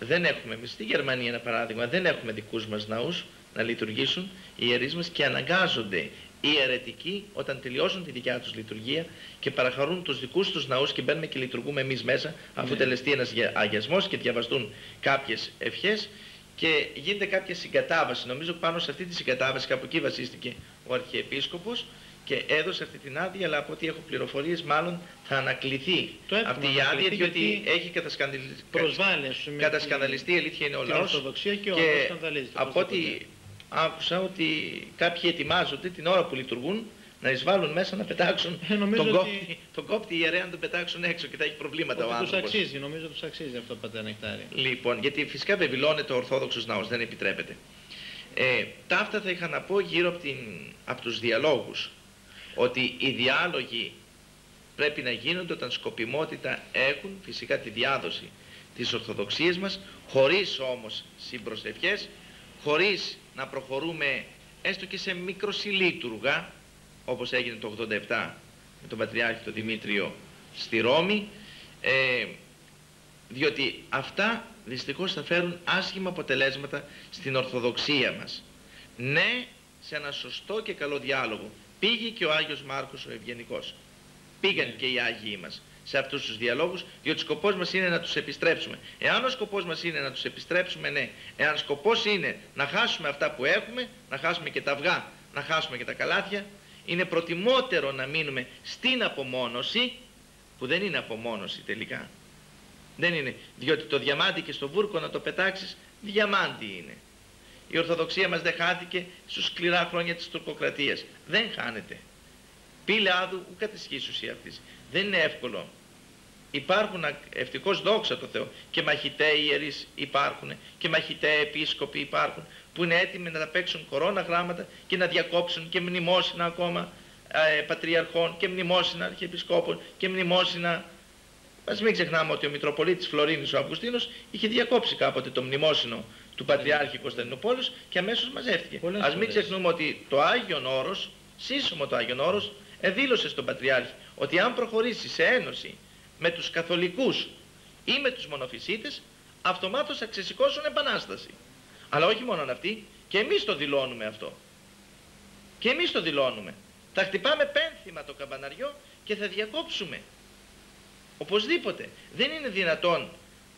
δεν έχουμε εμείς στη Γερμανία ένα παράδειγμα δεν έχουμε δικούς μας ναούς να λειτουργήσουν οι ιερείς μας και αναγκάζονται οι αιρετικοί όταν τελειώσουν τη δικιά τους λειτουργία και παραχαρούν τους δικούς τους ναούς και μπαίνουμε και λειτουργούμε εμείς μέσα αφού Ναι. τελεστεί ένας γε- αγιασμός και διαβαστούν κάποιες ευχές και γίνεται κάποια συγκατάβαση. Νομίζω πάνω σε αυτή τη συγκατάβαση κάπου εκεί βασίστηκε ο Αρχιεπίσκοπος και έδωσε αυτή την άδεια, αλλά από ό,τι έχω πληροφορίες μάλλον θα ανακληθεί Το εύχομαι αυτή η να άδεια, ανακληθεί, διότι γιατί έχει κατασκανδαλιστεί. προσβάλλει ας πούμε, Κατασκανδαλιστεί, η αλήθεια είναι ο την λαός. Ορθοδοξία και ο λαός σκανδαλίζεται, από ό,τι οπωσδήποτε. άκουσα ότι κάποιοι ετοιμάζονται την ώρα που λειτουργούν να εισβάλλουν μέσα να πετάξουν Ε, νομίζω τον, ότι- κόπτη, τον κόπτη ιερέα να τον πετάξουν έξω και θα έχει προβλήματα ο Ότι τους άνθρωπος. αξίζει, νομίζω τους αξίζει αυτό πατέρα Νεκτάριο. Λοιπόν, γιατί φυσικά βεβηλώνεται ο Ορθόδοξος ναός, δεν επιτρέπεται. Ε, τα αυτά θα είχα να πω γύρω από, την, από τους διαλόγους. Ότι οι διάλογοι πρέπει να γίνονται όταν σκοπιμότητα έχουν φυσικά τη διάδοση της Ορθοδοξίας μας, χωρίς όμως συμπροσευχές, χωρίς να προχωρούμε έστω και σε μικροσυλλήτουργα, όπως έγινε το 87 με τον Πατριάρχη τον Δημήτριο στη Ρώμη, ε, διότι αυτά δυστυχώς θα φέρουν άσχημα αποτελέσματα στην Ορθοδοξία μας. Ναι, σε ένα σωστό και καλό διάλογο. Πήγε και ο Άγιος Μάρκος ο Ευγενικός. Πήγαν Ναι. και οι Άγιοι μας σε αυτούς τους διαλόγους, διότι σκοπός μας είναι να τους επιστρέψουμε. Εάν ο σκοπός μας είναι να τους επιστρέψουμε, ναι. Εάν σκοπός είναι να χάσουμε αυτά που έχουμε, να χάσουμε και τα αυγά, να χάσουμε και τα καλάθια, είναι προτιμότερο να μείνουμε στην απομόνωση, που δεν είναι απομόνωση τελικά. Δεν είναι, διότι το διαμάντι και στο βούρκο να το πετάξεις, διαμάντι είναι. Η Ορθοδοξία μας δεν χάθηκε στους σκληρά χρόνια της τουρκοκρατίας. Δεν χάνεται. Πήλε άδου ου κατησχύς ουσία αυτής. Δεν είναι εύκολο. Υπάρχουν ακ- ευτυχώς δόξα τω Θεώ και μαχητέοι ιερείς υπάρχουν και μαχητέοι επίσκοποι υπάρχουν που είναι έτοιμοι να τα παίξουν κορώνα γράμματα και να διακόψουν και μνημόσυνα ακόμα ε, πατριαρχών και μνημόσυνα αρχιεπισκόπων και μνημόσυνα Ας μην ξεχνάμε ότι ο Μητροπολίτης Φλωρίνης ο Αυγουστίνος είχε διακόψει κάποτε το μνημόσυνο του Πατριάρχη Κωνσταντινούπολης και αμέσως μαζεύτηκε. Πολλές Ας μην φορές. ξεχνούμε ότι το Άγιον Όρος, σύσσωμο το Άγιον Όρος, εδήλωσε στον Πατριάρχη ότι αν προχωρήσει σε ένωση με τους καθολικούς ή με τους μονοφυσίτες, αυτομάτως θα ξεσηκώσουν επανάσταση. Αλλά όχι μόνο αυτοί, και εμείς το δηλώνουμε αυτό. Και εμείς το δηλώνουμε. Θα χτυπάμε πένθυμα το καμπαναριό και θα διακόψουμε. Οπωσδήποτε. Δεν είναι δυνατόν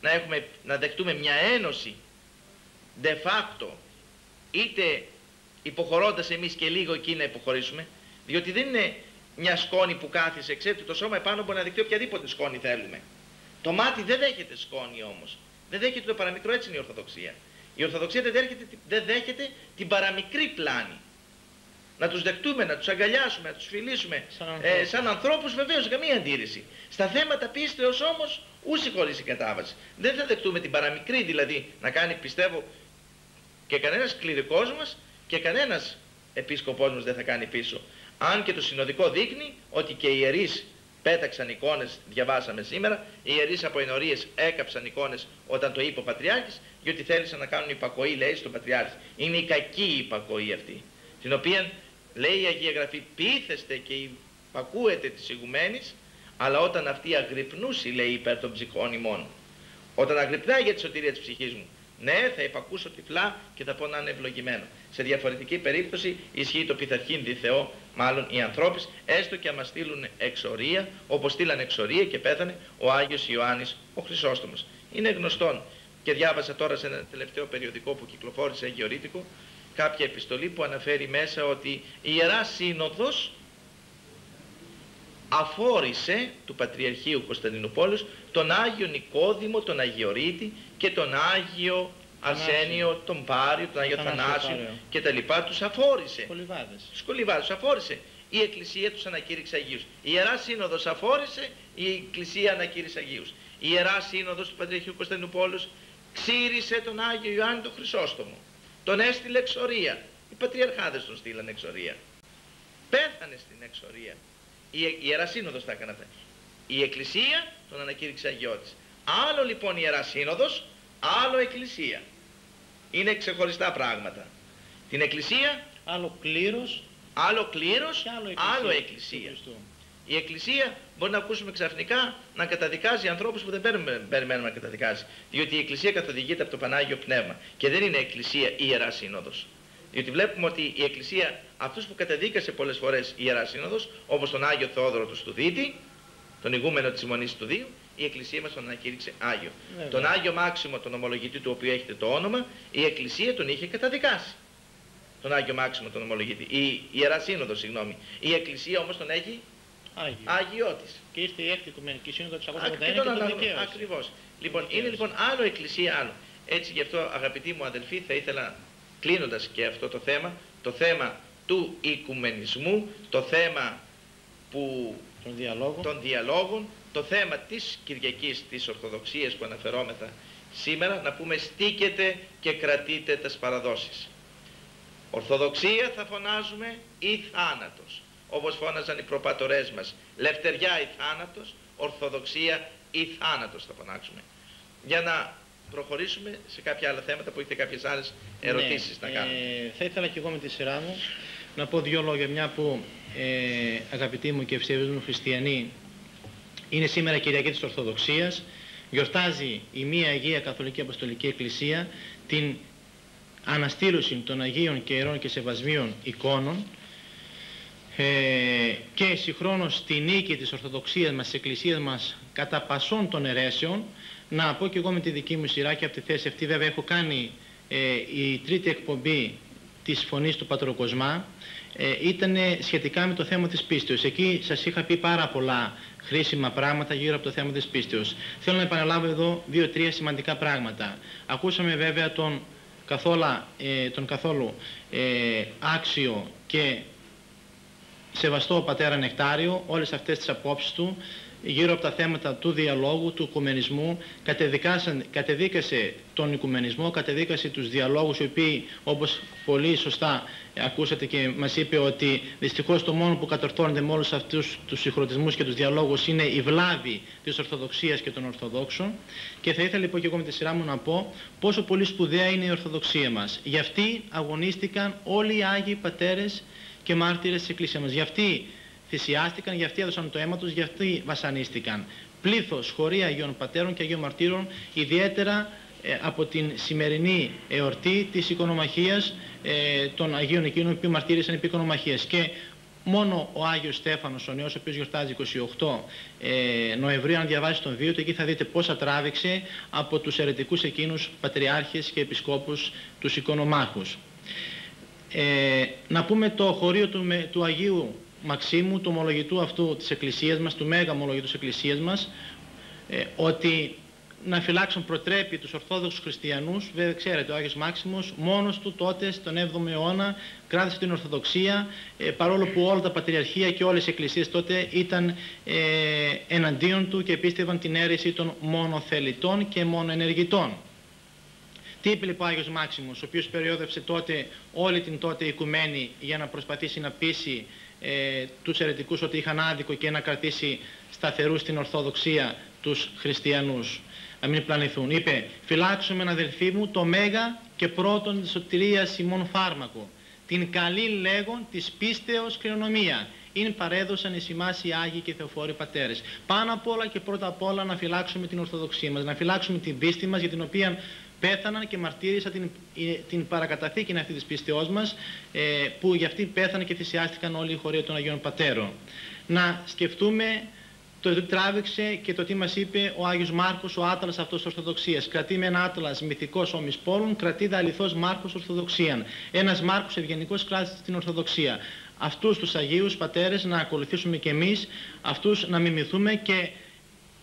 να, έχουμε, να δεχτούμε μια ένωση de facto είτε υποχωρώντας εμείς και λίγο εκεί να υποχωρήσουμε διότι δεν είναι μια σκόνη που κάθισε ξέρετε το σώμα επάνω μπορεί να δεχτεί οποιαδήποτε σκόνη θέλουμε. Το μάτι δεν δέχεται σκόνη όμως. Δεν δέχεται το παραμικρό έτσι είναι η Ορθοδοξία. Η Ορθοδοξία δεν δέχεται, δεν δέχεται την παραμικρή πλάνη. Να τους δεχτούμε, να τους αγκαλιάσουμε, να τους φιλήσουμε σαν ε, ανθρώπους, σαν ανθρώπους βεβαίως καμία αντίρρηση. Στα θέματα πίστεως όμως ούση χωρίς η κατάβαση. Δεν θα δεχτούμε την παραμικρή δηλαδή να κάνει πιστεύω και κανένας κληρικός μας και κανένας επίσκοπός μας δεν θα κάνει πίσω. Αν και το συνοδικό δείχνει ότι και οι ιερείς πέταξαν εικόνες, διαβάσαμε σήμερα, οι ιερείς από ενορίες έκαψαν εικόνες όταν το είπε ο Πατριάρχης, γιατί θέλησαν να κάνουν υπακοή, λέει, στον Πατριάρχη. Είναι η κακή υπακοή αυτή, την οποία λέει η Αγία Γραφή, πείθεστε και υπακούετε της ηγουμένης, αλλά όταν αυτή αγρυπνούσει, λέει, υπέρ των ψυχών ημών. Όταν αγρυπνάει για τη σωτηρία της ψυχής μου, ναι, θα υπακούσω τυφλά και θα πω να είναι ευλογημένο. Σε διαφορετική περίπτωση ισχύει το πειθαρχήν δι Θεό, μάλλον οι ανθρώποι, έστω και άμα στείλουν εξορία, όπως στείλαν εξορία και πέθανε ο Άγιος Ιωάννης ο Χρυσόστομος. Είναι γνωστόν και διάβασα τώρα σε ένα τελευταίο περιοδικό που κυκλοφόρησε αγιορείτικο κάποια επιστολή που αναφέρει μέσα ότι η Ιερά Σύνοδος αφόρησε του Πατριαρχείου Κωνσταντινούπολης τον Άγιο Νικόδημο, τον Αγιορείτη και τον Άγιο Αρσένιο, τον Πάριο, τον Άγιο Θανάσιο και τα λοιπά τους αφόρησε. Κολυβάδες. Τους κολυβάδες αφόρησε. Η Εκκλησία τους ανακήρυξε Αγίους. Η Ιερά Σύνοδος αφόρησε, η Εκκλησία ανακήρυξε Αγίους. Η Ιερά Σύνοδος του Πατριαρχείου Κωνσταντινούπολης ξύρισε τον Άγιο Ιωάννη τον Χρυσόστομο. Τον έστειλε εξορία. Οι πατριαρχάδες τον στείλαν εξορία. Πέθανε στην εξορία. Η Ιερά Σύνοδος τα έκανε αυτά. Η Εκκλησία τον ανακήρυξε Αγιώτης. Άλλο λοιπόν η Ιερά Σύνοδος, άλλο Εκκλησία. Είναι ξεχωριστά πράγματα. Την Εκκλησία, Άλλο κλήρος άλλο κλήρος, και άλλο εκκλησία. άλλο του Εκκλησία. Χριστού. Η Εκκλησία μπορεί να ακούσουμε ξαφνικά να καταδικάζει ανθρώπους που δεν περιμένουμε περιμένουμε να καταδικάζει. Διότι η Εκκλησία καθοδηγείται από το Πανάγιο Πνεύμα και δεν είναι Εκκλησία η Ιερά Σύνοδος. Διότι βλέπουμε ότι η Εκκλησία, αυτούς που καταδίκασε πολλές φορές η Ιερά Σύνοδος, όπως τον Άγιο Θεόδωρο του Στουδίτη, τον ηγούμενο της Μονής του Δίου, η Εκκλησία μας τον ανακήρυξε Άγιο. Βέβαια. Τον Άγιο Μάξιμο, τον ομολογητή του οποίου έχετε το όνομα, η Εκκλησία τον είχε καταδικάσει. Τον Άγιο Μάξιμο, τον ομολογητή. Η Ιερά Σύνοδος, συγγνώμη. Η Εκκλησία όμως τον έχει Άγιο. Άγιό της. Και ήρθε η έκτη Οικουμενική Σύνοδος του 681 Α, και και τον τον αναγνω- δικαίωσε. Ακριβώς. Λοιπόν, είναι δικαίωσε. λοιπόν άλλο εκκλησία άλλο. Έτσι γι' αυτό αγαπητοί μου αδελφοί θα ήθελα κλείνοντας και αυτό το θέμα, το θέμα του οικουμενισμού, το θέμα που, Τον διαλόγο. των διαλόγων, το θέμα της Κυριακής της Ορθοδοξίας που αναφερόμεθα σήμερα, να πούμε στήκετε και κρατείτε τις παραδόσεις. Ορθοδοξία θα φωνάζουμε ή θάνατος, όπως φώναζαν οι προπατορές μας. Λευτεριά ή θάνατος, Ορθοδοξία ή θάνατος θα φωνάξουμε. Για να προχωρήσουμε σε κάποια άλλα θέματα που έχετε κάποιες άλλες ερωτήσεις Ναι, να κάνουμε. Ε, θα ήθελα και εγώ με τη σειρά μου να πω δύο λόγια, μια που ε, αγαπητοί μου και ευσεβείς μου χριστιανοί είναι σήμερα Κυριακή της Ορθοδοξίας, γιορτάζει η μία Αγία Καθολική Αποστολική Εκκλησία την αναστήλωση των Αγίων και Ιερών και Σεβασμίων εικόνων. Ε, και συγχρόνως τη νίκη της Ορθοδοξίας μας, της Εκκλησίας μας κατά πασών των αιρέσεων. Να πω και εγώ με τη δική μου σειρά και από τη θέση αυτή βέβαια έχω κάνει ε, η τρίτη εκπομπή της Φωνής του Πατροκοσμά ε, ήταν σχετικά με το θέμα της πίστεως. Εκεί σας είχα πει πάρα πολλά χρήσιμα πράγματα γύρω από το θέμα της πίστεως. Θέλω να επαναλάβω εδώ δύο-τρία σημαντικά πράγματα. Ακούσαμε βέβαια τον καθόλου, ε, τον καθόλου ε, άξιο και σεβαστό πατέρα Νεκτάριο όλες αυτές τις απόψεις του γύρω από τα θέματα του διαλόγου, του οικουμενισμού, κατεδικάσαν- κατεδίκασε τον οικουμενισμό, κατεδίκασε τους διαλόγους οι οποίοι όπως πολύ σωστά ακούσατε και μας είπε ότι δυστυχώς το μόνο που κατορθώνεται με όλους αυτούς τους συγχρονισμούς και τους διαλόγους είναι η βλάβη της Ορθοδοξίας και των Ορθοδόξων και θα ήθελα λοιπόν και εγώ με τη σειρά μου να πω πόσο πολύ σπουδαία είναι η Ορθοδοξία μας. Γι' αυτή αγωνίστηκαν όλοι οι Άγιοι Πατέρες και μάρτυρες της Εκκλησίας μας. Γι' αυτοί θυσιάστηκαν, γι' αυτοί έδωσαν το αίμα τους, γι' αυτοί βασανίστηκαν. Πλήθος χωρί Αγίων Πατέρων και Αγίων Μαρτύρων, ιδιαίτερα ε, από την σημερινή εορτή της οικονομαχίας ε, των Αγίων εκείνων που μαρτύρησαν επί οικονομαχίας. Και μόνο ο Άγιος Στέφανος, ο νέος ο οποίος γιορτάζει 28 ε, Νοεμβρίου, αν διαβάσεις τον βίο του, εκεί θα δείτε πόσα τράβηξε από τους αιρετικούς εκείνους πατριάρχες και επισκόπους τους οικονομάχους. Ε, να πούμε το χωρίο του, του Αγίου Μαξίμου, του ομολογητού αυτού της Εκκλησίας μας, του Μέγα ομολογητού της Εκκλησίας μας, ε, ότι να φυλάξουν προτρέπει τους Ορθόδοξους Χριστιανούς, βέβαια ξέρετε ο Άγιος Μάξιμος μόνος του τότε στον 7ο αιώνα κράτησε την Ορθοδοξία ε, παρόλο που όλα τα πατριαρχία και όλες οι εκκλησίες τότε ήταν ε, εναντίον του και πίστευαν την αίρεση των μονοθελητών και μονοενεργητών. Τι είπε λοιπόν ο Άγιος Μάξιμος, ο οποίος περιόδευσε τότε όλη την τότε οικουμένη για να προσπαθήσει να πείσει ε, τους αιρετικούς ότι είχαν άδικο και να κρατήσει σταθερούς στην Ορθοδοξία τους χριστιανούς να μην πλανηθούν. Είπε, φυλάξουμε αδελφοί μου το μέγα και πρώτον της σωτηρίας ημών φάρμακο, την καλή λέγον της πίστεως κληρονομία. Είναι παρέδωσαν οι σημάς οι Άγιοι και Θεοφόροι Πατέρες. Πάνω απ' όλα και πρώτα απ' όλα να φυλάξουμε την Ορθοδοξία μας, να φυλάξουμε την πίστη μας για την οποία πέθαναν και μαρτύρησαν την, ε, την παρακαταθήκη αυτή της πίστεώς μας ε, που γι' αυτή πέθαναν και θυσιάστηκαν όλοι οι χωρία των Αγίων Πατέρων. Να σκεφτούμε το τι τράβηξε και το τι μας είπε ο Άγιος Μάρκος, ο άτλας αυτός της Ορθοδοξίας. Κρατεί με ένα άτλας μυθικός όμης πόλων, κρατεί δα αληθώς Μάρκος Ορθοδοξίαν. Ένας Μάρκος ευγενικός κράτησε την Ορθοδοξία. Αυτούς τους Αγίους Πατέρες να ακολουθήσουμε και εμείς, αυτούς να μιμηθούμε και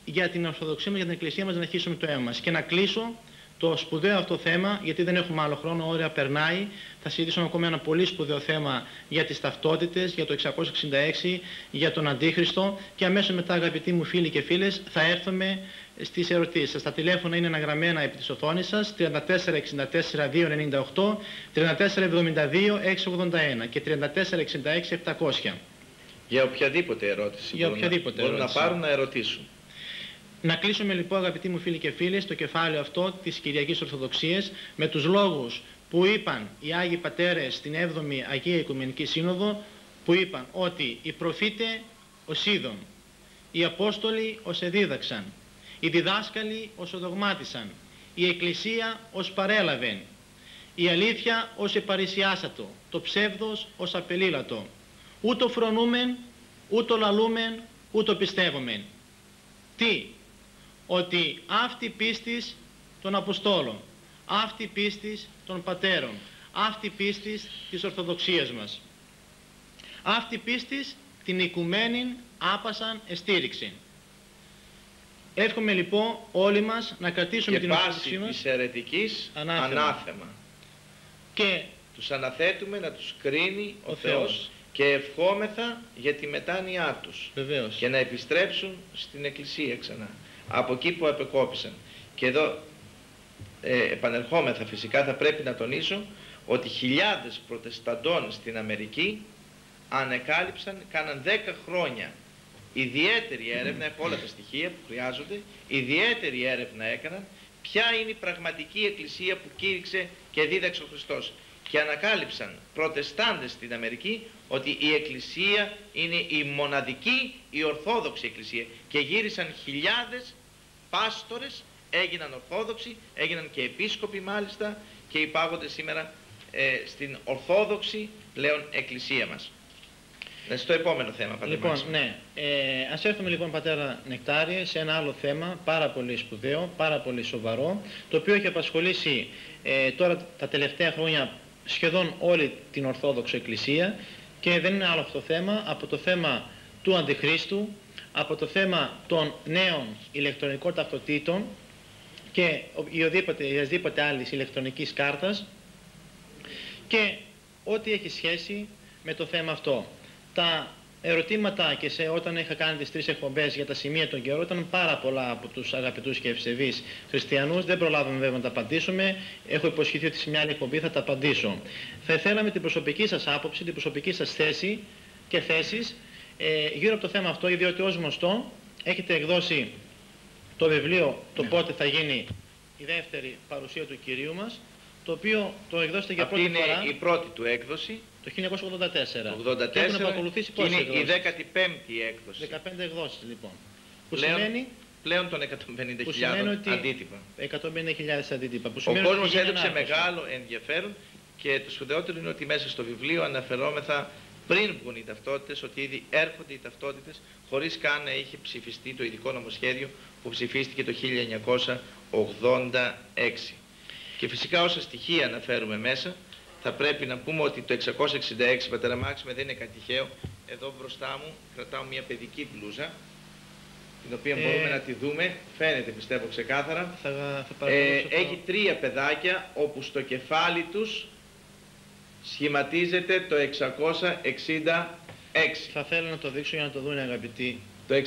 για την Ορθοδοξία μας, για την Εκκλησία μας να αρχίσουμε το αίμα μας. Και να κλείσω το σπουδαίο αυτό θέμα, γιατί δεν έχουμε άλλο χρόνο, ωραία περνάει. Θα συζητήσουμε ακόμα ένα πολύ σπουδαίο θέμα για τις ταυτότητες, για το 666, για τον Αντίχριστο και αμέσως μετά αγαπητοί μου φίλοι και φίλες θα έρθουμε στις ερωτήσεις σας. Τα τηλέφωνα είναι αναγραμμένα επί της οθόνης σας 3464 298, 3472 681 και 3466 700. Για οποιαδήποτε ερώτηση. Για οποιαδήποτε μπορούν, ερώτηση. να πάρουν να ερωτήσουν. Να κλείσουμε λοιπόν αγαπητοί μου φίλοι και φίλες το κεφάλαιο αυτό της Κυριακής Ορθοδοξίας με τους λόγους που είπαν οι Άγιοι Πατέρες στην 7η Αγία Οικουμενική Σύνοδο που είπαν ότι οι προφήτες ως είδων, οι Απόστολοι ως εδίδαξαν, οι διδάσκαλοι ως οδογμάτισαν, η Εκκλησία ως παρέλαβεν, η αλήθεια ως επαρισιάσατο, το ψεύδος ως απελήλατο, ούτω φρονούμεν, ούτω λαλούμεν, ούτω πιστεύομεν. Τι, ότι αυτή πίστης των Αποστόλων, αυτή πίστης των Πατέρων, αυτή πίστης της Ορθοδοξίας μας. Αυτή πίστης την οικουμένην άπασαν εστήριξη. Εύχομαι λοιπόν όλοι μας να κρατήσουμε και την Ορθοδοξία μας. της αιρετικής ανάθεμα. ανάθεμα. Και τους αναθέτουμε να τους κρίνει ο, ο Θεός. και ευχόμεθα για τη μετάνοιά τους Βεβαίως. και να επιστρέψουν στην Εκκλησία ξανά από εκεί που απεκόπησαν. Και εδώ ε, επανερχόμεθα φυσικά θα πρέπει να τονίσω ότι χιλιάδες προτεσταντών στην Αμερική ανεκάλυψαν, κάναν 10 χρόνια ιδιαίτερη έρευνα, έχω όλα τα στοιχεία που χρειάζονται, ιδιαίτερη έρευνα έκαναν ποια είναι η πραγματική εκκλησία που κήρυξε και δίδαξε ο Χριστός. Και ανακάλυψαν προτεστάντες στην Αμερική ότι η εκκλησία είναι η μοναδική, η ορθόδοξη εκκλησία και γύρισαν χιλιάδες πάστορες, έγιναν Ορθόδοξοι, έγιναν και επίσκοποι μάλιστα και υπάγονται σήμερα ε, στην Ορθόδοξη πλέον Εκκλησία μας. Ναι, στο επόμενο θέμα, Πατέρα Λοιπόν, ναι. Ε, ας έρθουμε λοιπόν, Πατέρα Νεκτάριε, σε ένα άλλο θέμα, πάρα πολύ σπουδαίο, πάρα πολύ σοβαρό, το οποίο έχει απασχολήσει ε, τώρα τα τελευταία χρόνια σχεδόν όλη την Ορθόδοξη Εκκλησία και δεν είναι άλλο αυτό το θέμα από το θέμα του Αντιχρίστου, από το θέμα των νέων ηλεκτρονικών ταυτοτήτων και οποιοδήποτε άλλης ηλεκτρονικής κάρτας και ό,τι έχει σχέση με το θέμα αυτό. Τα ερωτήματα και σε, όταν είχα κάνει τις τρεις εκπομπές για τα σημεία των καιρών ήταν πάρα πολλά από τους αγαπητούς και ευσεβείς χριστιανούς. Δεν προλάβαμε βέβαια να τα απαντήσουμε. Έχω υποσχεθεί ότι σε μια άλλη εκπομπή θα τα απαντήσω. Θα θέλαμε την προσωπική σας άποψη, την προσωπική σας θέση και θέσεις ε, γύρω από το θέμα αυτό, διότι ως γνωστό έχετε εκδώσει το βιβλίο το ναι. πότε θα γίνει η δεύτερη παρουσία του Κυρίου μας, το οποίο το εκδώσετε για πρώτη είναι φορά. η πρώτη του έκδοση. Το 1984. 84, και έχουν ακολουθήσει πόσες Είναι η 15η έκδοση. 15 εκδόσεις λοιπόν. Που σημαίνει πλέον των 150.000 αντίτυπα. 150.000 αντίτυπα. Που Ο κόσμος έδειξε μεγάλο ενδιαφέρον και το σπουδαιότερο είναι ότι μέσα στο βιβλίο αναφερόμεθα πριν βγουν οι ταυτότητες, ότι ήδη έρχονται οι ταυτότητες χωρίς καν να είχε ψηφιστεί το ειδικό νομοσχέδιο που ψηφίστηκε το 1986. Και φυσικά όσα στοιχεία αναφέρουμε μέσα, θα πρέπει να πούμε ότι το 666 πατέρα Μάξιμε δεν είναι κάτι τυχαίο. Εδώ μπροστά μου κρατάω μια παιδική μπλούζα, την οποία ε... μπορούμε να τη δούμε, φαίνεται πιστεύω ξεκάθαρα. Θα, θα ε, έχει τρία παιδάκια, όπου στο κεφάλι τους σχηματίζεται το 666. Θα θέλω να το δείξω για να το δουν αγαπητοί. Το 666.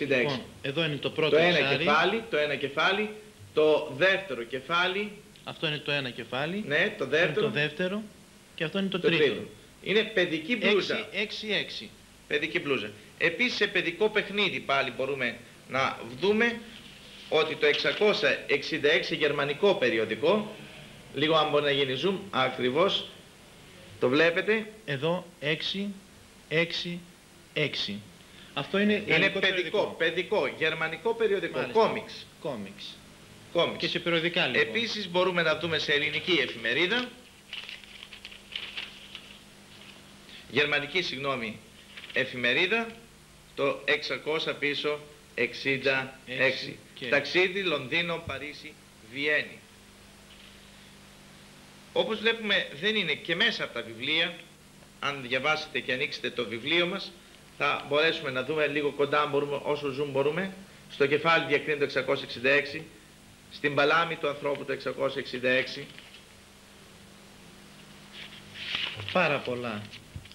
Λοιπόν, εδώ είναι το πρώτο το ένα κεφάλι, το ένα κεφάλι, το δεύτερο κεφάλι. Αυτό είναι το ένα κεφάλι. Ναι, το δεύτερο. το δεύτερο. Και αυτό είναι το, τρίτο. Είναι παιδική μπλούζα. 6-6. Παιδική μπλούζα. Επίσης σε παιδικό παιχνίδι πάλι μπορούμε να δούμε ότι το 666 γερμανικό περιοδικό, λίγο αν μπορεί να γίνει zoom, ακριβώς, το βλέπετε; Εδώ 6, 6, 6. Αυτό είναι, είναι παιδικό, παιδικό, γερμανικό περιοδικό, κόμιξ. Κόμιξ. Κόμιξ. Και σε περιοδικά λοιπόν. Επίσης μπορούμε να δούμε σε ελληνική εφημερίδα, γερμανική συγγνώμη εφημερίδα, το 600 πίσω 66. Ταξίδι Λονδίνο, Παρίσι, Βιέννη. Όπως βλέπουμε δεν είναι και μέσα από τα βιβλία, αν διαβάσετε και ανοίξετε το βιβλίο μας, θα μπορέσουμε να δούμε λίγο κοντά μπορούμε, όσο ζούμε μπορούμε. Στο κεφάλι διακρίνει το 666, στην παλάμη του ανθρώπου το 666. Πάρα πολλά.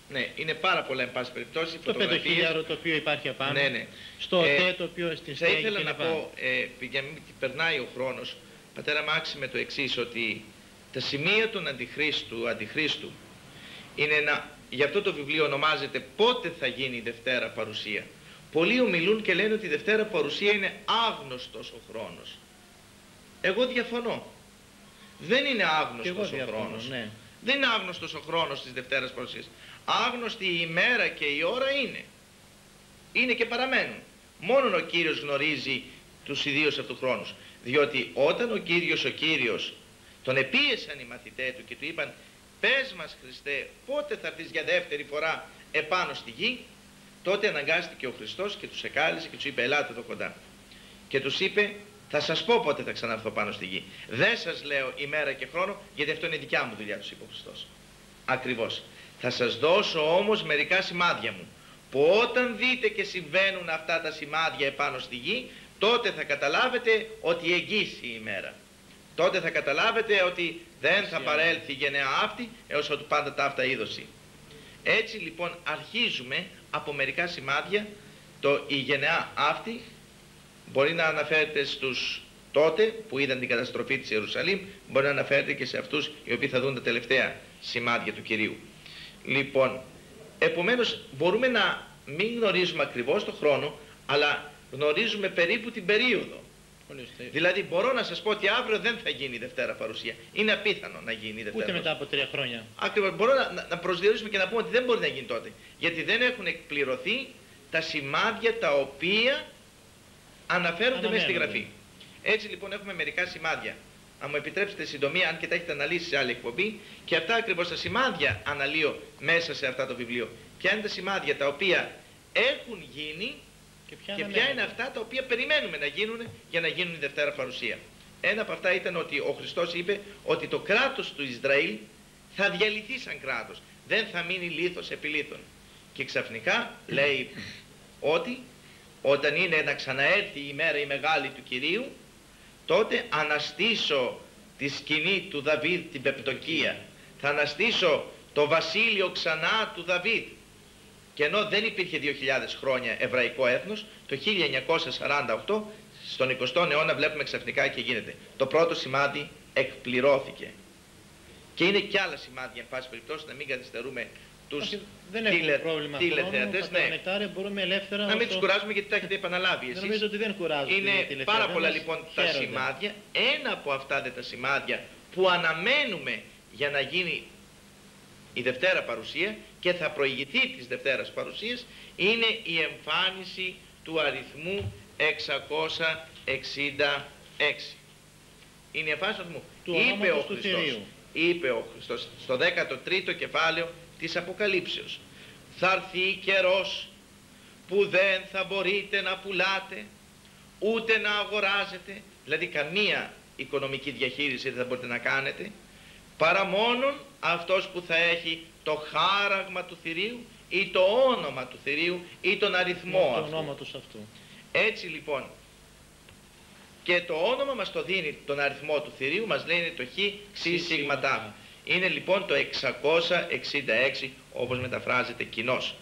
Ναι, είναι πάρα πολλά εν πάση περιπτώσει. Το πεντοχίλιαρο το οποίο υπάρχει απάνω. Ναι, ναι. Στο ε, ΟΤΕ το οποίο στην Θα ήθελα να πω, ε, για μην περνάει ο χρόνος, πατέρα Μάξι με το εξής ότι τα σημεία του αντιχρίστου, αντιχρίστου είναι ένα, γι' αυτό το βιβλίο ονομάζεται πότε θα γίνει η Δευτέρα Παρουσία. Πολλοί ομιλούν και λένε ότι η Δευτέρα Παρουσία είναι άγνωστος ο χρόνος. Εγώ διαφωνώ. Δεν είναι άγνωστος ο χρόνος. Ναι. Δεν είναι άγνωστος ο χρόνος της Δευτέρας Παρουσίας. Άγνωστη η ημέρα και η ώρα είναι. Είναι και παραμένουν. Μόνον ο Κύριος γνωρίζει τους ιδίους αυτού χρόνους. Διότι όταν ο Κύριος ο Κύριος τον επίεσαν οι μαθητές του και του είπαν πες μας Χριστέ πότε θα έρθεις για δεύτερη φορά επάνω στη γη; Τότε αναγκάστηκε ο Χριστός και τους εκάλεσε και τους είπε ελάτε εδώ κοντά και τους είπε θα σας πω πότε θα ξαναρθώ πάνω στη γη. Δεν σας λέω ημέρα και χρόνο γιατί αυτό είναι δικιά μου δουλειά τους είπε ο Χριστός. Ακριβώς. Θα σας δώσω όμως μερικά σημάδια μου. Που όταν δείτε και συμβαίνουν αυτά τα σημάδια επάνω στη γη τότε θα καταλάβετε ότι εγγύσει η ημέρα τότε θα καταλάβετε ότι δεν θα παρέλθει η γενναία αυτή έως ότι πάντα τα αυτά είδωση. Έτσι λοιπόν αρχίζουμε από μερικά σημάδια το η γενεά αυτή μπορεί να αναφέρεται στους τότε που είδαν την καταστροφή της Ιερουσαλήμ μπορεί να αναφέρεται και σε αυτούς οι οποίοι θα δουν τα τελευταία σημάδια του Κυρίου. Λοιπόν, επομένως μπορούμε να μην γνωρίζουμε ακριβώς το χρόνο αλλά γνωρίζουμε περίπου την περίοδο Δηλαδή μπορώ να σας πω ότι αύριο δεν θα γίνει η Δευτέρα παρουσία. Είναι απίθανο να γίνει η Δευτέρα Ούτε μετά από τρία χρόνια. Ακριβώς. Μπορώ να, να προσδιορίσουμε και να πούμε ότι δεν μπορεί να γίνει τότε. Γιατί δεν έχουν εκπληρωθεί τα σημάδια τα οποία αναφέρονται μέσα στη γραφή. Έτσι λοιπόν έχουμε μερικά σημάδια. Αν μου επιτρέψετε συντομία, αν και τα έχετε αναλύσει σε άλλη εκπομπή, και αυτά ακριβώς τα σημάδια αναλύω μέσα σε αυτά το βιβλίο. Ποια είναι τα σημάδια τα οποία έχουν γίνει και ποια, είναι αυτά τα οποία περιμένουμε να γίνουν για να γίνουν η Δευτέρα Παρουσία. Ένα από αυτά ήταν ότι ο Χριστός είπε ότι το κράτος του Ισραήλ θα διαλυθεί σαν κράτος. Δεν θα μείνει λίθος επί λίθων. Και ξαφνικά λέει ότι όταν είναι να ξαναέρθει η μέρα η μεγάλη του Κυρίου τότε αναστήσω τη σκηνή του Δαβίδ την πεπτοκία. Θα αναστήσω το βασίλειο ξανά του Δαβίδ και ενώ δεν υπήρχε 2.000 χρόνια εβραϊκό έθνος, το 1948 στον 20ο αιώνα βλέπουμε ξαφνικά και γίνεται. Το πρώτο σημάδι εκπληρώθηκε. Και είναι και άλλα σημάδια, εν πάση περιπτώσει, να μην καθυστερούμε τους δεν έχουμε πρόβλημα τηλεθεατές. Ναι. μπορούμε ελεύθερα να μην τους κουράζουμε γιατί τα έχετε επαναλάβει εσείς. Νομίζω ότι δεν κουράζουμε. Είναι πάρα πολλά λοιπόν τα σημάδια. Ένα από αυτά τα σημάδια που αναμένουμε για να γίνει η Δευτέρα Παρουσία και θα προηγηθεί της Δευτέρας Παρουσίας είναι η εμφάνιση του αριθμού 666. Είναι η εφάσεως μου. Του είπε ο ονόματος του Χριστός, Θηρίου. είπε ο Χριστός στο 13ο κεφάλαιο της Αποκαλύψεως. Θα έρθει καιρός που δεν θα μπορείτε να πουλάτε, ούτε να αγοράζετε, δηλαδή καμία οικονομική διαχείριση δεν θα μπορείτε να κάνετε, παρά μόνον αυτός που θα έχει το χάραγμα του θηρίου ή το όνομα του θηρίου ή τον αριθμό του αυτού. ονόματος αυτού. Έτσι λοιπόν και το όνομα μας το δίνει τον αριθμό του θηρίου, μας λέει είναι το χ ξι Ξι σίγμα τάφ. σίγμα. Είναι λοιπόν το 666 όπως μεταφράζεται κοινός.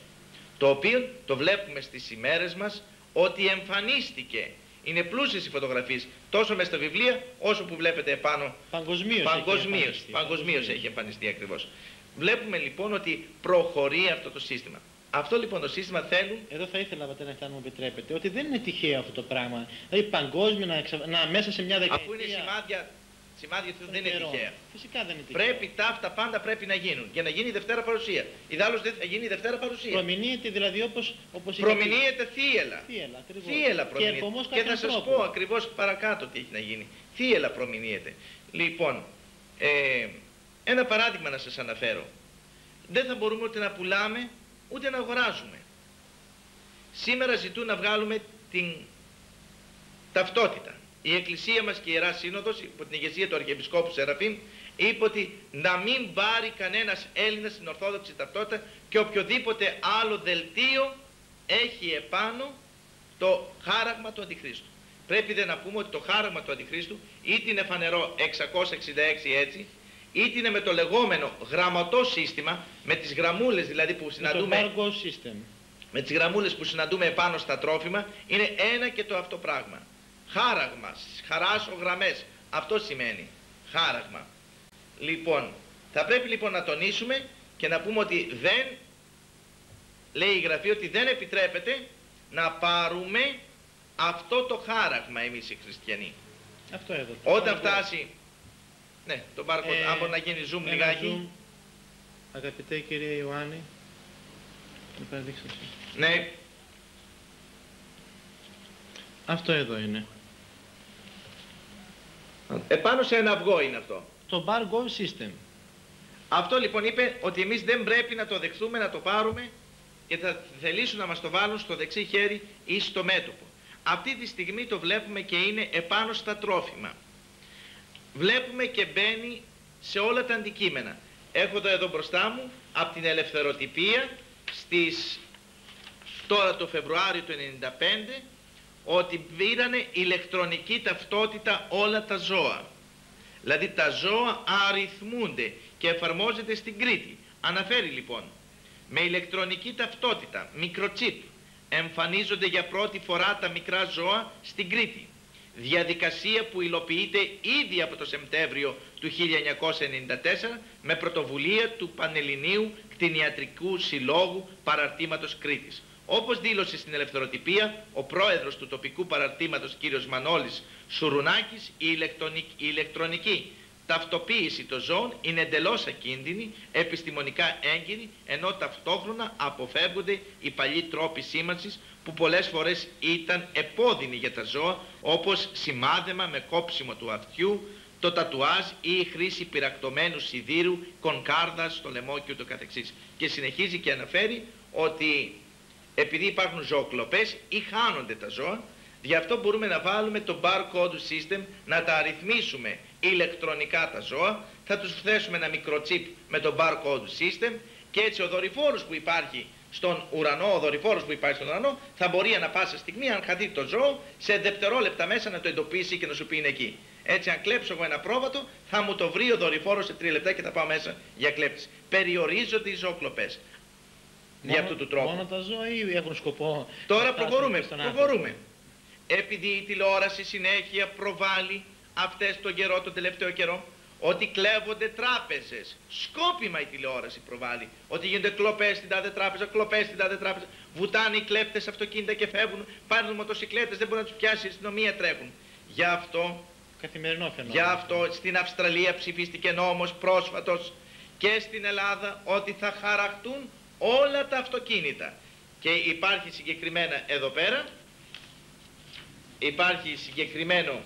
Το οποίο το βλέπουμε στις ημέρες μας ότι εμφανίστηκε. Είναι πλούσιες οι φωτογραφίες τόσο μέσα στα βιβλία όσο που βλέπετε επάνω Παγκοσμίως. Παγκοσμίως, έχει εμφανιστεί. παγκοσμίως έχει εμφανιστεί ακριβώς. Βλέπουμε λοιπόν ότι προχωρεί αυτό το σύστημα. Αυτό λοιπόν το σύστημα θέλουν Εδώ θα ήθελα, πατέρα, αν μου επιτρέπετε, ότι δεν είναι τυχαίο αυτό το πράγμα. Δηλαδή παγκόσμια να, εξα... να μέσα σε μια δεκαετία. αφού είναι σημάδια, σημάδια τους των δεν είναι καιρών. τυχαία. Φυσικά δεν είναι τυχαίο. Πρέπει τα αυτά πάντα πρέπει να γίνουν για να γίνει η Δευτέρα Παρουσία. Ιδάλλως δεν θα γίνει η Δευτέρα Παρουσία. Προμηνύεται δηλαδή όπως, όπως είχε Προμηνύεται θύελα. πει. Θύελα, ακριβώς. Θύελα Και προμηνύεται. ερπομός Και θα κάποιων σας ανθρώπων. πω ακριβώς παρακάτω τι έχει να γίνει. Θύελα προμηνύεται. Λοιπόν, ε, ένα παράδειγμα να σας αναφέρω. Δεν θα μπορούμε ούτε να πουλάμε ούτε να αγοράζουμε. Σήμερα ζητούν να βγάλουμε την ταυτότητα. Η Εκκλησία μας και η Ιερά Σύνοδος, υπό την ηγεσία του Αρχιεπισκόπου Σεραφείμ, είπε ότι να μην πάρει κανένας Έλληνας στην Ορθόδοξη ταυτότητα και οποιοδήποτε άλλο δελτίο έχει επάνω το χάραγμα του Αντιχρίστου. Πρέπει δε να πούμε ότι το χάραγμα του Αντιχρίστου είτε είναι φανερό 666 έτσι, είτε είναι με το λεγόμενο γραμματός σύστημα, με τις γραμμούλες δηλαδή που Με το συναντούμε Bargo System. με τις γραμμούλες που συναντούμε επάνω στα τρόφιμα είναι ένα και το αυτό πράγμα. Χάραγμα, χαράσω γραμμές. Αυτό σημαίνει χάραγμα. Λοιπόν, θα πρέπει λοιπόν να τονίσουμε και να πούμε ότι δεν, λέει η Γραφή ότι δεν επιτρέπεται να πάρουμε αυτό το χάραγμα εμείς οι χριστιανοί. Αυτό εδώ. το Όταν Bargo. φτάσει, ναι, το barcode, Ε, αν μπορεί να γίνει zoom ένα λιγάκι, zoom. Αγαπητέ κύριε Ιωάννη, να παραδείξω εσύ. ναι, Αυτό εδώ είναι. Επάνω σε ένα αυγό είναι αυτό. Το Bargo System. Αυτό λοιπόν είπε ότι εμείς δεν πρέπει να το δεχθούμε, να το πάρουμε και θα θελήσουν να μας το βάλουν στο δεξί χέρι ή στο μέτωπο. Αυτή τη στιγμή το βλέπουμε και είναι επάνω στα τρόφιμα. Βλέπουμε και μπαίνει σε όλα τα αντικείμενα. Έχω εδώ, εδώ μπροστά μου από την ελευθεροτυπία στις τώρα το Φεβρουάριο του 1995 ότι πήρανε ηλεκτρονική ταυτότητα όλα τα ζώα. Δηλαδή τα ζώα αριθμούνται και εφαρμόζεται στην Κρήτη. Αναφέρει λοιπόν, με ηλεκτρονική ταυτότητα, μικροτσίπ, εμφανίζονται για πρώτη φορά τα μικρά ζώα στην Κρήτη. Διαδικασία που υλοποιείται ήδη από το Σεπτέμβριο του 1994 με πρωτοβουλία του Πανελληνίου Κτηνιατρικού Συλλόγου Παραρτήματος Κρήτης. Όπως δήλωσε στην ελευθεροτυπία ο πρόεδρος του τοπικού παραρτήματος κ. Μανώλης Σουρουνάκης, η ηλεκτρονική, η ηλεκτρονική ταυτοποίηση των ζώων είναι εντελώς ακίνδυνη, επιστημονικά έγκυρη, ενώ ταυτόχρονα αποφεύγονται οι παλιοί τρόποι σήμανσης που πολλές φορές ήταν επώδυνοι για τα ζώα, όπως σημάδεμα με κόψιμο του αυτιού, το τατουάζ ή η χρήση πυρακτωμένου σιδήρου, κονκάρδας στο λαιμό και ούτω καθεξής. Και συνεχίζει και αναφέρει ότι επειδή υπάρχουν ζωοκλοπές ή χάνονται τα ζώα, γι' αυτό μπορούμε να βάλουμε το barcode system, να τα αριθμίσουμε ηλεκτρονικά τα ζώα, θα τους θέσουμε ένα μικρό chip με το barcode system και έτσι ο δορυφόρος που υπάρχει στον ουρανό, ο δορυφόρος που υπάρχει στον ουρανό, θα μπορεί ανα πάσα στιγμή, αν χαθεί το ζώο, σε δευτερόλεπτα μέσα να το εντοπίσει και να σου πει είναι εκεί. Έτσι, αν κλέψω εγώ ένα πρόβατο, θα μου το βρει ο δορυφόρος σε τρία λεπτά και θα πάω μέσα για κλέψη. Περιορίζονται οι ζωοκλοπές. Για Μόνο- αυτού του τρόπου. Μόνο τα ζώα ή έχουν σκοπό. Τώρα να φτάσουν προχωρούμε, και στον άνθρωπο. προχωρούμε. Επειδή η τηλεόραση συνέχεια προβάλλει αυτές τον καιρό, τον τελευταίο καιρό, ότι κλέβονται τράπεζες. Σκόπιμα η τηλεόραση προβάλλει. Ότι γίνονται κλοπές στην τάδε τράπεζα, κλοπές στην τάδε τράπεζα. Βουτάνε οι κλέπτες αυτοκίνητα και φεύγουν. Πάρουν μοτοσυκλέτες, δεν μπορεί να τους πιάσει η αστυνομία τρέχουν. Γι' αυτό Καθημερινό φαινόμενο. Γι' αυτό στην Αυστραλία ψηφίστηκε νόμος πρόσφατος και στην Ελλάδα ότι θα χαραχτούν όλα τα αυτοκίνητα. Και υπάρχει συγκεκριμένα εδώ πέρα υπάρχει συγκεκριμένο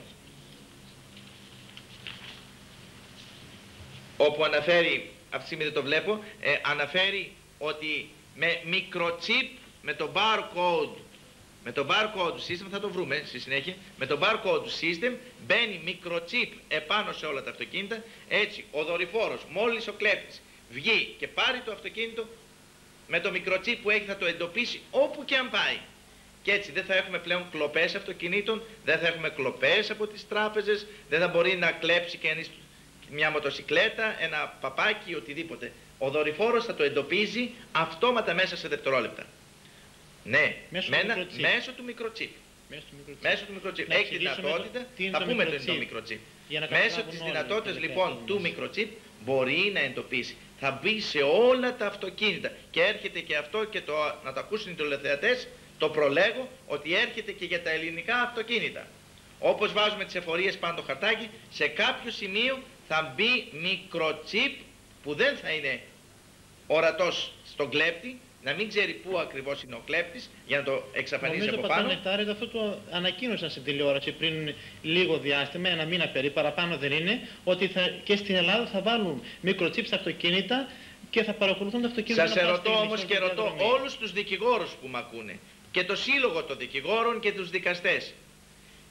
όπου αναφέρει, αυτή τη στιγμή δεν το βλέπω, ε, αναφέρει ότι με μικροτσίπ, με το barcode, με το barcode system, θα το βρούμε στη συνέχεια, με το barcode system μπαίνει μικροτσίπ επάνω σε όλα τα αυτοκίνητα, έτσι ο δορυφόρος μόλις ο κλέπτης βγει και πάρει το αυτοκίνητο, με το μικροτσίπ που έχει θα το εντοπίσει όπου και αν πάει. Και έτσι δεν θα έχουμε πλέον κλοπές αυτοκινήτων, δεν θα έχουμε κλοπές από τις τράπεζες, δεν θα μπορεί να κλέψει κανείς μια μοτοσυκλέτα, ένα παπάκι, οτιδήποτε. Ο δορυφόρος θα το εντοπίζει αυτόματα μέσα σε δευτερόλεπτα. Ναι, Μέσω με του ένα- μικροτσίπ. μέσω του μικροτσίπ. Μέσω του μικροτσίπ. Μέσω του μικροτσίπ. Να Έχει εξηγήσουμε δυνατότητα, το- τι είναι θα το πούμε τι είναι το μικροτσίπ. μικροτσίπ. Για να Μέσω καταλάβουν της όλοι δυνατότητας οι λοιπόν τελικά του μας. μικροτσίπ μπορεί να εντοπίσει. Θα μπει σε όλα τα αυτοκίνητα και έρχεται και αυτό και το, να το ακούσουν οι τηλεθεατές, το προλέγω ότι έρχεται και για τα ελληνικά αυτοκίνητα. Όπως βάζουμε τις εφορίες πάνω το χαρτάκι, σε κάποιο σημείο θα μπει μικροτσίπ που δεν θα είναι ορατός στον κλέπτη, να μην ξέρει πού ακριβώς είναι ο κλέπτης για να το εξαφανίσει Νομίζω από πατάνε πάνω. νεκτάρι, αυτό το ανακοίνωσαν στην τηλεόραση πριν λίγο διάστημα, ένα μήνα περίπου, παραπάνω δεν είναι, ότι θα, και στην Ελλάδα θα βάλουν μικροτσίπς στα αυτοκίνητα και θα παρακολουθούν τα αυτοκίνητα. Σας να πάνε ερωτώ στη όμως μισό και ρωτώ διαδρομή. όλους τους δικηγόρους που με ακούνε και το σύλλογο των δικηγόρων και τους δικαστές.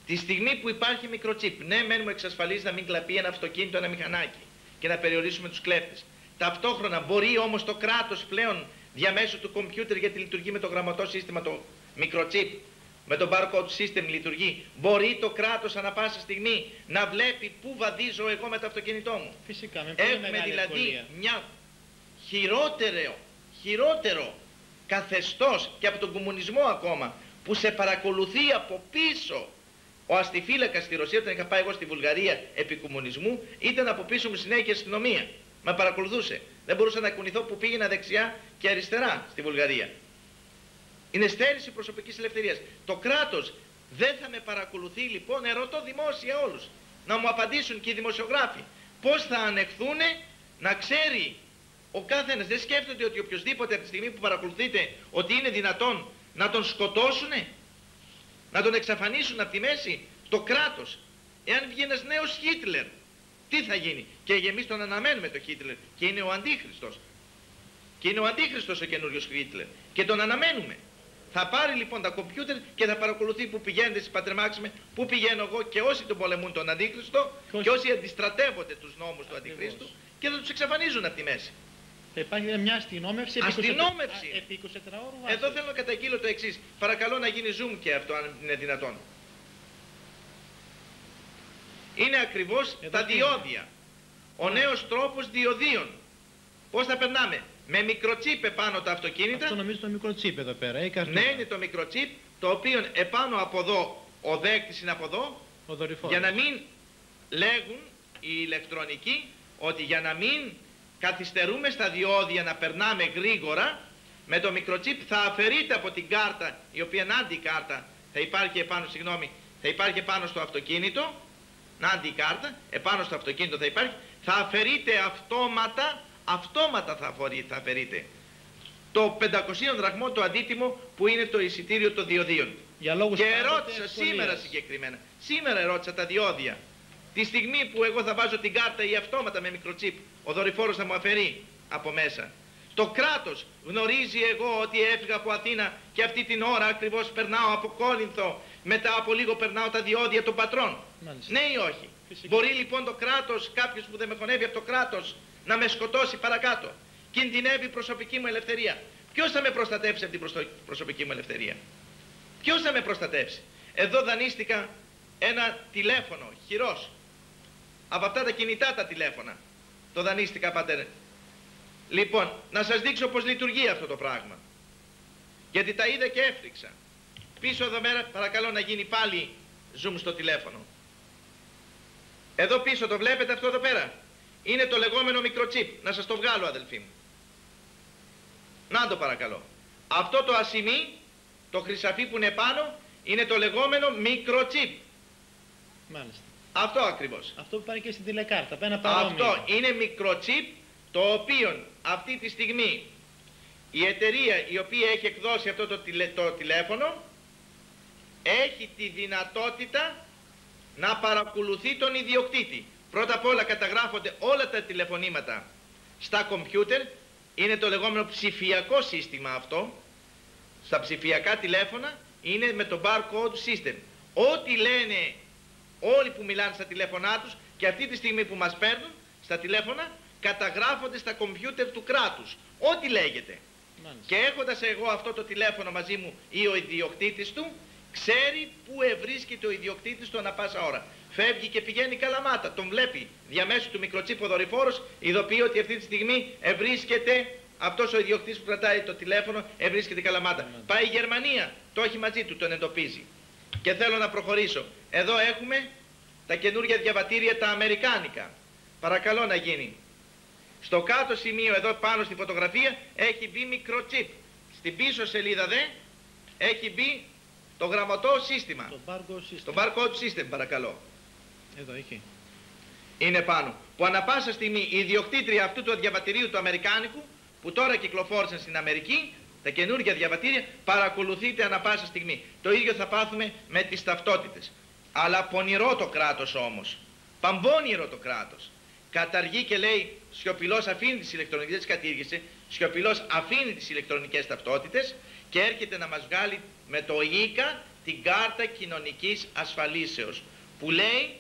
Τη στιγμή που υπάρχει μικροτσίπ, ναι μεν μου εξασφαλίζει να μην κλαπεί ένα αυτοκίνητο, ένα μηχανάκι και να περιορίσουμε τους κλέφτες. Ταυτόχρονα μπορεί όμως το κράτος πλέον διαμέσου του κομπιούτερ γιατί λειτουργεί με το γραμματό σύστημα το μικροτσίπ, με το barcode system λειτουργεί. Μπορεί το κράτος ανα πάσα στιγμή να βλέπει πού βαδίζω εγώ με το αυτοκίνητό μου. Φυσικά, με πολύ Έχουμε μεγάλη δηλαδή ευκολία. μια χειρότερο, χειρότερο καθεστώς και από τον κομμουνισμό ακόμα που σε παρακολουθεί από πίσω ο αστιφύλακας στη Ρωσία όταν είχα πάει εγώ στη Βουλγαρία επί κομμουνισμού ήταν από πίσω μου συνέχεια η αστυνομία. Με παρακολουθούσε. Δεν μπορούσα να κουνηθώ που πήγαινα δεξιά και αριστερά στη Βουλγαρία. Είναι στέρηση προσωπικής ελευθερίας. Το κράτος δεν θα με παρακολουθεί λοιπόν, ερωτώ δημόσια όλους, να μου απαντήσουν και οι δημοσιογράφοι. Πώς θα ανεχθούν να ξέρει ο κάθε ένας. Δεν σκέφτονται ότι οποιοδήποτε από τη στιγμή που παρακολουθείτε ότι είναι δυνατόν να τον σκοτώσουνε, να τον εξαφανίσουν από τη μέση, το κράτος. Εάν βγει ένας νέος Χίτλερ, τι θα γίνει; Και εμείς τον αναμένουμε το Χίτλερ και είναι ο Αντίχριστος. Και είναι ο Αντίχριστος ο καινούριος Χίτλερ. Και τον αναμένουμε. Θα πάρει λοιπόν τα κομπιούτερ και θα παρακολουθεί που πηγαίνετε στις πατρεμάξιμε, που πηγαίνω εγώ και όσοι τον πολεμούν τον Αντίχριστο Και όσοι- και όσοι αντιστρατεύονται τους νόμους του Ακριβώς. Αντιχρίστου και θα τους εξαφανίζουν από τη μέση. Θα υπάρχει μια αστυνόμευση επί 24 Αστυνόμευση. α, επί 24 ώρου βάσης. Εδώ θέλω να καταγγείλω το εξής. Παρακαλώ να γίνει zoom και αυτό αν είναι δυνατόν. Είναι ακριβώς Εδώ τα τι είναι; διόδια. Ο νέος τρόπος διοδίων. Πώς θα περνάμε. Με μικροτσίπ επάνω τα αυτοκίνητα; Αυτό νομίζω το μικροτσίπ εδώ πέρα, η καρτούνα; Ναι, είναι το μικροτσίπ, το οποίο επάνω από εδώ, ο δέκτης είναι από εδώ, Ο δορυφόρος. για να μην λέγουν οι ηλεκτρονικοί ότι για να μην καθυστερούμε στα διόδια να περνάμε γρήγορα, με το μικροτσίπ θα αφαιρείται από την κάρτα, η οποία είναι αντικάρτα, θα υπάρχει επάνω, συγγνώμη, θα υπάρχει επάνω στο αυτοκίνητο, να αντικάρτα, επάνω στο αυτοκίνητο θα υπάρχει, θα αφαιρείται αυτόματα, αυτόματα θα, αφορεί, θα αφαιρείται το 500 δραχμό το αντίτιμο που είναι το εισιτήριο των διοδίων. Για λόγους Και πάντοτε ερώτησα ευκολίας. σήμερα συγκεκριμένα. Σήμερα ερώτησα τα διόδια. Τη στιγμή που εγώ θα βάζω την κάρτα ή αυτόματα με μικροτσίπ, ο δορυφόρος θα μου αφαιρεί από μέσα. Το κράτος γνωρίζει εγώ ότι έφυγα από Αθήνα και αυτή την ώρα ακριβώς περνάω από Κόλινθο, μετά από λίγο περνάω τα διόδια των πατρών. Μάλιστα. Ναι ή όχι; Φυσικά. Μπορεί λοιπόν το κράτος, κάποιος που δεν με χωνεύει από το κράτος, να με σκοτώσει παρακάτω. Κινδυνεύει η προσωπική μου ελευθερία. Ποιος θα με προστατεύσει από την προσω- προσωπική μου ελευθερία; Ποιος θα με προστατεύσει. Εδώ δανείστηκα ένα τηλέφωνο χειρός. Από αυτά τα κινητά τα τηλέφωνα. Το δανείστηκα πατέρα. Λοιπόν, να σας δείξω πως λειτουργεί αυτό το πράγμα. Γιατί τα είδα και έφτιαξα. Πίσω εδώ μέρα παρακαλώ να γίνει πάλι zoom στο τηλέφωνο. Εδώ πίσω το βλέπετε αυτό εδώ πέρα; Είναι το λεγόμενο μικροτσίπ. Να σας το βγάλω αδελφοί μου. Να το παρακαλώ. Αυτό το ασημί, το χρυσαφί που είναι πάνω, είναι το λεγόμενο μικροτσίπ. Μάλιστα. Αυτό ακριβώς. Αυτό που πάει και στην τηλεκάρτα. Πάει ένα παρόμοιο. Αυτό είναι μικροτσίπ το οποίο αυτή τη στιγμή η εταιρεία η οποία έχει εκδώσει αυτό το, τηλε- το τηλέφωνο έχει τη δυνατότητα να παρακολουθεί τον ιδιοκτήτη. Πρώτα απ' όλα καταγράφονται όλα τα τηλεφωνήματα στα κομπιούτερ, είναι το λεγόμενο ψηφιακό σύστημα αυτό, στα ψηφιακά τηλέφωνα είναι με το barcode system. Ό,τι λένε όλοι που μιλάνε στα τηλέφωνά τους και αυτή τη στιγμή που μας παίρνουν στα τηλέφωνα καταγράφονται στα κομπιούτερ του κράτους. Ό,τι λέγεται. Και έχοντας εγώ αυτό το τηλέφωνο μαζί μου ή ο ιδιοκτήτης του, ξέρει πού ευρίσκεται ο ιδιοκτήτης του ανα πάσα ώρα. Φεύγει και πηγαίνει καλαμάτα, τον βλέπει διαμέσου του μικροτσίπου δορυφόρος, ειδοποιεί ότι αυτή τη στιγμή ευρίσκεται αυτός ο ιδιοκτήτης που κρατάει το τηλέφωνο, ευρίσκεται καλαμάτα. Πάει η Γερμανία, το έχει μαζί του, τον εντοπίζει. Και θέλω να προχωρήσω. Εδώ έχουμε τα καινούργια διαβατήρια τα αμερικάνικα. Παρακαλώ να γίνει. Στο κάτω σημείο εδώ πάνω στη φωτογραφία έχει μπει μικροτσίπ. Στην πίσω σελίδα δε έχει μπει το γραμματό σύστημα. Το barcode system. Το barcode system παρακαλώ. Εδώ έχει. Είναι πάνω. Που ανα πάσα στιγμή η ιδιοκτήτρια αυτού του διαβατηρίου του Αμερικάνικου που τώρα κυκλοφόρησαν στην Αμερική τα καινούργια διαβατήρια παρακολουθείτε ανα πάσα στιγμή. Το ίδιο θα πάθουμε με τις ταυτότητες. Αλλά πονηρό το κράτος όμως. Παμπώνυρο το κράτος. Καταργεί και λέει σιωπηλός αφήνει τις ηλεκτρονικές, δεν τις κατήργησε, σιωπηλός αφήνει τις ηλεκτρονικές ταυτότητες και έρχεται να μας βγάλει με το ΙΚΑ την κάρτα κοινωνικής ασφαλίσεως που λέει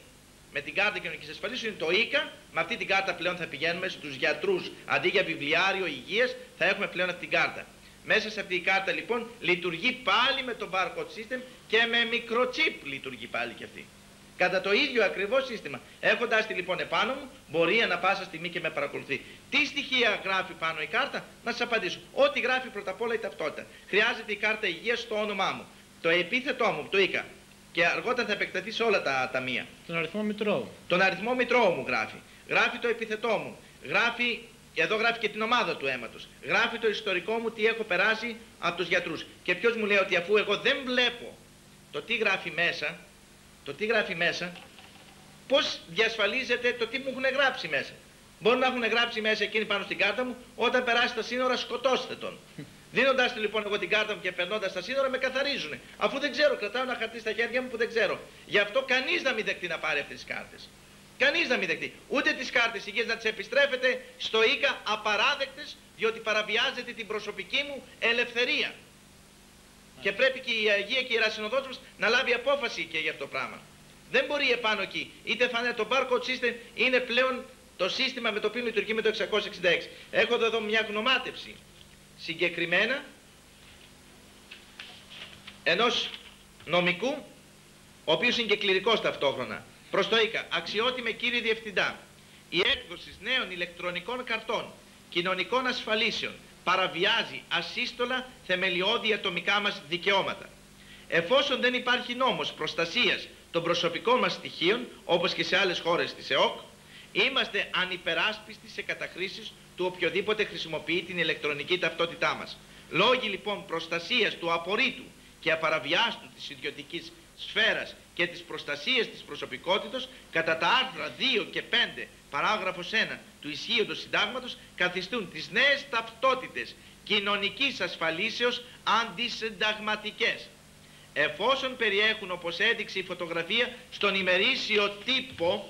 με την κάρτα κοινωνικής ασφαλίσεως είναι το ΙΚΑ με αυτή την κάρτα πλέον θα πηγαίνουμε στους γιατρούς. Αντί για βιβλιάριο υγείας θα έχουμε πλέον αυτή την κάρτα. Μέσα σε αυτή η κάρτα λοιπόν λειτουργεί πάλι με το barcode system και με μικροτσίπ λειτουργεί πάλι και αυτή Κατά το ίδιο ακριβώς σύστημα. Έχοντας τη λοιπόν επάνω μου, μπορεί ανα πάσα στιγμή και με παρακολουθεί. Τι στοιχεία γράφει πάνω η κάρτα, να σας απαντήσω. Ό,τι γράφει πρώτα απ' όλα η ταυτότητα. Χρειάζεται η κάρτα υγείας στο όνομά μου. Το επίθετό μου, το ΙΚΑ. Και αργότερα θα επεκταθεί σε όλα τα ταμεία. Τον αριθμό μητρώου. Τον αριθμό μητρώου μου γράφει. Γράφει το επιθετό μου. Γράφει, εδώ γράφει και την ομάδα του αίματος. Γράφει το ιστορικό μου τι έχω περάσει από τους γιατρούς. Και ποιος μου λέει ότι αφού εγώ δεν βλέπω το τι γράφει μέσα, το τι γράφει μέσα, πώς διασφαλίζεται το τι μου έχουν γράψει μέσα. Μπορεί να έχουν γράψει μέσα εκείνη πάνω στην κάρτα μου, όταν περάσει τα σύνορα σκοτώστε τον. Δίνοντάς του λοιπόν εγώ την κάρτα μου και περνώντας τα σύνορα με καθαρίζουν. Αφού δεν ξέρω, κρατάω ένα χαρτί στα χέρια μου που δεν ξέρω. Γι' αυτό κανείς να μην δεχτεί να πάρει αυτές τις κάρτες. Κανείς να μην δεχτεί. Ούτε τις κάρτες υγείας να τις επιστρέφετε στο ΙΚΑ απαράδεκτες, διότι παραβιάζεται την προσωπική μου ελευθερία. Και πρέπει και η Αγία και η Ρασινοδότης μας να λάβει απόφαση και για αυτό το πράγμα. Δεν μπορεί επάνω εκεί. Είτε φανέ το barcode system είναι πλέον το σύστημα με το οποίο λειτουργεί με το 666. Έχω εδώ μια γνωμάτευση συγκεκριμένα ενός νομικού ο οποίος είναι και κληρικός ταυτόχρονα. Προς το ΙΚΑ, αξιότιμε κύριε Διευθυντά, η έκδοση νέων ηλεκτρονικών καρτών κοινωνικών ασφαλίσεων παραβιάζει ασύστολα θεμελιώδη ατομικά μας δικαιώματα. Εφόσον δεν υπάρχει νόμος προστασίας των προσωπικών μας στοιχείων, όπως και σε άλλες χώρες της ΕΟΚ, είμαστε ανυπεράσπιστοι σε καταχρήσεις του οποιοδήποτε χρησιμοποιεί την ηλεκτρονική ταυτότητά μας. Λόγοι λοιπόν προστασίας του απορρίτου και απαραβιάστου της ιδιωτικής σφαίρας και της προστασίας της προσωπικότητας κατά τα άρθρα 2 και 5 παράγραφος 1 του ισχύοντος συντάγματος καθιστούν τις νέες ταυτότητες κοινωνικής ασφαλίσεως αντισυνταγματικές. Εφόσον περιέχουν όπως έδειξε η φωτογραφία στον ημερήσιο τύπο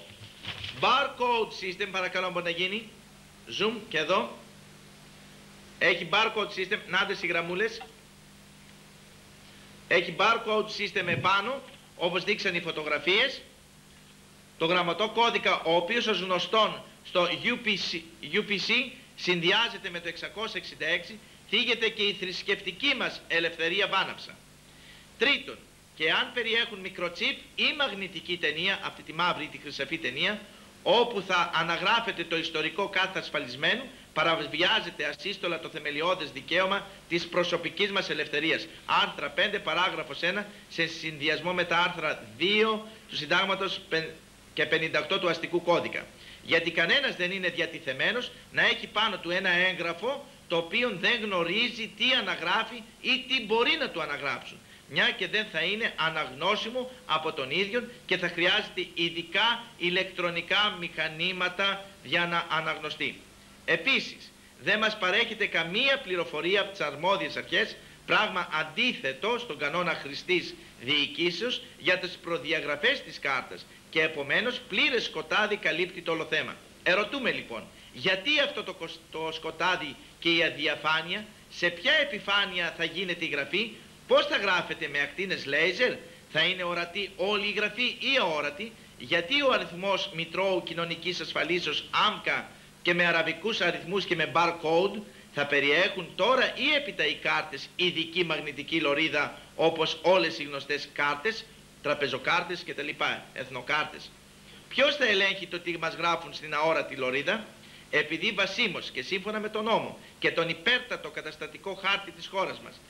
barcode system παρακαλώ μπορεί να γίνει. Zoom και εδώ. Έχει barcode system. Να οι γραμμούλες. Έχει barcode system επάνω όπως δείξαν οι φωτογραφίες το γραμματό κώδικα ο οποίος ως γνωστόν στο UPC, UPC συνδυάζεται με το 666 θίγεται και η θρησκευτική μας ελευθερία βάναυσα. Τρίτον, και αν περιέχουν μικροτσίπ ή μαγνητική ταινία, αυτή τη μαύρη ή τη χρυσαφή ταινία, όπου θα αναγράφεται το ιστορικό κάθε ασφαλισμένου, παραβιάζεται ασύστολα το θεμελιώδες δικαίωμα της προσωπικής μας ελευθερίας. Άρθρα 5 παράγραφος 1 σε συνδυασμό με τα άρθρα 2 του συντάγματος και 58 του αστικού κώδικα. Γιατί κανένας δεν είναι διατηθεμένος να έχει πάνω του ένα έγγραφο το οποίο δεν γνωρίζει τι αναγράφει ή τι μπορεί να του αναγράψουν. Μια και δεν θα είναι αναγνώσιμο από τον ίδιο και θα χρειάζεται ειδικά ηλεκτρονικά μηχανήματα για να αναγνωστεί. Επίσης, δεν μας παρέχεται καμία πληροφορία από τις αρμόδιες αρχές Πράγμα αντίθετο στον κανόνα χρηστής διοικήσεως για τις προδιαγραφές της κάρτας και επομένως πλήρες σκοτάδι καλύπτει το όλο θέμα. Ερωτούμε λοιπόν, γιατί αυτό το, το σκοτάδι και η αδιαφάνεια, σε ποια επιφάνεια θα γίνεται η γραφή, πώς θα γράφεται με ακτίνες λέιζερ, θα είναι ορατή όλη η γραφή ή αόρατη, γιατί ο αριθμός Μητρώου Κοινωνικής Ασφαλίσεως άμκα και με αραβικούς αριθμούς και με barcode θα περιέχουν τώρα ή έπειτα οι κάρτες ειδική μαγνητική λωρίδα όπως όλες οι γνωστές κάρτες, τραπεζοκάρτες και τα λοιπά, εθνοκάρτες. Ποιος θα ελέγχει το τι μας γράφουν στην αόρατη λωρίδα, επειδή βασίμως και σύμφωνα με τον νόμο και τον υπέρτατο καταστατικό χάρτη της χώρας μας